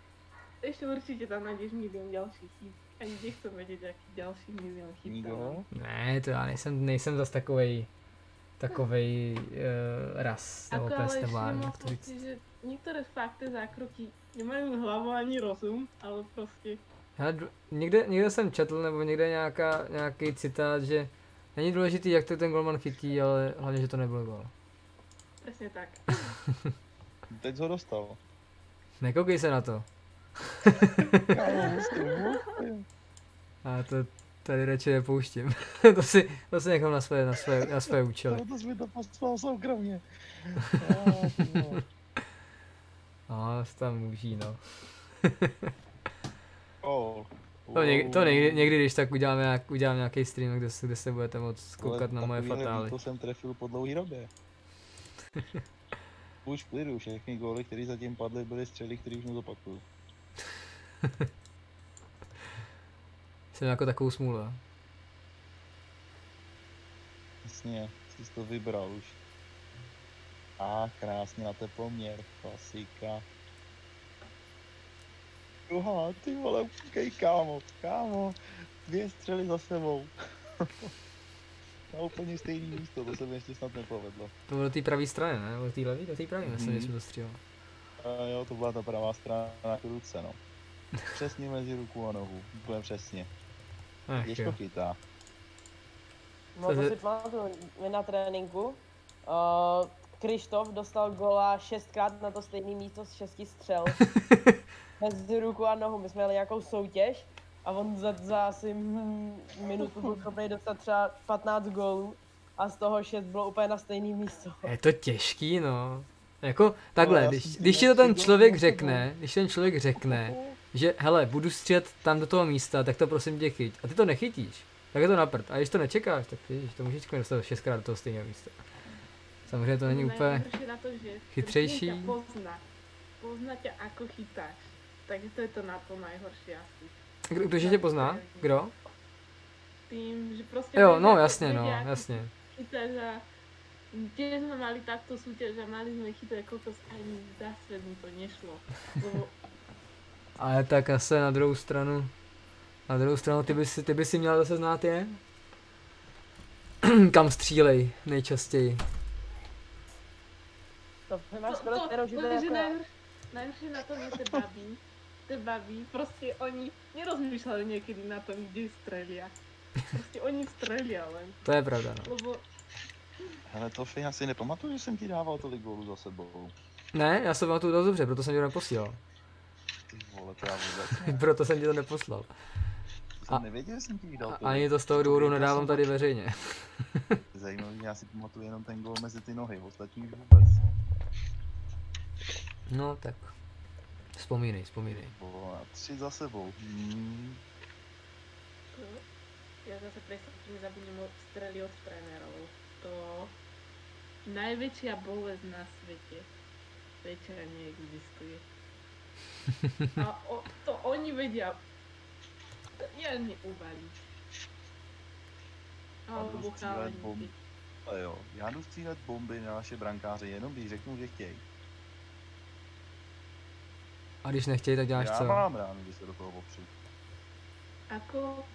ešte určite tam nájdeš milión ďalších chyb. Ani nechcem vedieť, aký ďalší milión chyb tam? Ne, to já nejsem, nejsem zas takovej, takovej uh, ras, nebo Ako pes, ale si, že niektoré fakt tie zákroky nemajú hlavu ani rozum, ale proste Hele, někde, někde jsem četl, nebo někde nějaká, nějaký citát, že není důležitý, jak to ten golman chytí, ale hlavně, že to nebyl gol. presne tak. Teď ho dostal. Nekoukej se na to. A to tady radši nepouštím. to, si, to si nechám na své, na své, na své účely. Proto jsi mi to poslal soukromně. Vole. No, tam můží, no. Oh. To, něk, to někdy, někdy, když tak udělám, nějak, udělám nějaký stream, kde, se- kde se budete moc koukat na moje fatály. To jsem trefil po dlouhý době. Už klidu, všechny góly, které zatím padly, byly střely, které už nezopakuju. Jsem jako takovou smůlu. Jasně, jsi to vybral už. A krásně na teploměr, klasika. Druhá, ty vole, ukej kámo, kámo, dvě střely za sebou. na úplně stejný místo, to se mi ještě snad nepovedlo. To bylo do té pravé strany, ne? Do té levé? Do té pravé, myslím, že Mhm. jsem to střílel. A jo, to byla ta pravá strana na ruce, no. Přesně mezi ruku a nohu, úplně přesně. Ach Těžko jo. chytá. No to si pamatuju, my na tréninku. Uh, Krištof dostal gola šestkrát na to stejné místo z šesti střel. Mezi ruku a nohu. My jsme měli nějakou soutěž a on za, za asi hm, minutu byl schopný dostat třeba 15 gólů a z toho 6 bylo úplně na stejné místo. Je to těžký, no. Jako takhle, já když, když ti to ten člověk řekne, když ten člověk řekne, že hele, budu střílet tam do toho místa, tak to prosím tě chyť. A ty to nechytíš. tak je to na prd. A když to nečekáš, tak víš, to můžeš dostat šestkrát do toho stejného místa. Samozřejmě to není úplně... Najhoršie na to, že chytřejší. pozná. Pozná ťa ako chytáš. Takže to je to na to najhoršie asi. Kdo, kdože tě pozná? Kdo? Tým, že prostě Jo, no jasně, no, vedia, ako jasně. chytáš a tiež sme mali takto súťaž a mali sme chytať kokos ani za svet to nešlo. Lebo Ale tak asi na druhou stranu, na druhou stranu ty by si, ty by si měl zase znát je? Kam střílej nejčastěji? To máš to, skoro to, to to, jako... najhoršie na tom je tie baby. Tie baby, proste oni nerozmýšľajú niekedy na tom, kde strelia. Proste oni strelia len. To je pravda, no. Lebo Hele, to já si nepamatuju, že jsem ti dával tolik gólů za sebou. Ne, já jsem vám to dost dobře, proto jsem tě to neposílal. Ty vole, to já vůbec ne. proto jsem ti to neposlal. To A- nevěděl, že jsem ti dal A, tolik. ani to z toho důvodu nedávám tady veřejně. Zajímavý, já si pamatuju jenom ten gól mezi ty nohy, ostatní už vůbec. No tak. Vzpomínej, vzpomínej. Vole, tři za sebou. Hmm. to, ja zase presne nezabudnem od strely od trénerov. To najväčšia bolesť na svete. Väčšia neexistuje. A o, to oni vedia ani uvaliť. Alebo budu střílet chalani. bomb. A jo, já jdu střílet bomby na naše brankáře, jenom když řeknu, že chtějí. A když nechtějí, tak děláš já co? mám ráno, když se do toho opřu. Ako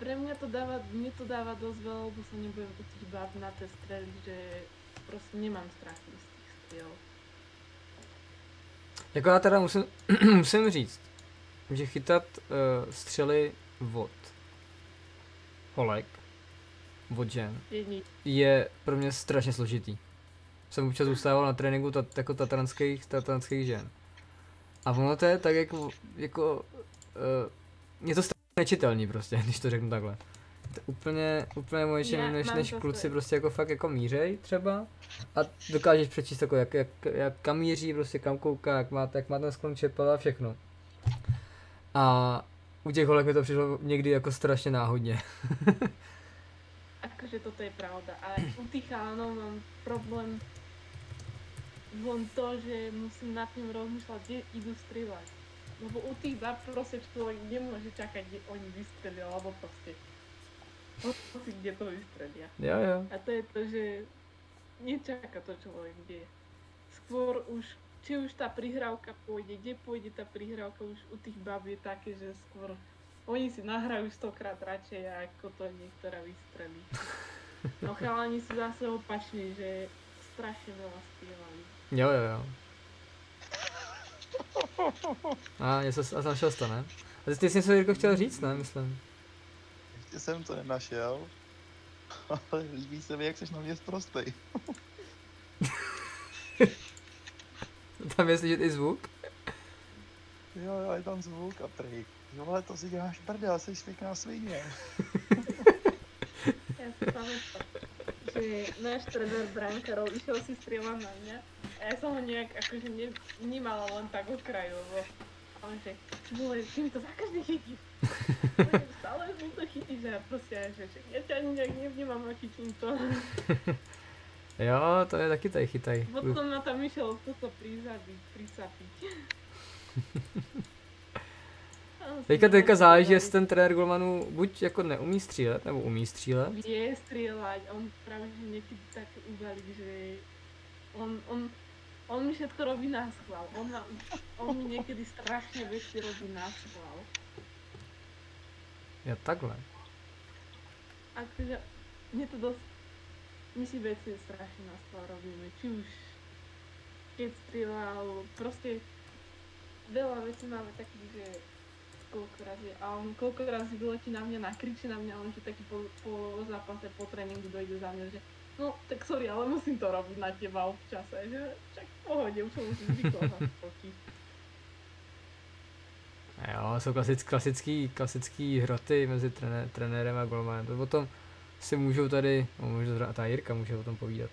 pre mňa to dáva, mne to dáva dosť veľa, lebo sa nebudem totiž báť na tie strely, že proste nemám strach z tých striel. Jako já teda musím, musím říct, že chytat uh, střely od holek, od žen, Je pro mě strašně složitý. Jsem občas zůstával na tréninku tat, jako tatranských, tatranských žen. A ono to je tak jako, jako uh, je to strašně nečitelný prostě, když to řeknu takhle. Úplně, úplně moje Já než, než kluci prostě jako fakt jako mířej třeba a dokážeš přečíst jako jak, jak, jak kam míří, prostě kam kouká, jak má, jak má ten sklon čepel a všechno. A u těch holek mi to přišlo někdy jako strašně náhodně. Akože toto je pravda, ale u tých chalanov mám problém len to, že musím nad tým rozmýšľať, kde idú strieľať. Lebo u tých bab proste človek nemôže čakať, kde oni vystrelia, alebo proste hoci kde to vystrelia. Jo, jo. A to je to, že nečaká to človek, kde. Skôr už, či už tá prihrávka pôjde, kde pôjde tá prihrávka, už u tých bab je také, že skôr oni si nahrajú stokrát radšej, ako to niektorá vystrelí. No chalani sú zase opační, že strašne veľa spievali. Jo, jo, jo. A něco a našel jsi to, ne? A ty, ty jsi něco Jirko chtěl říct, ne, myslím. Ještě jsem to nenašel. Ale líbí se mi, jak jsi na mě zprostej. Tam je slyšet i zvuk. Jo, jo, je tam zvuk a prej. Jo, ale to si děláš prdel, jsi pěkná svině. Ja si že náš trenér brankárov išiel si strieľať na mňa a ja som ho nejak akože ne, vnímala len tak od kraju, lebo že, vole, ty mi to za každý chytíš. Vole, Stále mi to chytíš a ja proste, že, že ja ťa ani nejak nevnímam a chytím to. Jo, to je taky tady chytaj. Potom ma tam išiel toto prizabiť, prisapiť. Teďka, teďka záleží, jestli ten trenér golmanů buď jako neumí střílet, nebo umí střílet. vie strieľať, on práve že niekedy tak uvalí, že on, on, on mi všetko robí na schvál. On, ma, on mi niekedy strašne veci robí na schvál. Jo, takhle. Akože mne to dosť, my si veci strašne na schvál robíme, či už keď strieľal, proste veľa vecí máme takých, že koľko razy, a on koľko razy vyletí na mňa, nakričí na mňa, on že taký po, po zápase, po tréningu dojde za mňa, že no tak sorry, ale musím to robiť na teba občas, aj, že však v pohode, už som už zvykla na. Jo, jsou klasick, klasický, klasický hroty mezi trené, trenérem a golmanem. To potom si můžou tady, no, můžu, zra- ta Jirka může o tom povídat.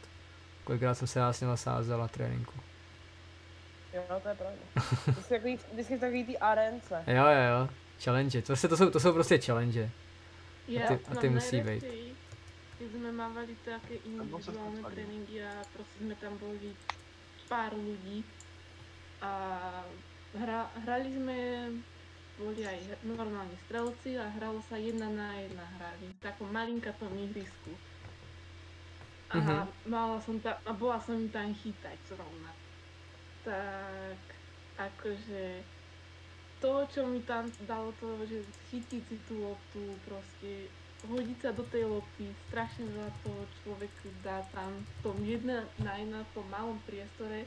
Kolikrát jsem se já s nima sázel na tréninku. Jo, to je pravda. Ty jsi takový, vždycky takový ty arence. Jo, jo, jo. Challenge. To, se, to, jsou, to jsou prostě challenge. Ja ty- a ty musí být. Najradšej, Keď sme mávali také individuálne vsadí. tréningy a proste sme tam boli pár ľudí a hra, hrali sme, boli aj normálne strelci a hralo sa jedna na jedna hrali v takom malinkatom ihrisku. A Mhm. mala som tam, a bola som im tam chytať zrovna. Tak akože to, čo mi tam dalo to, že chytiť si tú loptu, proste hodiť sa do tej lopty, strašne veľa toho človeku dá tam v tom jedna na jedna, v tom malom priestore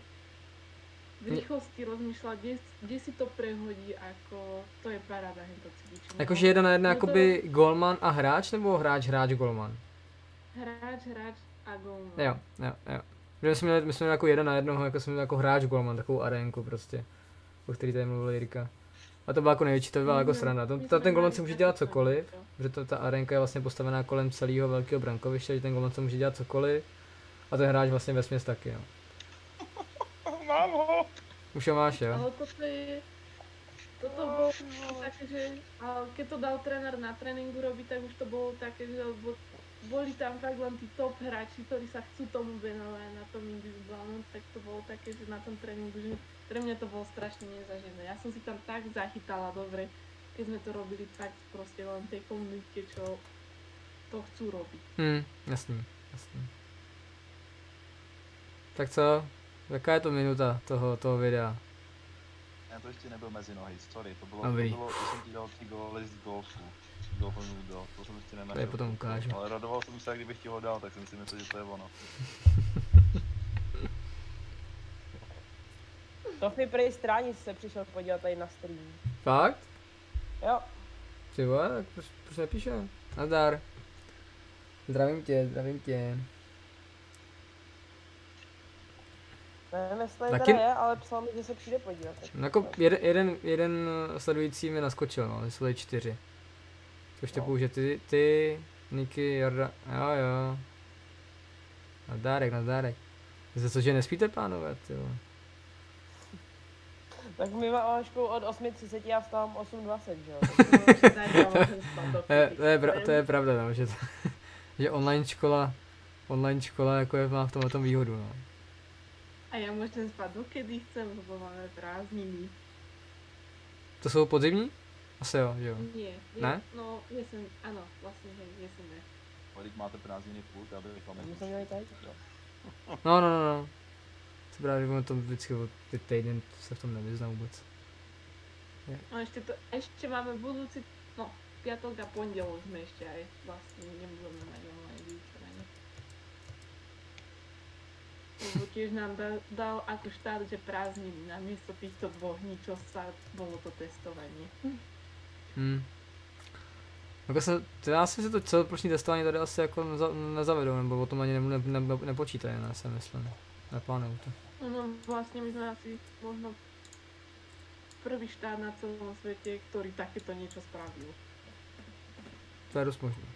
v Nie. rýchlosti rozmýšľať, kde, kde si to prehodí, ako to je paráda hento cvičenie. Jakože jedna na jedna No to- jakoby golman a hráč, nebo hráč, hráč, golman? Hráč, hráč a golman. Jo, jo, jo. Že my jsme měli, my jsme měli jako jeden na jednoho, jako jsme měli jako hráč golman, takovou arénku prostě, o který tady mluvil Jirka. A to byla jako největší, to byla jako Mhm. sranda. To, ta, ten golman si může dělat cokoliv, protože to, ta arénka je vlastně postavená kolem celého velkého brankoviště, že ten golman se může dělat cokoliv. A ten hráč vlastně ve taky, jo. Mám ho! Už ho máš, jo? Ale toto je... Toto bolo také, že ale keď to dal tréner na tréningu robiť, tak už to bolo také, že bo, boli tam fakt len tí top hráči, ktorí sa chcú tomu venovať na tom individuálnom, tak to bolo také, že na tom tréningu, že pre mňa to bolo strašne nezažené. Ja som si tam tak zachytala dobre, keď sme to robili tak proste len tej komunite, čo to chcú robiť. Hm, jasný, jasný. Tak co? Jaká je to minuta toho, toho videa? Ne, to ještě nebyl mezi nohy, sorry, to bylo, Dobrý. to bylo, jsem ti dal ty góly z golfu. Golfu nudo, to jsem ještě nenašel. Tady potom ukážu. Ale radoval jsem se, kdybych ti ho dal, tak jsem si myslel, že to je ono. Sofie prej Stránic se přišel podívat tady na stream. Fakt? Jo, Ty vole, tak proč, proč nepíše? Nazdar. Zdravím tě, zdravím tě. nevím jestli Taky- teda je, ale psal mi, že se přijde podívat. No jako jeden, jeden, jeden sledující mi naskočil, no, jsou tady čtyři. Což No. typu, že ty, ty, Niky, Jarda, jo jo. Nazdárek, nazdárek. Za co, že nespíte, pánové, ty vole. Tak my Vaškou od 8.30 já vstávám 8.20, že jo? To je, to je, pra, to je pravda, no, že, to, že online škola, online škola jako je, má v tomhle tom výhodu, no. A ja môžem spať dokedy chcem, lebo máme prázdniny. To jsou podzimní? Asi jo, že jo. Nie, je, Ne? no jesen, áno, vlastne hej, jesenné. Kolik máte prázdniny půl, já bych My jsme měli tady. No, no, no, no. To právě ono to vždycky od ty týden se v tom nevyznám vůbec. No ešte, to, ešte máme budúci, no, piatok a pondelok sme ešte aj vlastne nebudeme mať online vyučovanie. Lebo tiež nám da, dal ako štát, že prázdniny namiesto týchto dvoch dní, čo sa bolo to testovanie. Hmm. Jako se, to já si myslím, že to celoplošní testování tady asi jako neza, nezavedou, nebo o tom ani ne, ne, ne, nepočítají, ne, si myslím. Neplánují to. No vlastne my sme asi možno prvý štát na celom svete, ktorý takéto niečo spravil. To je dost možné.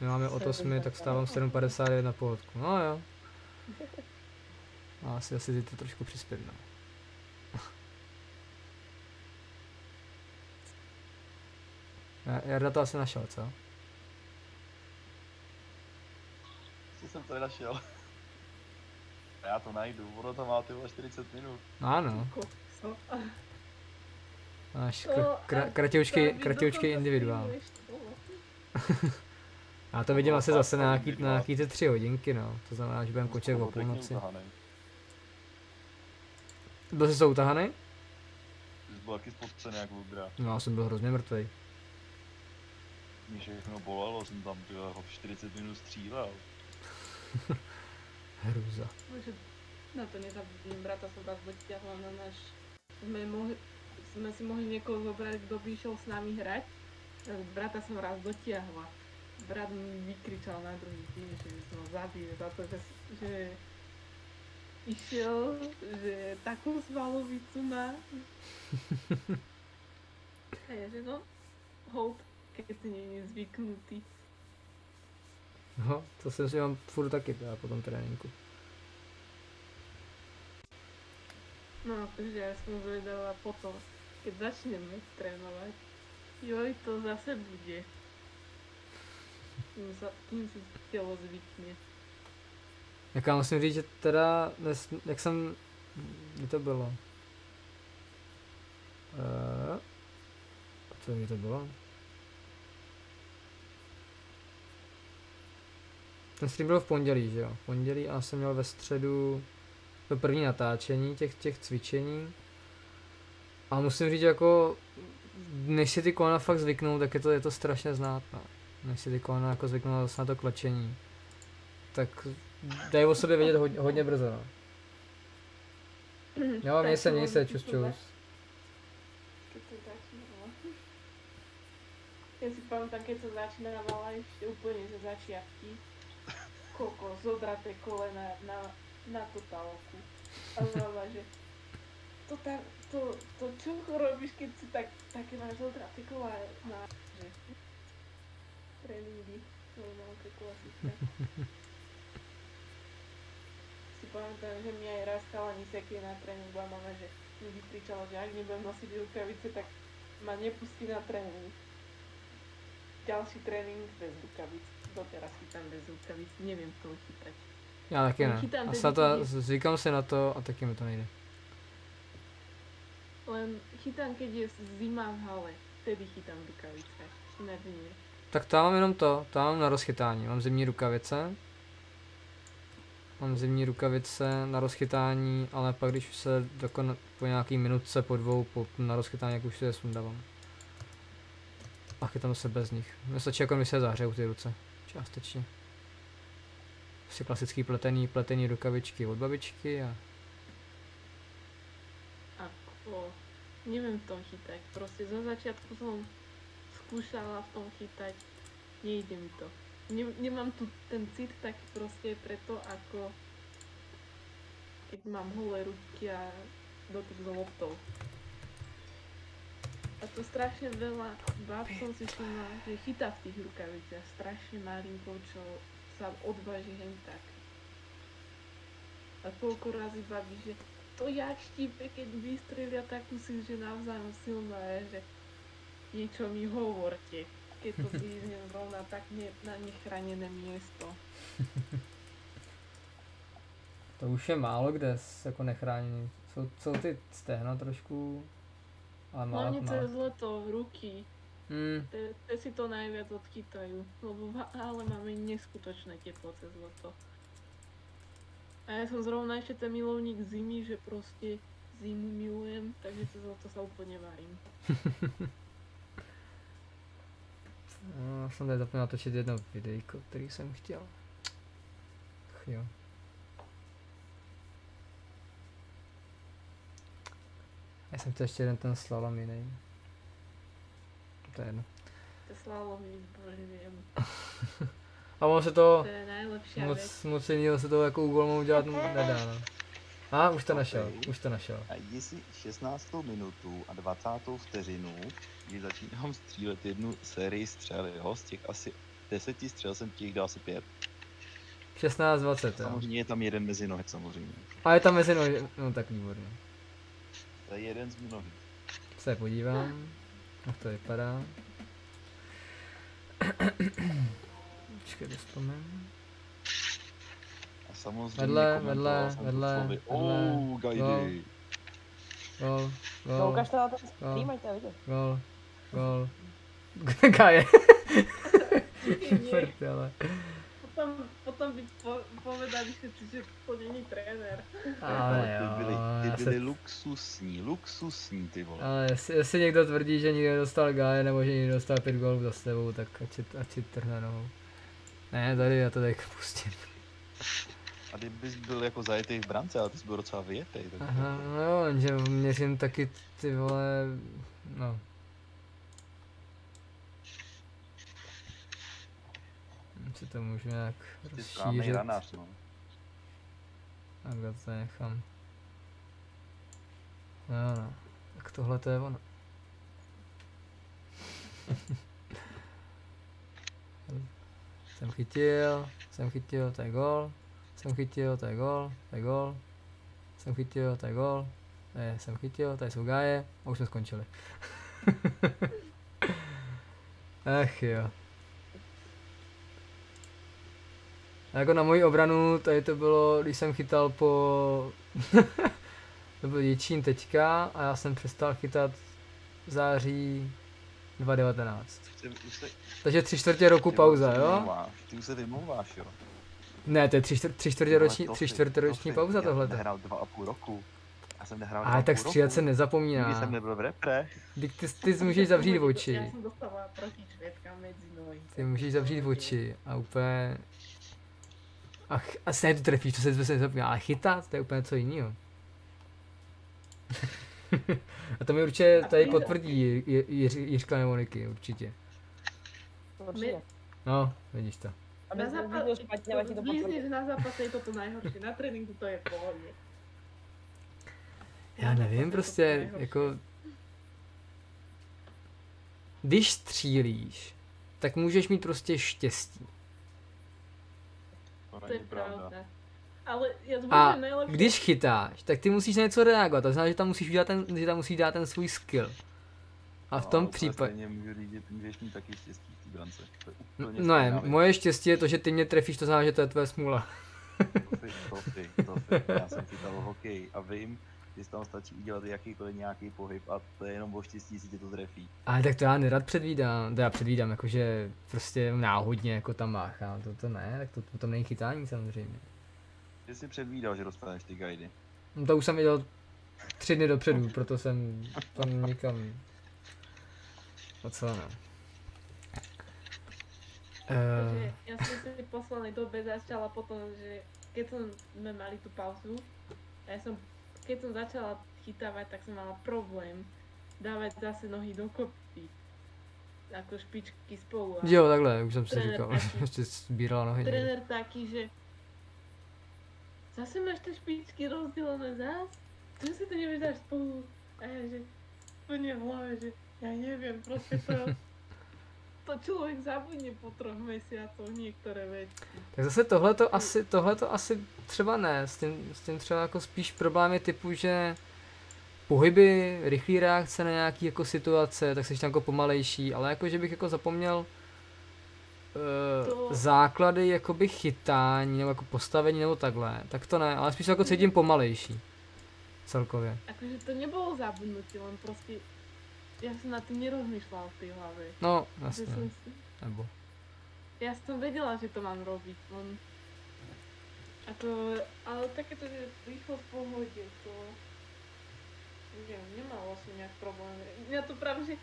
My máme od 8, tak stávám 7.51 na pohodku. No jo. A asi asi to trošku přispět, no. Ja- Jarda to asi našel, co? Co jsem to nenašel? Já to najdu, ono to má ty vole 40 minut. Ano, Kokso. máš To kr- kra- a kratěučky, kratěučky individuál. Já to vidím asi zase na nějaký, na nějaký ty tři hodinky, no. To znamená, že budeme končit o půlnoci. Byl jsi to utahaný? Ty jsi byl taky spocený jak ludra. No, já jsem byl hrozně mrtvý. Mě všechno bolelo, jsem tam ty vole, ho 40 minut střílel. Hruza. Na to nezabudím, brata som raz dotiahla na náš... Sme, mohli, sme si mohli niekoho zobrať, kto by išiel s nami hrať. Brata som raz dotiahla. Brat mi vykričal na druhý deň, že som ho zabil za to, že, že išiel, že takú svalovicu má. A ja, že no, hold, keď si je zvyknutý. No, to si myslím, mám furt taky teda po tom tréninku. No, takže ja som zvedala potom, keď začneme trénovať. Joj, to zase bude. Kým, sa, kým si tělo zvykne. Jak já musím říct, že teda, jak jsem, kdy to bylo? Uh, co kdy to bylo? Ten stream byl v pondělí, že jo? V pondělí a já jsem měl ve středu to první natáčení těch, těch cvičení. A musím říct, jako, než si ty kolena fakt zvyknou, tak je to, je to strašně znát, no. Než si ty kolena jako zvyknou zase na to klečení. Tak dají o sobě vědět hodně, hodně brzo, no. Jo, měj se, měj se, čus, čus. Začínalo. Ja si pamätám, keď som začínavala ešte úplne ze začiatky. Koko, zodraté kolena na, na totálku. A mama, že to, tak, to, to čo robíš, keď si tak, také máš zodraté kolena? Že tréningy, normálka klasická. si pamätám, že mi aj raz chalani sekli na tréningu a mama, že mi vykričala, že ak nebudem nosiť rukavice, tak ma nepustí na tréning. Ďalší tréning bez rukavic. Doteraz chytám bez rukavic, neviem to chytať. Já taky ne. A se to, rukavic. zvykám si na to a taky mi to nejde. Len chytám, keď je zima v hale. Vtedy chytám rukavice. Inak nie. Tak tam mám jenom to, tam mám na rozchytání. Mám zimní rukavice. Mám zimní rukavice na rozchytání, ale pak když se na- po nějaký minutce, po dvou, po, na rozchytání, jak už si je sundávám. A chytám se bez nich. Mně stačí jako mi se zahřejou ty ruce. Částečně. Prostě klasický pletený, pletený rukavičky od babičky a Ako, neviem v tom chytať. Proste zo začiatku som skúšala v tom chytať. Nejde mi to. Ne, nemám tu ten cit taký proste preto, ako keď mám holé ruky a dotyk s loptou. A to strašne veľa báb som si všimla, že chytá v tých rukaviciach strašne malinko, čo sa odváži hen tak. A koľko razy baví, že to jak štípe, keď vystrelia takú si, že navzájom silná je, že niečo mi hovorte. Keď to zvýznem zrovna tak ne, na nechránené miesto. to už je málo kde jako nechráněný. Jsou, jsou ty stehna trošku, ale málo, Hlavne cez leto ruky, Hmm, te, te si to najviac odchytajú, lebo v ale máme neskutočné teplo cez leto. A ja som zrovna ešte ten milovník zimy, že proste zimu milujem, takže cez leto sa úplne varím. No, já jsem tady zapomněl natočit jedno videjko, který jsem chtěl. Jo. Já jsem chtěl ještě jeden ten slalom jiný. To je jedno. Te slalomy zbožňujem. A ono se to, To je najlepšia vec. moc, moc jiného se to jako úkolmou dělat nedá, no. A už to našel, Ok. už to našel. A jdi si 16. minutu a 20. vteřinu, kdy začínám střílet jednu sérii střel, jo? Z těch asi 10 střel jsem těch dal asi 5. 16, 20, jo. Samozřejmě je tam jeden mezi nohy, samozřejmě. A je tam mezi nohy, no tak výborně. To je jeden z mnohých. Se podívám, jak to vypadá. Počkej, to vzpomenu. A samozřejmě Vedle, vedle, jsem to vedle, vedle, Oh, gajdy. Gol, No, gol, ukaž to na ten Jo. stream, ať to vidět. gol, gol. Gaje. Nie, Prdele. potom, potom by po, povedali všetci, že to není tréner. Ale jo, ty byly, já ty se- byly luxusní, luxusní ty vole. ale jestli, jestli někdo tvrdí, že nikdo dostal Gaje nebo že někdo dostal pět gólů za sebou, tak ať si, ať si trhne nohou. Ne, tady já to tak pustím. A kdybys byl jako zajetý v brance, ale ty jsi byl docela vyjetý. Tak Aha, no jo, jenže měřím taky ty vole, no. Si to můžu nějak rozšířit. ranář, no. Takhle to nechám. Jo no, tak tohle to je ono. jsem chytil, jsem chytil, to je gol. Jsem chytil, to je gol, to je gol. Jsem chytil, to je gol. Je, jsem chytil, tady jsou gáje a už jsme skončili. Ach jo. A jako na moji obranu, tady to bylo, když jsem chytal po... to byl Jičín teďka a já jsem přestal chytat v září 2019. Ty už se, Takže tři čtvrtě roku ty pauza, jo? Ty už se vymlouváš, jo? Ne, to je tři, čtvrt, tři čtvrtě roční, tři čtvrtě to roční pauza Já tohle. jsem nehrál dva a půl roku. Já jsem nehrál Ale a tak půl střílet se roku. Nikdy jsem nezapomíná. nebyl v repre. Ty, ty, ty můžeš zavřít oči. Já jsem dostala proti švédkám mezi nohy. Ty můžeš zavřít oči a úplně... A, ch- a to trefíš, to se zase nezapomíná, ale chytat, to je úplně co jiného. a to mi určitě tady potvrdí Ji- Ji- Jiř- Jiřka nebo Niky, určitě. Určitě. No, vidíš to. A Na špatně, ale ti to potvrdí. že na zápase je toto najhorší, na tréninku to je v pohodě. Já nevím, prostě, jako... Když střílíš, tak můžeš mít prostě štěstí. To To je pravda. pravda. Ale já A zbožím nejlepší. když chytáš, tak ty musíš na něco reagovat, to znamená, že tam musíš udělat ten, že tam musíš dát ten svůj skill. A v tom úplně případě... Stejně můžu říct, že ty můžeš mít taky štěstí v té brance. To No ne, moje štěstí je to, že ty mě trefíš, to znamená, že to je tvoje smůla. To ty, to ty, to ty. Já jsem chytal hokej a vím, že tam stačí udělat jakýkoliv nějaký pohyb a to je jenom o štěstí, jestli tě to trefí. Ale tak to já nerad předvídám, to já předvídám, jakože prostě náhodně jako tam máchám, to, to ne, tak to, to tam není chytání samozřejmě. Ty jsi předvídal, že dostaneš ty guidy. No to už jsem viděl tři dny dopředu, proto jsem tam nikam... No co no. Takže ja som si v poslednej dobe začala potom, že keď som, sme mali tú pauzu, a ja som, keď som začala chytávať, tak som mala problém dávať zase nohy dokopy. Ako špičky spolu. A jo, takhle, už jsem si říkal, taky. ještě sbírala nohy. Trenér taký, že zase máš tie špičky rozdelené zás? Čo si to nevieš dať spolu? A ja, že úplne v hlave, že ja neviem, proste to, to človek zabudne po troch mesiacoch niektoré veci. Tak zase tohle to asi, tohleto asi třeba ne, s tím, s tím třeba jako spíš problémy typu, že pohyby, rychlý reakce na nějaký jako situace, tak jsi tam jako pomalejší, ale jako že bych jako zapomněl To- uh, základy jakoby chytání nebo jako postavení nebo takhle, tak to ne, ale spíš jako cítím pomalejší celkově. Akože to nebolo zabudnutie, len proste ja som nad tým nerozmýšľala v tej hlave. No, jasně, si- nebo. ja som vedela, že to mám robiť, len ako, ale takéto, že rýchlo v pohode, to neviem, nemalo som nejak problém. Mňa to práve, že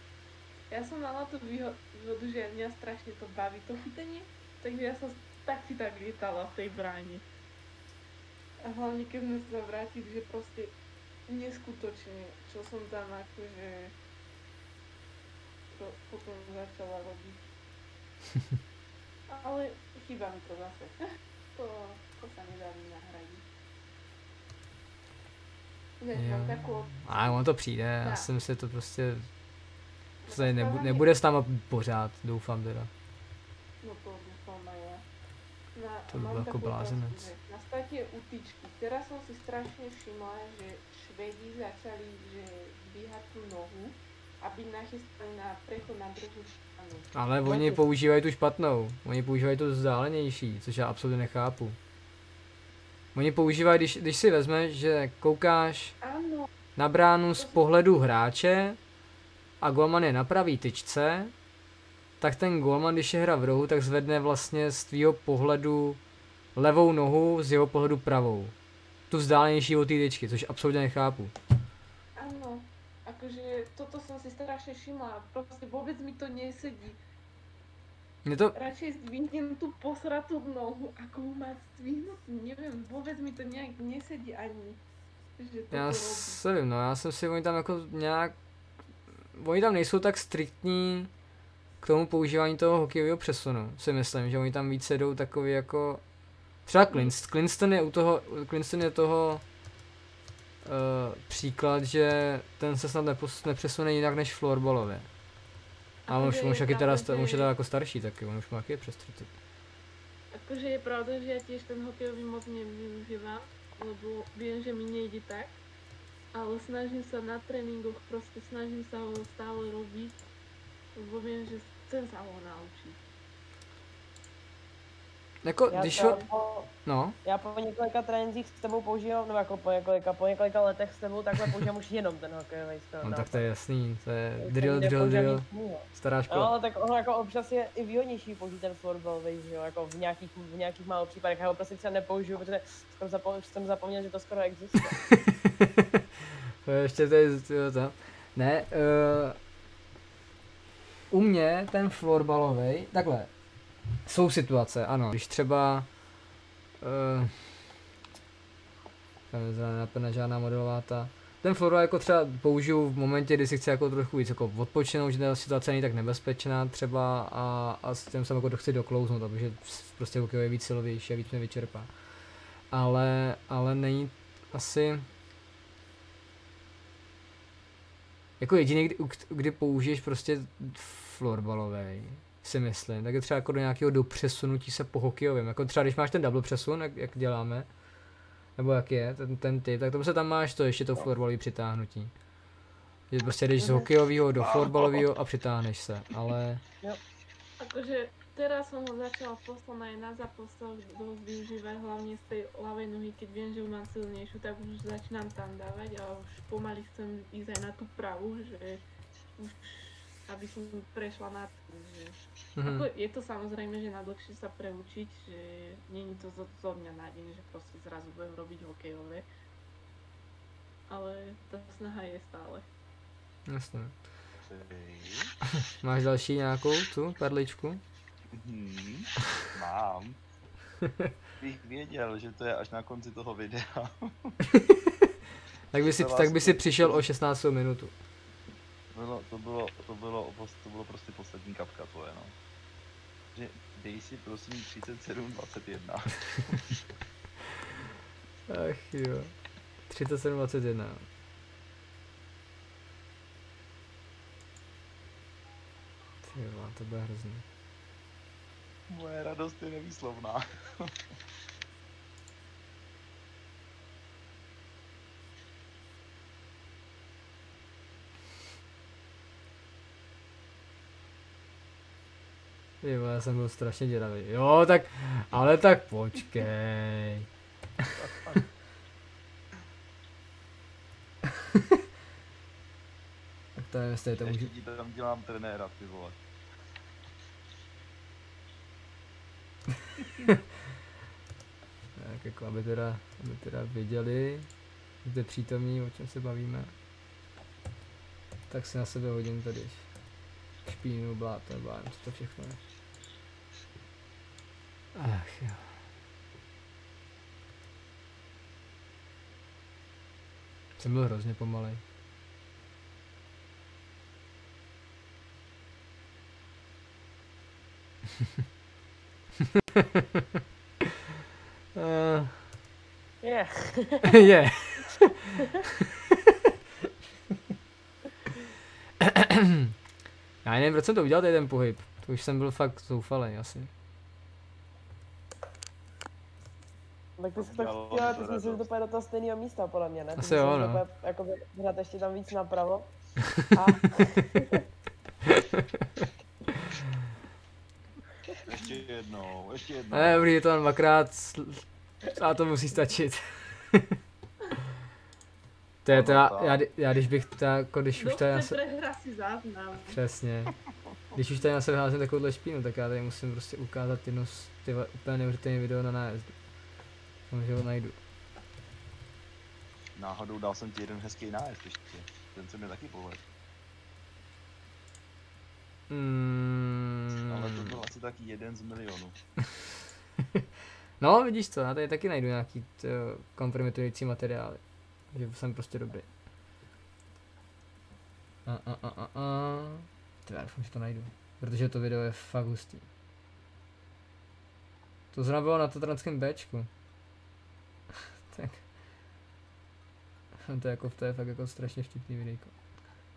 ja som mala výho- výhodu, že mňa strašne to baví to chytenie, takže ja som tak si tak lietala v tej bráne. A hlavne keď sme sa vrátili, že proste neskutočne, čo som tam akože to potom začala robiť. Ale chýba mi to zase. To, to sa nedá Jo. takú... A ono to přijde, já Tak. si myslím, že to prostě se tady nebu, nebude s náma pořád, doufám teda. No to dúfam aj ja. Na, To by bylo jako že Na state utičky. Teraz som si strašne všimla, že Švedi začali, že dvíhať tú nohu, aby nachystali na prechod na druhú stranu. Ale oni používají tu špatnou, oni používají tu vzdálenější, což já absolutně nechápu. Oni používají, když, když si vezmeš, že koukáš Áno, na bránu z pohledu hráče a golman je na pravý tyčce, tak ten golman, když je hra v rohu, tak zvedne vlastně z tvýho pohledu levou nohu, z jeho pohledu pravou. Tu vzdálenější od té tyčky, což absolutně nechápu. áno. Akože toto som si strašne všimla. Proste vôbec mi to nesedí. Mně to, Radšej zdvihnem tú posratú nohu, ako ju mať zdvihnutú. Neviem, vôbec mi to nejak nesedí ani. Že toto Já se vím, no, já jsem si, oni tam jako nějak, oni tam nejsou tak striktní k tomu používání toho hokejového přesunu, si myslím, že oni tam více jdou takový jako, třeba Clinst, Clinston je u toho, Clinston je toho uh, příklad, že ten se snad nepos, nepřesune jinak než florbalově. A on už, on už taky teda, on už je že- teda jako starší taky, on už má taky přes 30. Akože je pravda, že ja tiež ten hokejový moc nevyužívam, lebo viem, že mi nejde tak, ale snažím sa na tréningoch, proste snažím sa ho stále robiť, lebo viem, že chcem sa ho naučiť. Jako, Já, když ho, po, no, já po několika trénincích s tebou používám, nebo jako po několika, po několika letech s tebou takhle používám už jenom ten hokejový styl. no nápad. tak to je jasný, to je drill, drill, drill, stará No, škola. ale tak ono jako občas je i výhodnější použít ten florbalový, že jo, jako v nějakých, v nějakých málo případech. Já ho prostě třeba nepoužiju, protože skoro zapomněl, jsem zapomněl, že to skoro existuje. To je ještě tady, to, to. Ne, uh, u mě ten florbalový, takhle, jsou situace, ano, když třeba, uh, tam mi nenapadne žádná modelová ta, ten florbal jako třeba použiju v momentě, kdy si chci jako trochu víc jako odpočinout, že ta situace není tak nebezpečná třeba a, a s tím jsem jako chci doklouznout, protože prostě hokej je víc silovější a víc mě vyčerpá. Ale, ale není asi, Jako jediný, kdy, kdy použiješ prostě florbalový, si myslím, tak je třeba jako do nějakého dopřesunutí se po hokejovém. Jako třeba když máš ten double přesun, jak, jak děláme, nebo jak je ten, ten typ, tak to se tam máš to ještě to florbalový přitáhnutí. Že prostě jdeš z Mhm. hokejového do florbalového a přitáhneš se, ale Akože teraz som ho začala v poslednej na zápasoch dosť využívať hlavne z tej ľavej nohy, keď viem, že ju mám silnejšiu, tak už začínam tam dávať a už pomaly chcem ísť aj na tú pravú, že už aby som prešla na tú, že mhm. Ako je to samozrejme, že na dlhšie sa preučiť, že není to zo, zo dňa na deň, že proste zrazu budem robiť hokejové. Ale ta snaha je stále. jasně. Hej. Máš další nějakou tu perličku? Mhm, mám. Bych věděl, že to je až na konci toho videa. Tak by si, To tak by si přišel o 16 minutu. Bylo, to, bylo, to, bylo, to bylo prostě poslední kapka tvoje, no. Že dej si prosím 3721. Ach jo. 37,21. Ty vole, to bude hrozný. Moje radost je nevýslovná. Ty vole, já jsem byl strašně děravý. Jo, tak, ale tak počkej. tak to nevím, jestli to Ještě můžu... ti tam dělám trenéra, ty vole. Tak jako, aby teda, aby teda věděli, zde přítomní, o čem se bavíme. Tak si na sebe hodím tady špínu, nevím, co to všechno je. Ach jo. Jsem byl hrozně pomalej. uh, Je. Já nevím, proč jsem to udělal, tady ten pohyb. To už jsem byl fakt zoufalý asi. Tak ty jsi to to ty jsi myslel, že to do toho stejného místa, podle mě, ne? Ty Asi myslel, jo, že to no. bude jakoby hrát ještě tam víc napravo. A Ještě jednou, ještě jednou. Ne, dobrý, je to jen dvakrát a to musí stačit. to je to, já, já, když bych ta, jako když už tady Dobře, prehra si záznam. přesně, když už tady na sebe házím takovouhle špínu, tak já tady musím prostě ukázat jedno z ty úplně neuvěřitelné video na nájezdu. Že ho najdu. Náhodou dal jsem ti jeden hezký nájezd ještě. Ten se mi taky povedl. Mm, Ale to byl asi taky jeden z milionů. No, vidíš co, já tady taky najdu nějaký t, kompromitující materiály. Že jsem prostě dobrý. A, a, a, a, a. Ty já doufám, že to najdu. Protože to video je fakt hustý. To zrovna bylo na Tatranském Bčku. Tak. to je jako, to je fakt jako strašně vtipný videjko.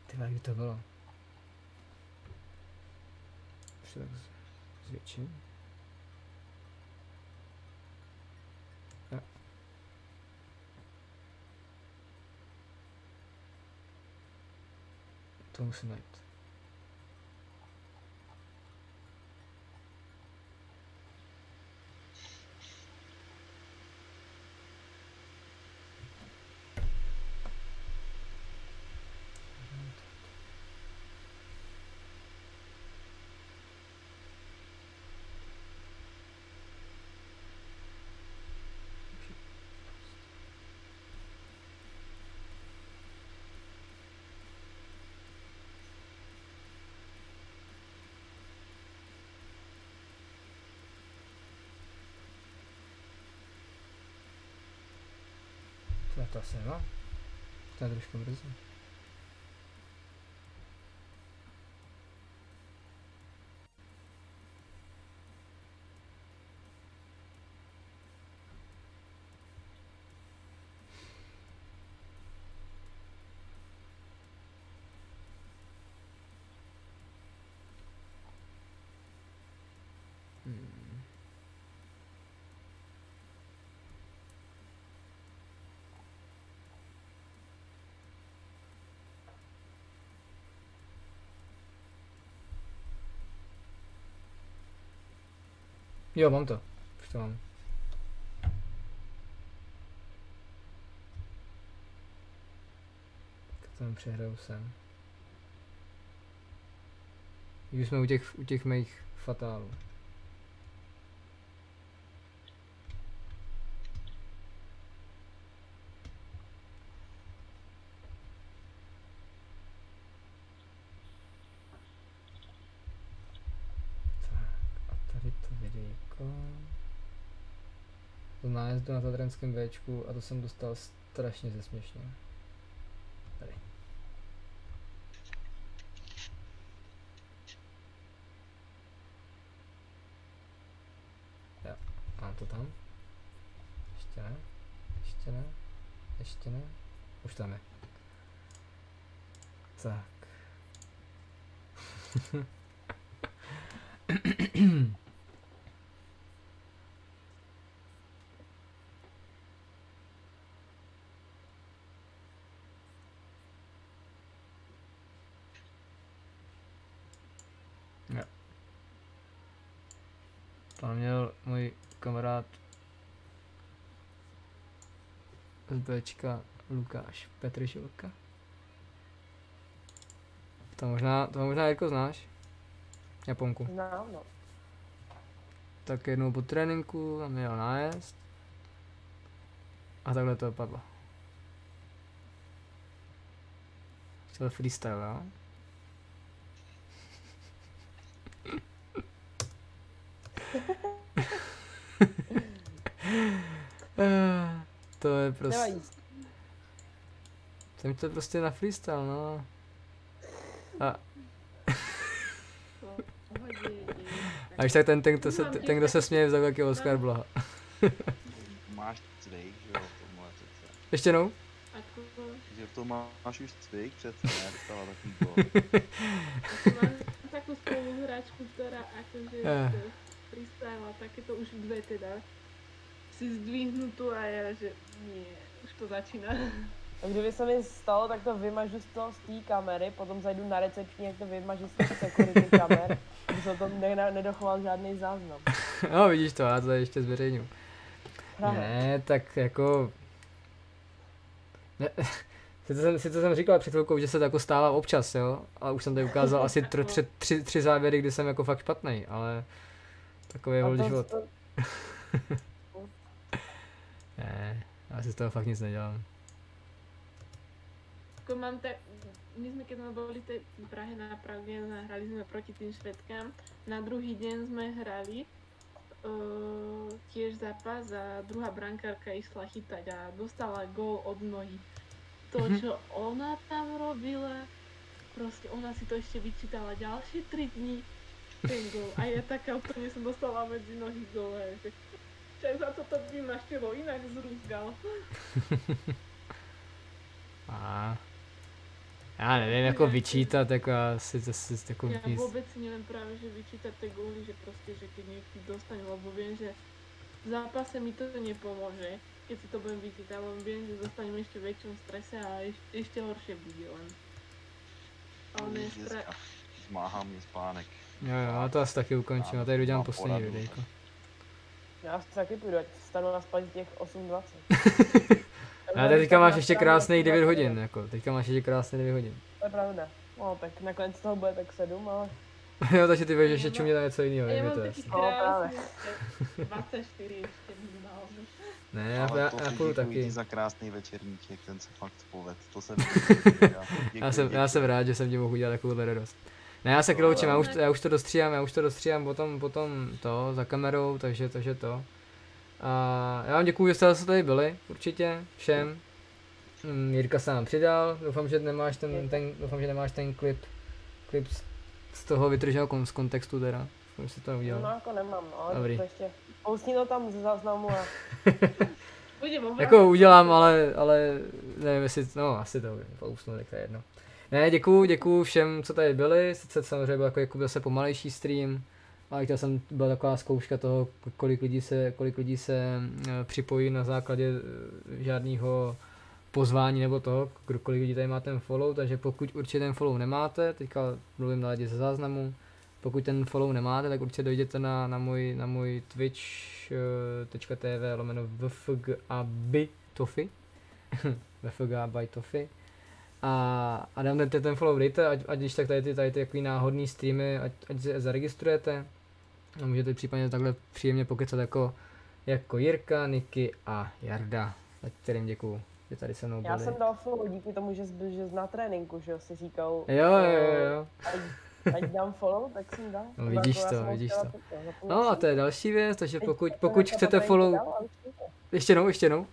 Ty kdy to bylo? Už to tak zvětším. To musím najít. To asi nemám. To je trošku brzo. Jo, mám to. Už to mám. Tak to přehraju sem. Už jsme u těch, u těch mých fatálů. Tak a tady to videjko. Nájezdu na Tatranském Včku a to jsem dostal strašně zesměšně. Tady. Jo, mám to tam. Ještě ne, ještě ne, ještě ne. Už tam je. Tak. Jo. Tam měl můj kamarád z Bčka Lukáš Petržilka. To možná, to možná jako znáš. Japonku. Znám, no. Tak jednou po tréninku tam měl nájezd. A takhle to dopadlo. Chtěl freestyle, jo? To je prostě... Nevadí. Jsem to prostě na freestyle, no. A, a když tak ten, ten, kdo se, ten, kdo se směje, vzal jaký Oscar Blaha. Máš cvik, že jo, v tomhle přece. Ještě jednou? Že to máš už cvik přece, ne? Dostala takový gol. takú spoluhráčku, ktorá akože Eh. freestyle a takéto už dve teda si zdvihnutú a ja, že nie, už to začína. A kdyby se mi stalo, tak to vymažu z toho z té kamery, potom zajdu na recepční, jak to vymažu z těch security kamer, aby se o tom ne- nedochoval žádný záznam. No vidíš to, já to tady ještě zveřejňu. Ne, tak jako... Ne, sice jsem, sice jsem říkal před chvilkou, že se to jako stává občas, jo, a už jsem tady ukázal asi tr, tři, tři, tři závěry, kdy jsem jako fakt špatný, ale takový je život. to- Ne, já si z toho fakt nic nedělám. Ako mám tak, my sme keď sme boli v Prahe na Prague, hrali sme proti tým Švedkám, na druhý deň sme hrali uh, tiež zápas a druhá brankárka išla chytať a dostala gól od nohy. To, Mhm. čo ona tam robila, proste ona si to ešte vyčítala ďalšie 3 dní, ten gól. A ja taká úplne som dostala medzi nohy dole, že čo za toto by ma štilo inak zrúzgal. A já nevím, jako vyčítat, jako asi to si jako Ja nic. vôbec si neviem práve, že vyčítať tie góly, že proste, že keď niekto dostane, lebo viem, že v zápase mi to nepomôže, keď si to budem vyčítať, lebo viem, že dostanem ešte v väčšom strese a eš- ešte horšie bude len. Ale ne, stra... Zmáhá mě spánek. Jo, jo, já to asi taky ukončím, já tady udělám poslední videjko. Já si taky půjdu, ať stanu na spaní těch 8.20. A teďka máš ještě krásných 9 hodin, jako, teďka máš ještě krásné 9 hodin. To je pravda. No, tak nakonec toho bude tak 7, ale jo, takže ty víš, že čumě tam něco jiného, je mi to jasný. No, krásny 24 ešte minimálne. Ne, já, já, já půjdu taky. za krásný večerníček, ten se fakt poved. To jsem Já jsem, já jsem rád, že jsem ti mohl udělat takovouhle radost. Ne, já se kroučím, já už, já už to dostříhám, já už to dostříhám potom, potom to, za kamerou, takže, takže to. A já vám děkuji, že jste zase tady byli, určitě, všem. Mm, Jirka se nám přidal, doufám, že nemáš ten, ten, doufám, že nemáš ten klip, klip z, z toho vytržel kon, z kontextu teda. Doufám, že si to No neudělal. jako nemám, no, ale Dobrý. to ještě. Poustni to tam ze záznamu a. Jako udělám, ale, ale nevím jestli, no asi to pousnu, tak to je jedno. Ne, děkuju, děkuju všem, co tady byli, sice samozřejmě byl jako, jako zase pomalejší stream, ale chtěl jsem, byla taková zkouška toho, kolik lidí se, kolik lidí se eh, připojí na základě eh, žádného pozvání nebo toho, kolik lidí tady má ten follow, takže pokud určitě ten follow nemáte, teďka mluvím na lidi ze záznamu, pokud ten follow nemáte, tak určitě dojděte na, na můj, na můj twitch.tv lomeno vfgaby tofi vfga by tofi a, a dám ten, ten follow dejte, ať, ať když tak tady ty, tady ty takový náhodný streamy, ať, ať se zaregistrujete a můžete případně takhle příjemně pokecat jako, jako Jirka, Niky a Jarda, za kterým děkuju, že tady se mnou já byli. jsem dal follow díky tomu, že jsi byl že jsi na tréninku, že jo, si říkal. Jo, jo, jo, jo. Ať, ať dám follow, tak jsem dal. No, To vidíš já to, ho vidíš to. teď, No a to je další věc, takže pokud, pokud chcete follow, ještě jednou, ještě jednou.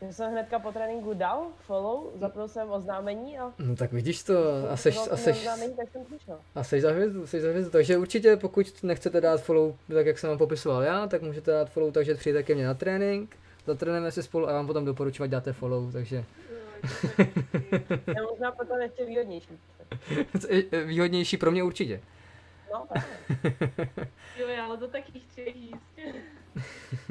Já jsem hnedka po tréninku dal follow, zapnul jsem oznámení a No tak vidíš to a seš, a seš, oznámení, tak jsem přišel. A seš za hvězdu, seš za hvězdu, takže určitě pokud nechcete dát follow tak jak jsem vám popisoval já, tak můžete dát follow, takže přijďte ke mně na trénink, zatrénujeme si spolu a já vám potom doporučovat dáte follow, takže Je možná potom ještě výhodnější. výhodnější pro mě určitě. No, tak. Jo, ale do takých třech jistě.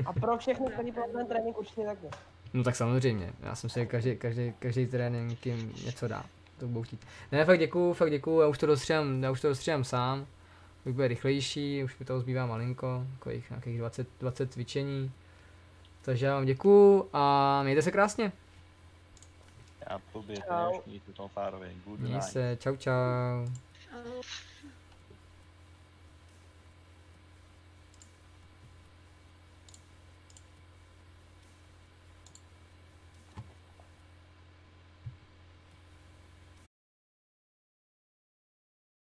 A pro všechny, kteří pro ten trénink určitě taky. No tak samozřejmě, já jsem si každý, každý, každý trénink jim něco dá, to budou chtít. Ne, fakt děkuju, fakt děkuju, já už to dostříhám, já už to dostříhám sám, už bude rychlejší, už mi toho zbývá malinko, takových nějakých 20, 20 cvičení. Takže já vám děkuju a mějte se krásně. Já tobě Čau. mějte to Fárově. Good Měj night. se, čau čau. Áno.